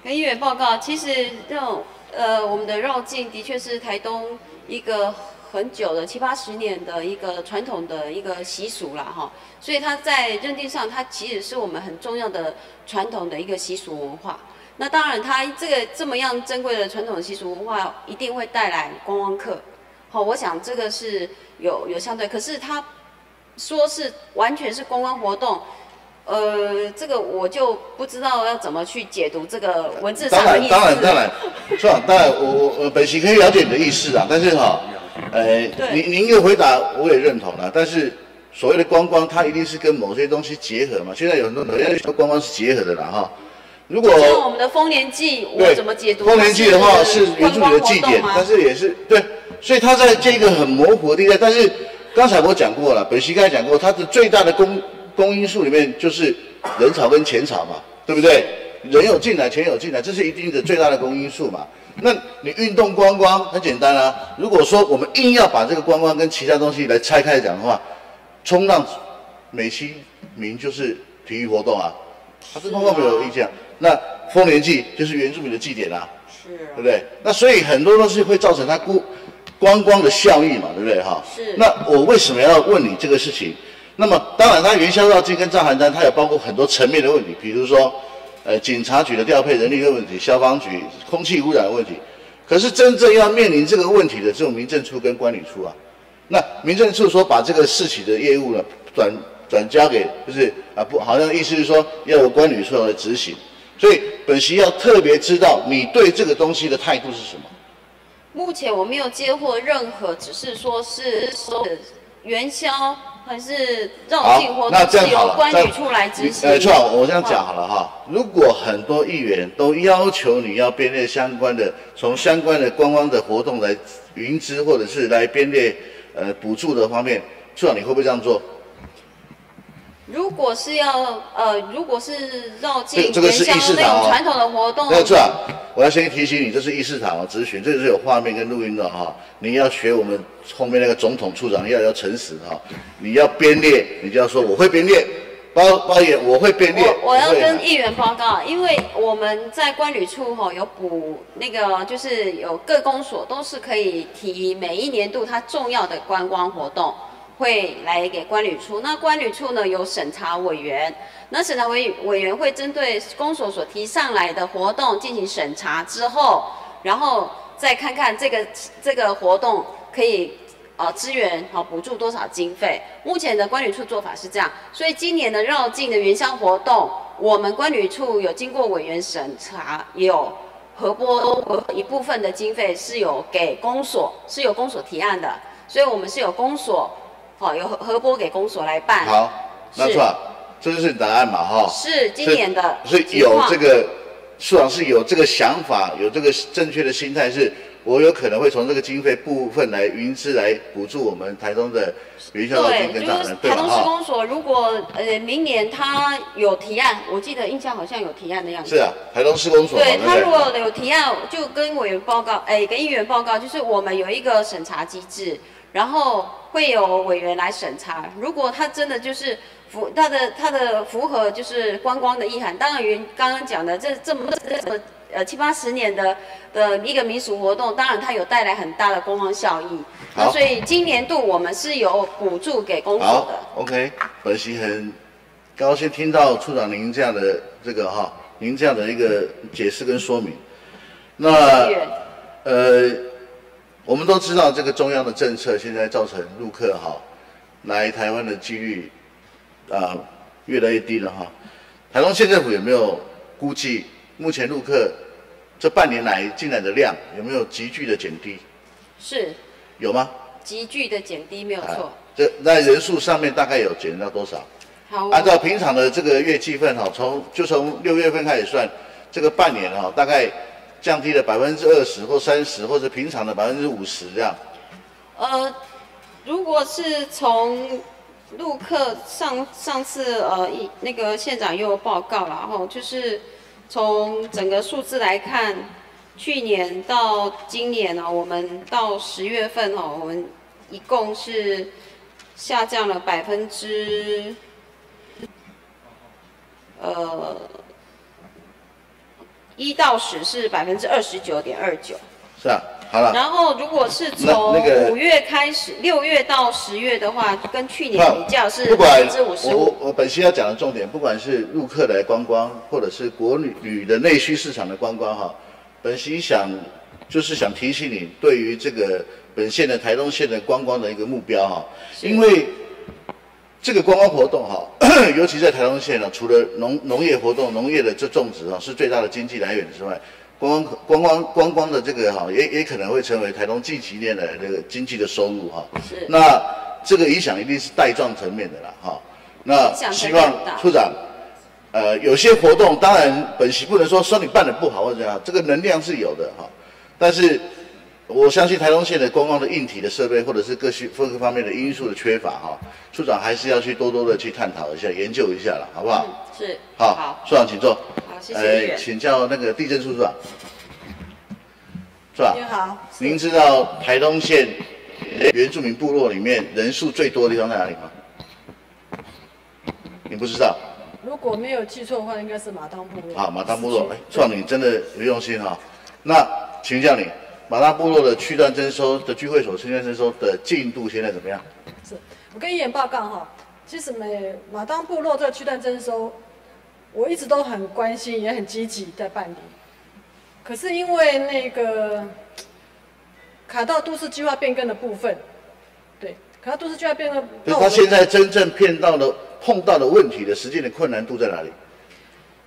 跟议员报告，其实这种呃，我们的绕境的确是台东一个很久的七八十年的一个传统的一个习俗啦，哈，所以它在认定上，它其实是我们很重要的传统的一个习俗文化。那当然，它这个这么样珍贵的传统习俗文化，一定会带来观光客。好，我想这个是有有相对，可是他说是完全是公关活动。呃，这个我就不知道要怎么去解读这个文字上的意思。当然，当然，处长，当然，我我呃本席可以了解你的意思啊，但是哈，呃，您您的回答我也认同了，但是所谓的观光，它一定是跟某些东西结合嘛。现在有很多有些观光是结合的啦哈。如果像我们的丰年祭，我怎么解读？丰年祭的话是原住民的祭典，但是也是对，所以它在这个很模糊的地带。但是刚才我讲过了，本席刚才讲过，它的最大的公公因数里面就是人潮跟钱潮嘛，对不对？人有进来，钱有进来，这是一定的最大的公因数嘛。那你运动观光很简单啊，如果说我们硬要把这个观光跟其他东西来拆开讲的话，冲浪美其名就是体育活动啊，它跟观光没有意见啊。那丰年祭就是原住民的祭典啊，是对不对？那所以很多东西会造成它观观光的效益嘛，对不对哈？是那我为什么要问你这个事情？那么当然，它元宵绕境跟张邯郸，它有包括很多层面的问题，比如说，呃，警察局的调配人力的问题，消防局空气污染的问题。可是真正要面临这个问题的，只有民政处跟管理处啊。那民政处说把这个事情的业务呢转转交给，就是啊不，好像意思是说要由管理处来执行。所以本席要特别知道你对这个东西的态度是什么。目前我没有接获任何，只是说是说元宵还是绕境活动是由关羽出来执行。呃，处长，我这样讲好了哈。如果很多议员都要求你要编列相关的，从相关的观光的活动来云支，或者是来编列呃补助的方面，处长你会不会这样做？如果是要呃，如果是绕境这个是元宵那议事堂哦种传统的活动，那个处长，我要先提醒你，这是议事堂哦，咨询，这个是有画面跟录音的哈。你要学我们后面那个总统处长要要诚实哈，你要编列，你就要说我会编列，包包也我会编列。我我要跟议员报告，因为我们在关旅处吼有补那个，就是有各公所都是可以提每一年度它重要的观光活动，会来给关旅处。那关旅处呢有审查委员，那审查委委员会针对公所所提上来的活动进行审查之后，然后再看看这个这个活动可以呃支援好补助多少经费。目前的关旅处做法是这样，所以今年的绕境的元宵活动，我们关旅处有经过委员审查，有核拨一部分的经费是有给公所，是有公所提案的，所以我们是有公所，好有核核拨给公所来办。好，那是处长，这就是答案嘛哈。是今年的所以有这个市长是有这个想法，有这个正确的心态，是我有可能会从这个经费部分来云支来补助我们台东的元宵绕境对，就是跟大人，对台东市吧哈？公所，如果呃明年他有提案，我记得印象好像有提案的样子。是啊，台东市公所嘛，对他如果有提案，就跟委员报告，哎，跟议员报告，就是我们有一个审查机制，然后会有委员来审查。如果他真的就是符他的他的符合就是观光的意涵，当然云刚刚讲的这这么这么呃七八十年的的一个民俗活动，当然它有带来很大的观光效益。那所以今年度我们是有补助给公所的。，OK，本席很高兴听到处长您这样的这个哈，您这样的一个解释跟说明。那呃，我们都知道这个中央的政策现在造成陆客哈来台湾的几率啊、越来越低了哈。台东县政府有没有估计目前陆客这半年来进来的量有没有急剧的减低？是有吗？急剧的减低，没有错。这在人数上面大概有减到多少？好，按照平常的这个月计分哈，从就从六月份开始算，这个半年哈，大概降低了百分之二十或三十，或者平常的百分之五十这样？呃，如果是从陆客上上次呃一那个县长又报告然后就是从整个数字来看，去年到今年呢，我们到十月份哦，我们一共是下降了百分之呃一到十是百分之二十九点二九。是啊，好了。然后如果是从五月开始，六月到十月的话，跟去年比较是百分之五十。我我本期要讲的重点，不管是入客来观光，或者是国旅旅的内需市场的观光哈，本席想就是想提醒你，对于这个本县的台东县的观光的一个目标哈，因为这个观光活动哈，(clears throat) 尤其在台东县呢，除了农农业活动、农业的这种植啊是最大的经济来源之外，观光观光观光的这个哈，也也可能会成为台东近几年的这个经济的收入哈。是那这个影响一定是带状层面的啦哈。那希望处长，呃，有些活动当然本席不能说说你办的不好或者怎样，这个能量是有的哈。但是我相信台东县的观光的硬体的设备，或者是各需各个方面的因素的缺乏哈，处长还是要去多多的去探讨一下、研究一下了，好不好？是。好，处长请坐。好，谢谢。请教那个地震处处长，处长。您好。您知道台东县原住民部落里面人数最多的地方在哪里吗？你不知道？如果没有记错的话，应该是马当部落。好，马当部落，哎，处长你真的有用心哈。那请教你，马当部落的区段征收的聚会所区段征收的进度现在怎么样？是我跟议员报告哈，其实每马当部落这个区段征收，我一直都很关心，也很积极在办理。可是因为那个卡到都市计划变更的部分，对，卡到都市计划变更，可那我们是他现在真正骗到的碰到的问题的实际的困难度在哪里？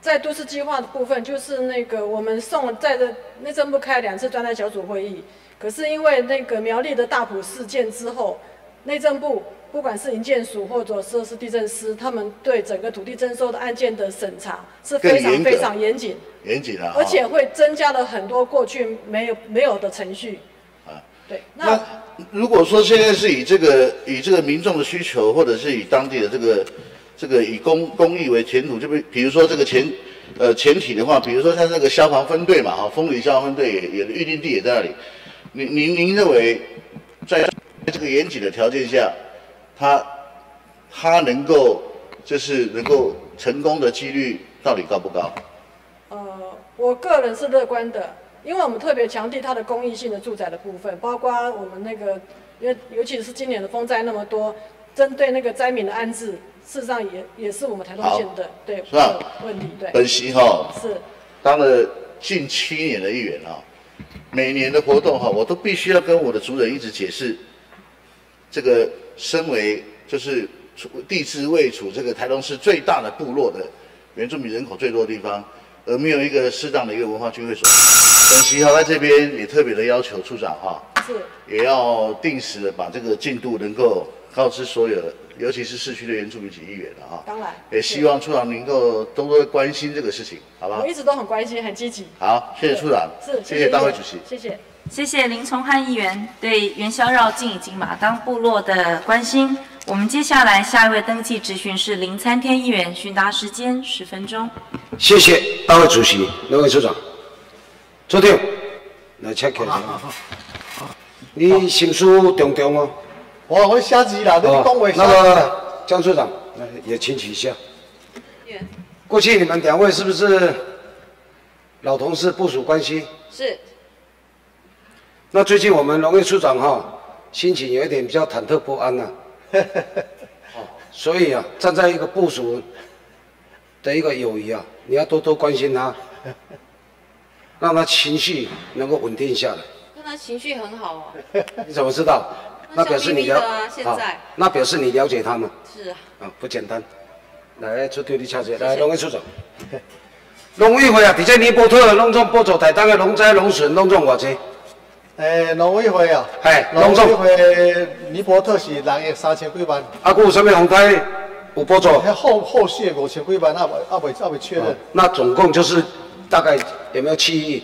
在都市计划的部分，就是那个我们送在这内政部开了两次专案小组会议，可是因为那个苗栗的大埔事件之后，内政部不管是营建署或者说是地震司，他们对整个土地征收的案件的审查是非常非常严谨，严谨啊！而且会增加了很多过去没有没有的程序。啊，对，那如果说现在是以这个以这个民众的需求，或者是以当地的这个这个以公公益为前途，就比比如说这个前呃前提的话，比如说像这个消防分队嘛，哈，丰里消防分队也也预定地也在那里。您您您认为在这个严谨的条件下，他他能够就是能够成功的几率到底高不高？呃，我个人是乐观的，因为我们特别强调它的公益性的住宅的部分，包括我们那个，因为尤其是今年的风灾那么多，针对那个灾民的安置，事实上也也是我们台东县的对是吧问题对。本席哈是当了近七年的议员啊，每年的活动哈，我都必须要跟我的族人一直解释，这个身为就是处地质位处这个台东市最大的部落的原住民人口最多的地方，而没有一个适当的一个文化聚会所。本席哈在这边也特别的要求处长哈，是也要定时的把这个进度能够告知所有的，尤其是市区的原住民及议员的哈。当然也希望处长能够多多的关心这个事情，好不好我？一直都很关心，很积极。好，谢谢处长，是，谢谢大会主席。谢谢。谢谢林崇汉议员对元宵绕境以及马当部落的关心。我们接下来下一位登记质询是林参天议员，询答时间十分钟。谢谢大会主席、两位处长。坐定，来 check 一下。你心事重重哦。我我下集啦，你讲话哦那个江处长，来也请起一下。过去你们两位是不是老同事部署关系？是那最近我们农业处长哈、心情有一点比较忐忑不安呐、(laughs) 哦所以啊，站在一个部署的一个友谊啊，你要多多关心他，(laughs) 让他情绪能够稳定下来。看他情绪很好啊。你怎么知道？那表示你了好那表示你了解他们？是啊。啊，不简单。来，出队你瞧一下，来，农业处长。(laughs) 农委会啊，伫这尼波特拢总补助台东的农灾农损拢总偌济？诶，农委会啊，哎，农拢总委会尼泊特是人亿三千几万，啊，还有什么洪灾有补助？迄后后续的五千几万，那未还未还未确认。那总共就是大概有没有七亿？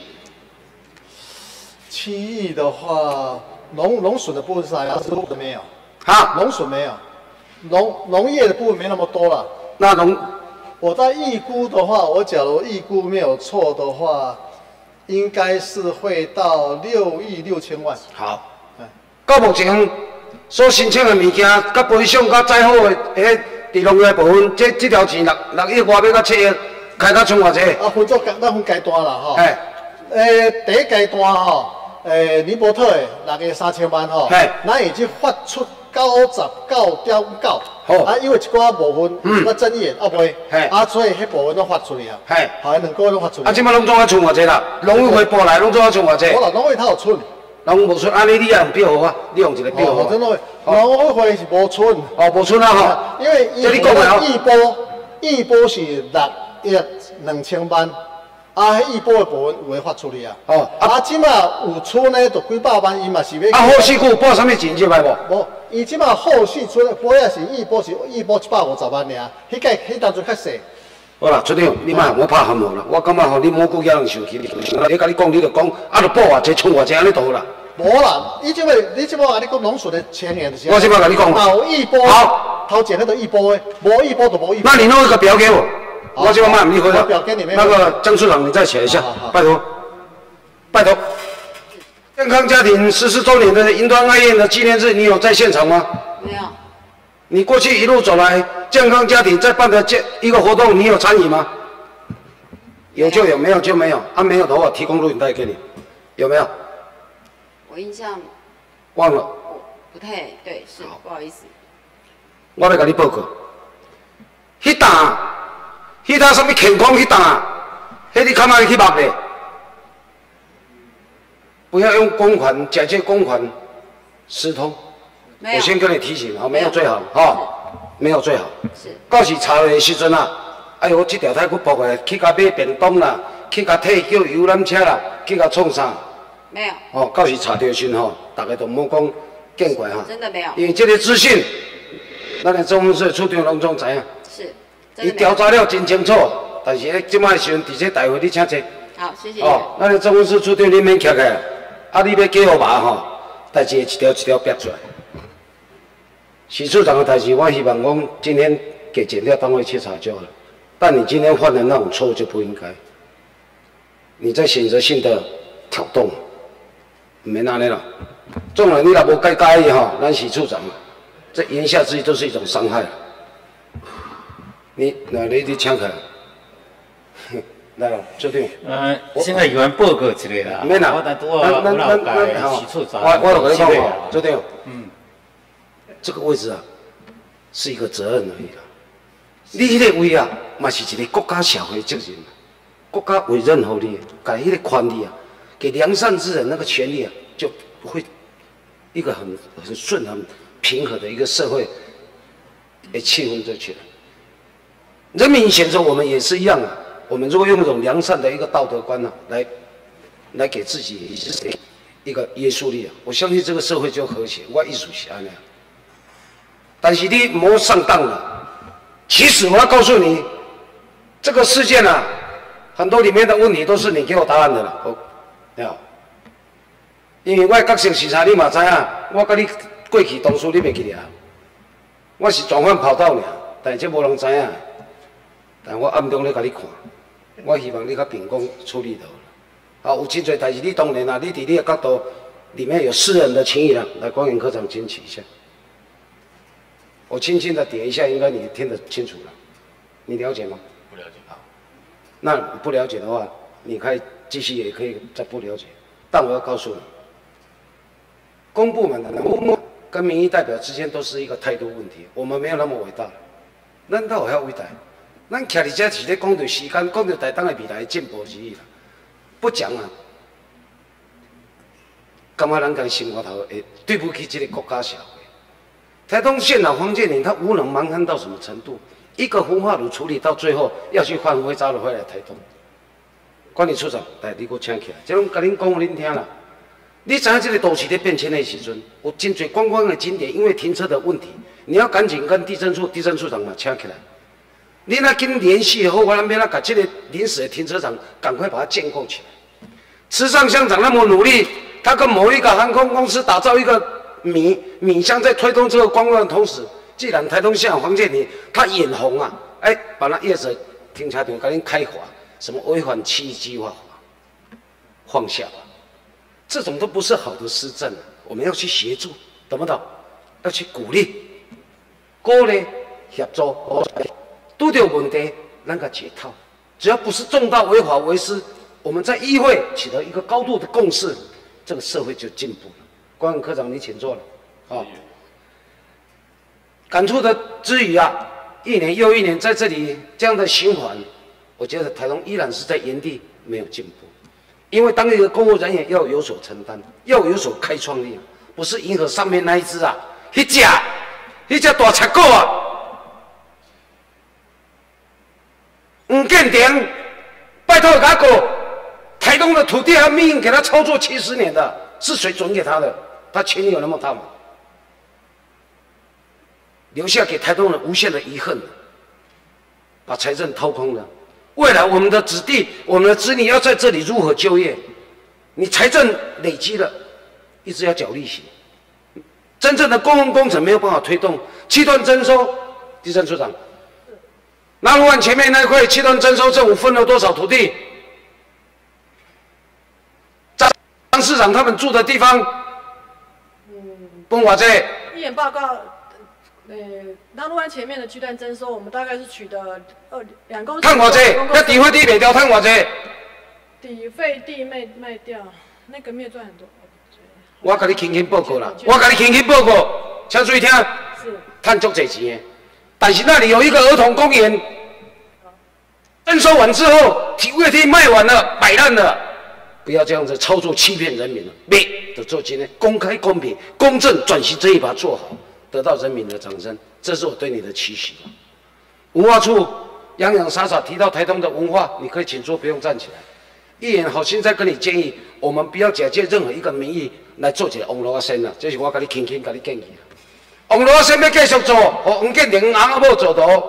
七亿的话，农农损的部分是还是都没有？好，农损没有，农农业的部分没那么多了。那农，我在预估的话，我假如预估没有错的话，应该是会到六亿六千万。好，到目前所申请的物件，甲赔偿、甲载好的迄地农业部分，这这条钱六六亿外要到七亿，开到剩偌济？啊，分做阶，咱分阶段啦，吼。哎。诶，第一阶段吼，诶，尼伯特诶六个三千万吼，咱已经发出九十九点九，啊，因为一寡部分有个争议，啊袂，啊，所以迄部分都发出去啊，好，两个都发出去。啊，即摆拢总啊剩偌济啦？农委会报来拢总啊剩偌济？好啦，农委会有出，农无出，安尼你也用表好啊？你用一个表好。农委农委会是无出，哦，无出啊吼。因为伊一波一波是六亿两千万。啊，迄一波的部分有会发出去啊！哦，啊，即马有出呢，就几百万，伊嘛是要。啊，后续股报啥物钱入来无？无，伊即马后续出的波也是一波是一波一百五十万尔，迄个迄当阵较细。好啦，出长，你莫我拍含糊啦，我感觉吼你无顾遐人生气，你甲你讲你就讲，啊，就报偌济，充偌济安尼好啦。无啦，你即摆你即摆话你讲农村的前年的时候，我即摆甲你讲有一波，好，头前迄个一波的，无一波就无一波。那你弄一个表给我。我这边卖你回来，那个江处长，你再写一下，拜托，拜托。健康家庭十四周年的云端爱宴的纪念日，你有在现场吗？没有。你过去一路走来，健康家庭在办的健一个活动，你有参与吗？有就有，没有就没有。啊，没有的话，提供录影带给你，有没有？我印象忘了。不太对，是不好意思。我来给你报告。迄档。迄搭什么健康迄搭啊？迄你看卖去买的？不要用公款假借公款私通。我先跟你提醒啊，没有最好哈，没有最好。是。到时查的时阵啊，哎呦，这条太骨薄的，去甲买便当啦，去甲退叫游览车啦，去甲创啥？没有。哦，到时查到时吼，大家都莫讲见怪哈。真的没有。因为这个资讯，咱的中央社处长拢总知影。伊调查了真清楚，但是咧，即摆时阵伫这大会你请坐。好，谢谢。哦，咱个总公司处长你免客气，啊，你要给我骂吼，代志一条一条逼出来。许处长的代志，我希望讲今天给检调单位去查就好了。但你今天犯的那种错误就不应该。你在选择性的挑动，免安尼了。纵然你若无该介意吼，咱许处长，这言下之意都是一种伤害。你那你你抢开，(laughs) 来了，注定。嗯，现在有人报告之类的。没啦，我等多我老改起处长。我我跟你讲哦，注定。嗯，这个位置啊，是一个责任而已啦。你迄个位啊，嘛是一个国家社会责任。国家委任乎你，给迄个权利啊，给良善之人那个权利啊，就会一个很很顺、很平和的一个社会的气氛就起来。人民选择我们也是一样啊。我们如果用一种良善的一个道德观呢，来来给自己一个约束力啊，我相信这个社会就和谐。我艺术家呢，但是你莫上当了。其实我要告诉你，这个事件啊，很多里面的问题都是你给我答案的了。哦，好，因为我角色是啥，你嘛知影。我跟你过去同事你袂记得啊？我是转换跑道尔，但这无人知影。但我暗中咧甲你看，我希望你较秉公处理到。啊，有真侪代志，你当然啦，你伫你个角度里面有私人的情谊啦，来光源科长坚持一下。我轻轻的点一下，应该你听得清楚了。你了解吗？不了解。好，那不了解的话，你可以继续也可以再不了解。但我要告诉你，公部门的跟民意代表之间都是一个态度问题。我们没有那么伟大，难道我要伟大？咱徛伫遮是咧讲着时间，讲着台东的未来进步而已啦。不讲啊，感觉咱家生活头会对不起这个国家社会。台东县长黄建林他无能蛮横到什么程度？一个焚化炉处理到最后要去换灰渣的回来台东。管理处长，来，你给我请起来，这拢甲恁讲恁听啦。你知影这个都市在变迁的时阵，有真侪观光的景点因为停车的问题，你要赶紧跟地震处地震处长嘛请起来。你那跟联系以后，我那边那把这个临时的停车场赶快把它建构起来。池上乡长那么努力，他跟某一个航空公司打造一个米米箱，在推动这个观光的同时，既然台东县长黄建庭他眼红啊，哎，把那叶子停车场赶紧开罚，什么违反七计划放下吧，这种都不是好的施政，我们要去协助，懂不懂？要去鼓励、鼓励、协助，都有问题，那个解套，只要不是重大违法违师，我们在议会取得一个高度的共识，这个社会就进步了。关科长，你请坐了。啊，感触的之余啊，一年又一年在这里这样的循环，我觉得台东依然是在原地没有进步。因为当一个公务人员要有所承担，要有所开创力，不是迎合上面那一只啊，一只啊，一只大赤狗啊！吴建典，拜托他狗，台东的土地和命运给他操作七十年的，是谁转给他的？他权力有那么大吗？留下给台东人无限的遗恨，把财政掏空了。未来我们的子弟、我们的子女要在这里如何就业？你财政累积了，一直要缴利息，真正的公共工程没有办法推动。七段征收，地震处长，南湾前面那块七段征收，政府分了多少土地？张市长他们住的地方，分我这。一眼报告。呃，那路湾前面的区段征收，我们大概是取得二两公。摊我这，那底费地卖掉，摊我这。底费地卖卖掉，那个没有赚很多。我给你轻轻报告啦，我给你轻轻报告，请注意听。是。赚足济钱，但是那里有一个儿童公园，征收完之后，体育地卖完了，摆烂了，不要这样子操作欺骗人民了，别的做今天公开、公平、公正转型这一把做好。得到人民的掌声，这是我对你的期许。文化处洋洋洒洒提到台东的文化，你可以请坐，不用站起来。一言好心在跟你建议，我们不要假借任何一个名义来做一个网络线了。这是我跟你轻轻跟你建议。网络线要继续做，和王建林、阿伯做到。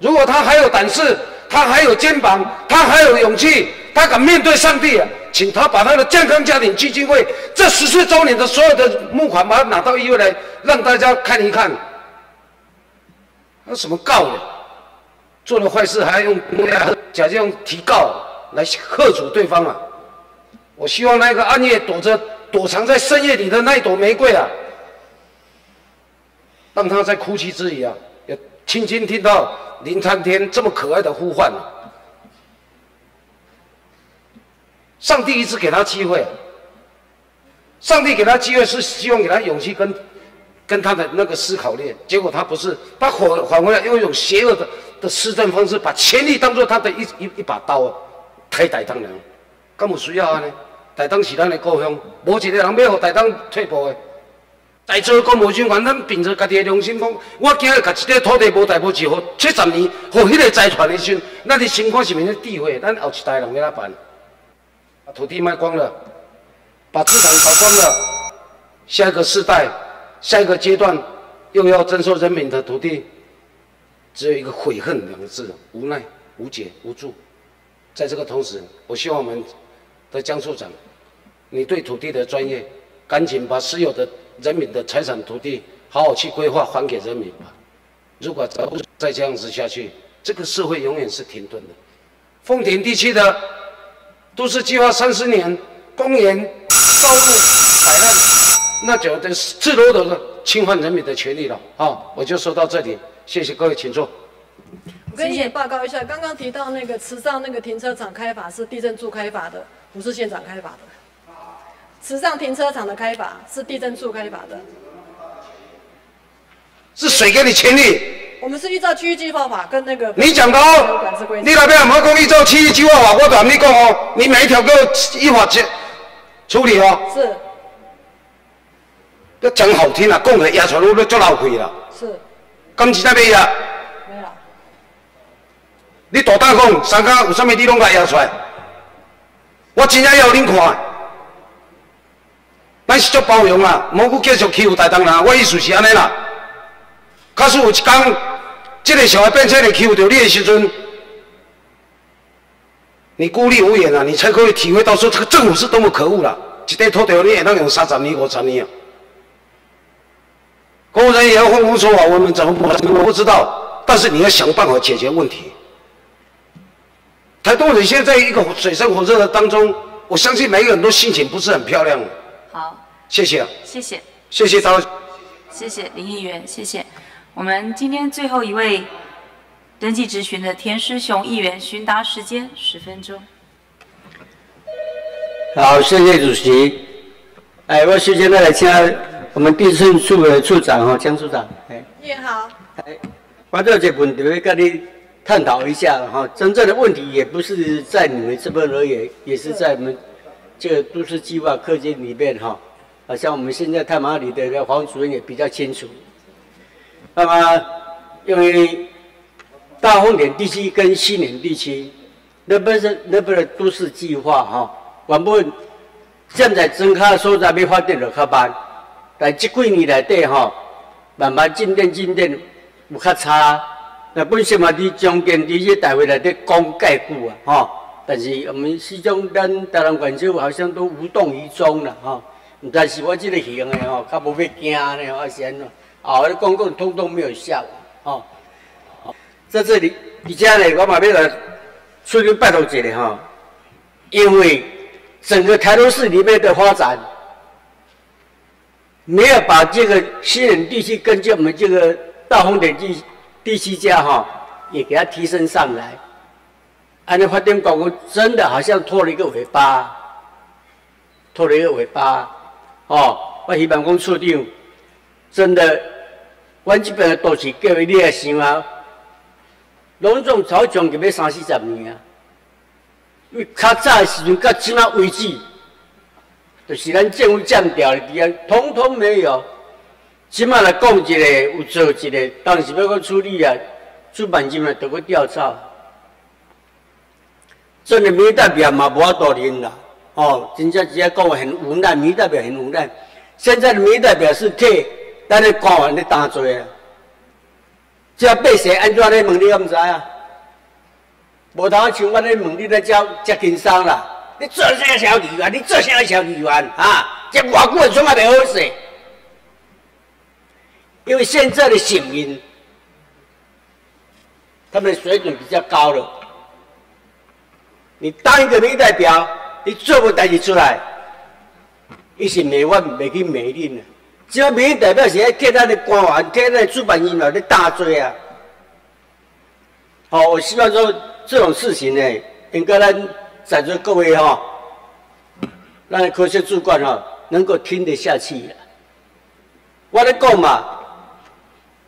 如果他还有胆识，他还有肩膀，他还有勇气，他敢面对上帝啊！请他把他的健康家庭基金会这十四周年的所有的募款，把它拿到医院来，让大家看一看。那什么告的？做了坏事还要用假借用提告来吓阻对方啊！我希望那个暗夜躲着、躲藏在深夜里的那一朵玫瑰啊，让他在哭泣之余啊，也轻轻听到林参天这么可爱的呼唤。上帝一直给他机会，上帝给他机会是希望给他勇气跟跟他的那个思考力，结果他不是，他反返回来用一种邪恶的的施政方式，把权力当做他的一一一把刀，太歹当人，干有需要安尼？大当是咱的故乡，无一个人要互大当退步的。在座公务员，咱凭着家己的良心讲，我今日把这个土地无代无志，互七十年，互迄个财团的时，咱的情况是咩智慧？咱后一代人要哪办？把土地卖光了，把资产搞光了，下一个世代，下一个阶段又要征收人民的土地，只有一个悔恨两个字，无奈、无解、无助。在这个同时，我希望我们的江处长，你对土地的专业，赶紧把私有的人民的财产土地好好去规划，还给人民吧。如果再再这样子下去，这个社会永远是停顿的。丰田地区的。都市计划三十年，公园道路摆烂，那就得赤裸裸的侵犯人民的权利了。好，我就说到这里，谢谢各位，请坐。我跟你也报告一下，刚刚提到那个池上那个停车场开法是地震处开法的，不是县长开法的。池上停车场的开发是地震处开发的。是谁给你权利？我们是依照区域计划法跟那个你讲的哦，你那边有没有讲依照区域计划法？我跟你讲哦，你每一条给我依法去处理哦。是。要讲好听啊，讲的压出来都做老亏了。是。今次那边有。没有。你大胆讲，三家有啥物你拢甲压出来？我真正要恁看。咱是足包容啊，莫去继续欺负大东人。我意思是安尼啦。假使有一天，这个小孩变成你欺负到你的时阵，你孤立无援啊，你才可以体会到说这个政府是多么可恶了。一块土地你会当用三十年、五十年啊？工人也要换工作啊，我们怎么不？我不知道，但是你要想办法解决问题。台东人现在在一个水深火热的当中，我相信每个人都心情不是很漂亮。好，谢谢，谢谢，谢谢大家，谢谢林议员，谢谢。我们今天最后一位登记质询的田师雄议员询答时间十分钟。好，谢谢主席。哎，我首先来请我们地震处的处长哈，江处长。哎，你好。哎，我这个问题要跟你探讨一下哈。真正的问题也不是在你们这边而已，也是在我们这个都市计划课件里面哈。好像我们现在太麻里的黄主任也比较清楚。那么，因为大风点地区跟西宁地区，那不是那不是都市计划哈，原本现在增加所在没发展就较慢，但这几年来底哈，慢慢进展进展有较差。那本身嘛，伫中间伫些大会来的讲介久啊，哈，但是我们始终咱台南县政府好像都无动于衷了哈。但是我这个型的吼，较无要惊呢，我先咯。啊，那公共通通没有效，哦，在这里，而且呢，我嘛要来出去拜托一下哈，因为整个台中市里面的发展，没有把这个西人地区跟着我们这个大风点地地区家哈，也给它提升上来，安尼发展广告真的好像拖了一个尾巴，拖了一个尾巴，哦，我希望讲处长。真的，阮这边的都是各位你也想啊，拢总超长就要三四十年啊。因为较早的时阵，到即马为止，就是咱政府占掉的地方，统统没有。即马来讲一个，有做一个，当时要搁处理啊，出版金嘛都搁调查。真的民代表嘛无法度认啦，哦，真正只要讲很无奈，民代表很无奈。现在的民代表是替。咱咧官员咧担做啊，这百姓安怎咧问你，敢毋知啊？无头像我咧问你咧叫接轻松啦，你做啥小议员？你做啥小议员啊？这外久的怎啊袂好势？因为现在的选民，他们的水准比较高了。你当一个民代表，你做不代志出来，一是美万袂去美令了。只要民意代表是咧替咱的官员、替咱的主办人员咧大罪啊！好，我希望说这种事情呢，应该咱在座各位哈，咱科学主管哈，能够听得下去。我咧讲嘛，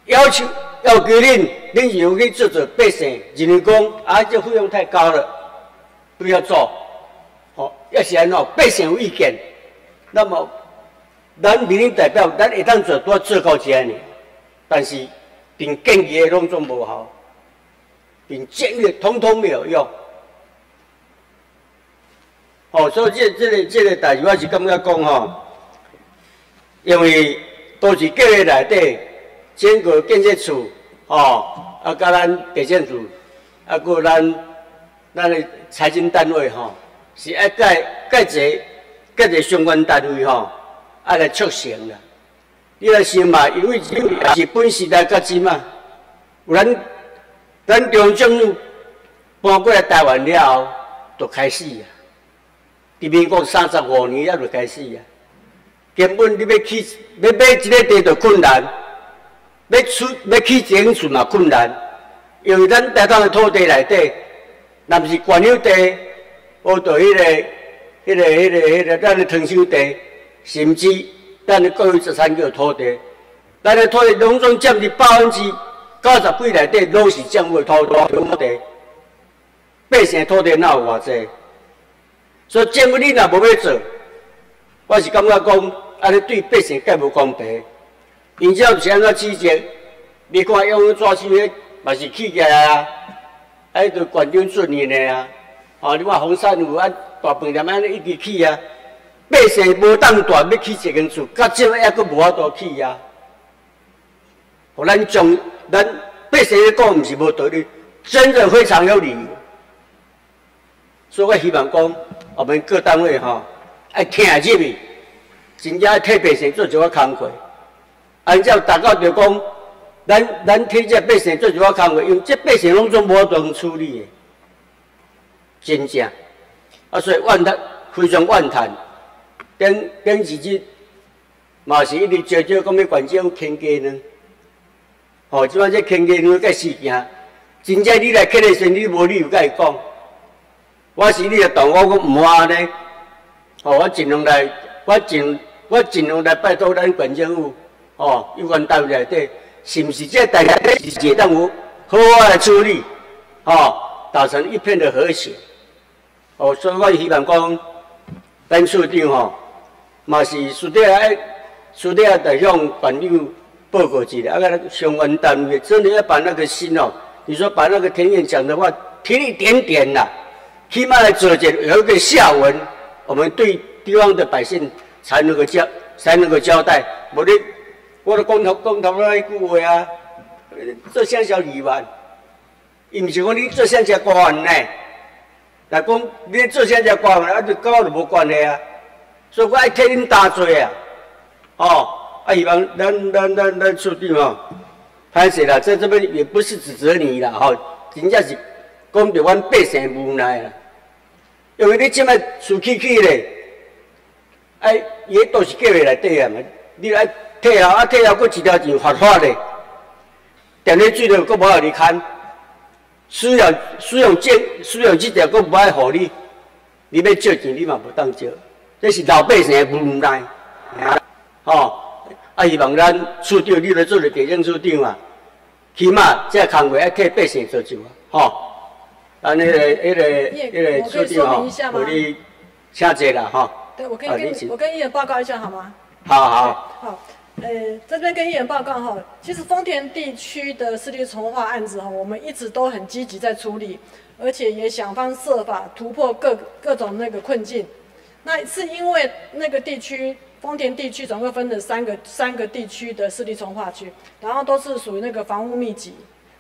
要求要求恁，恁如果去做做百姓，认为讲啊，这费用太高了，不要做。要是安怎百姓有意见，那么。咱民意代表，咱会当做多做到这呢，但是并建议的拢总无效，并建议统统没有用。哦，所以这这个这个代志，我是感觉讲吼，因为都是各个内底，整个建设处，哦，啊，甲咱地政处，啊，搁咱咱的财政单位吼，是爱盖盖一盖一相关单位吼。爱来促成啦！你来想嘛，因为日本时代到即嘛，有咱咱中央政府搬过来台湾了后，就开始啊。伫民国三十五年也就开始啊。根本你要起要买一个地就困难，要出要起一间厝嘛困难，因为咱台湾的土地内底，若不是官有地，或者迄个、迄个、迄个、迄个咱的藤修地。甚至咱的国有资产叫土地，咱的土地拢总占伫百分之九十几内底，拢是政府的土地土地。百姓土地哪有偌济？所以政府你若无要做，我是感觉讲，安尼对百姓更无公平。因只是安怎指责？你看永远抓起迄嘛是起起来啊，啊，就县长准任的啊。哦，你看红山有啊，大饭店安尼一直起啊。百姓无当大要起一间厝，到即摆还阁无法度起啊！互咱将咱百姓讲，毋是无道理，真的非常有理。所以我希望讲，我们各单位吼，爱听入去，真正替百姓做一个工课。按照大家就讲，咱咱替这百姓做一个工课，因为这百姓拢总无法当处理的，真正。啊，所以怨叹非常怨叹。顶顶日子嘛是一直招招讲要关照天家呢。吼，即摆这天家呢个事件，真正你来客的时，你无理由甲伊讲。我是你的同我，我毋话呢。哦，我尽量来，我尽我尽量来拜托咱县政府，哦，有关单位内底，是毋是这大家的事情，当有好好来处理，哦，达成一片的和谐。哦，所以我希望讲，咱处长吼，嘛是属地爱，属地爱得向朋友报告一下，啊个相关单位真的要把那个心哦，你说把那个田园讲的话听一点点啦，起码来做点有一个下文。我们对地方的百姓才能够交，才能够交代。我的我的公头公头那一句话啊，做乡小议员，伊毋是讲你做乡下官呢。来讲你做乡下官员，啊，就跟我就无关系啊。所以我爱替恁担罪啊。哦，啊，希望咱咱咱咱处长哦，歹势啦，在这边也不是指责你啦，吼，真正是讲着阮百姓无奈啦。因为你即摆输气气咧，哎，伊都是计划内底啊嘛。你来退后啊，退后，搁一条钱罚款咧，电力水都搁无互你看，需要需要借需要这条搁无爱互你，你要借钱你嘛无当借，这是老百姓的无奈。吼，啊，希望咱处长你来做个地政处长啊，起码这工作要替百姓做就啊，吼。啊，那个、那个、那个处长哈，我你请坐啦哈。对，我可以跟我跟议员报告一下好吗？好好。好，呃，这边跟议员报告哈，其实丰田地区的势力重划案子哈，我们一直都很积极在处理，而且也想方设法突破各各种那个困境。那是因为那个地区丰田地区总共分了三个三个地区的势力重化区，然后都是属于那个房屋密集。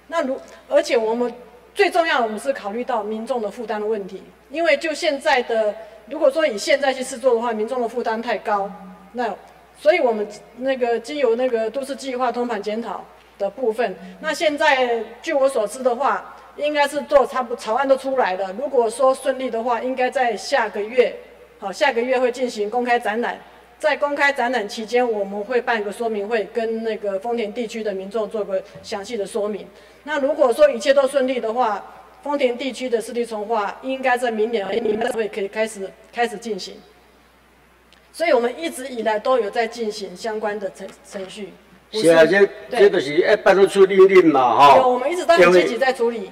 那如而且我们。最重要的，我们是考虑到民众的负担的问题，因为就现在的，如果说以现在去试做的话，民众的负担太高，那所以我们那个经由那个都市计划通盘检讨的部分，那现在据我所知的话，应该是做差不草案都出来了，如果说顺利的话，应该在下个月，好，下个月会进行公开展览，在公开展览期间，我们会办个说明会，跟那个丰田地区的民众做个详细的说明。那如果说一切都顺利的话，丰田地区的湿地重化应该在明年明年会可以开始开始进行。所以我们一直以来都有在进行相关的程程序。是啊，这这都是要办出处理令嘛，哈。有，我们一直都很积极在处理。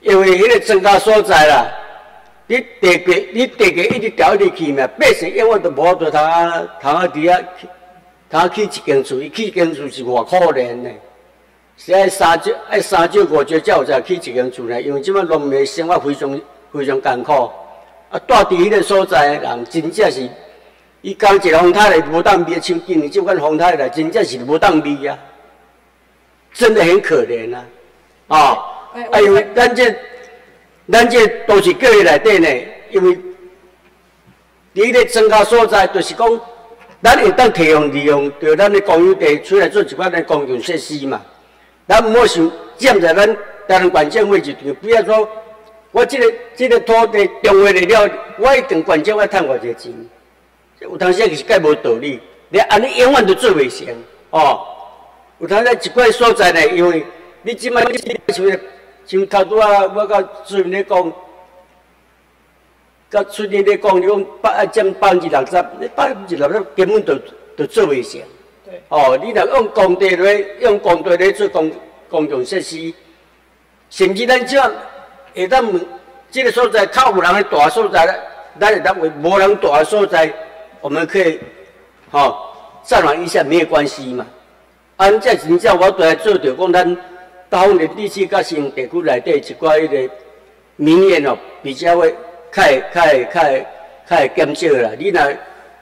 因为迄个增加所在啦，你地价你地价一直调一直去嘛，百姓永远都无得通通啊伫遐，通去一间厝，伊去一间厝是偌可怜的。是爱三九爱三九五九才有才去一间厝呢，因为即摆农民生活非常非常艰苦，啊，住伫迄个所在的人真正是，伊讲一个风台来无当避，像今年即款风台来真正是无当避啊，真的很可怜啊，啊，啊，因为咱这咱这都是个月内底呢，因为伫个增加所在，就是讲，咱会当提用利用着咱的公有地出来做一款的公共设施嘛。咱唔好想占在咱台湾县政府一条，不要说，我这个这个土地中划了，我一定县政府赚我这钱。有当时是介无道理，你安尼永远都做袂成哦。有当时一块所在呢，因为你即摆像像头拄啊，我甲主任咧讲，甲主任咧讲，你讲百占百分之六十，你百分之六十根本都都做袂成。哦，你若用工地来用工地来做公公共设施，甚至咱这下当这个所在靠有人的大所在咧，咱会当为无人大的所在，我们可以哦暂缓一下没有关系嘛。按这真正我都来做着讲，咱台湾的地区甲新地区内底一寡迄个民怨哦，比较会较会较会较会较会减少啦。你若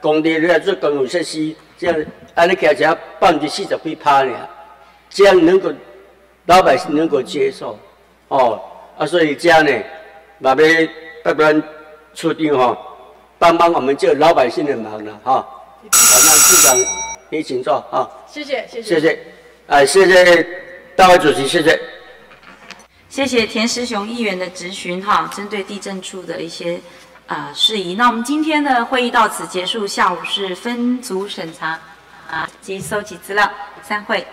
工地来做公共设施。这样，安尼起来百分之四十几趴呢，这样能够老百姓能够接受，哦，啊，所以这样呢，嘛要不然处长吼，帮帮我们这老百姓的忙了哈。好，那市长你请坐啊。谢谢谢谢谢，哎，谢谢大会主席，谢谢。谢谢田时雄议员的质询哈，针对地震处的一些啊事宜。那我们今天的会议到此结束，下午是分组审查啊及收集资料，散会。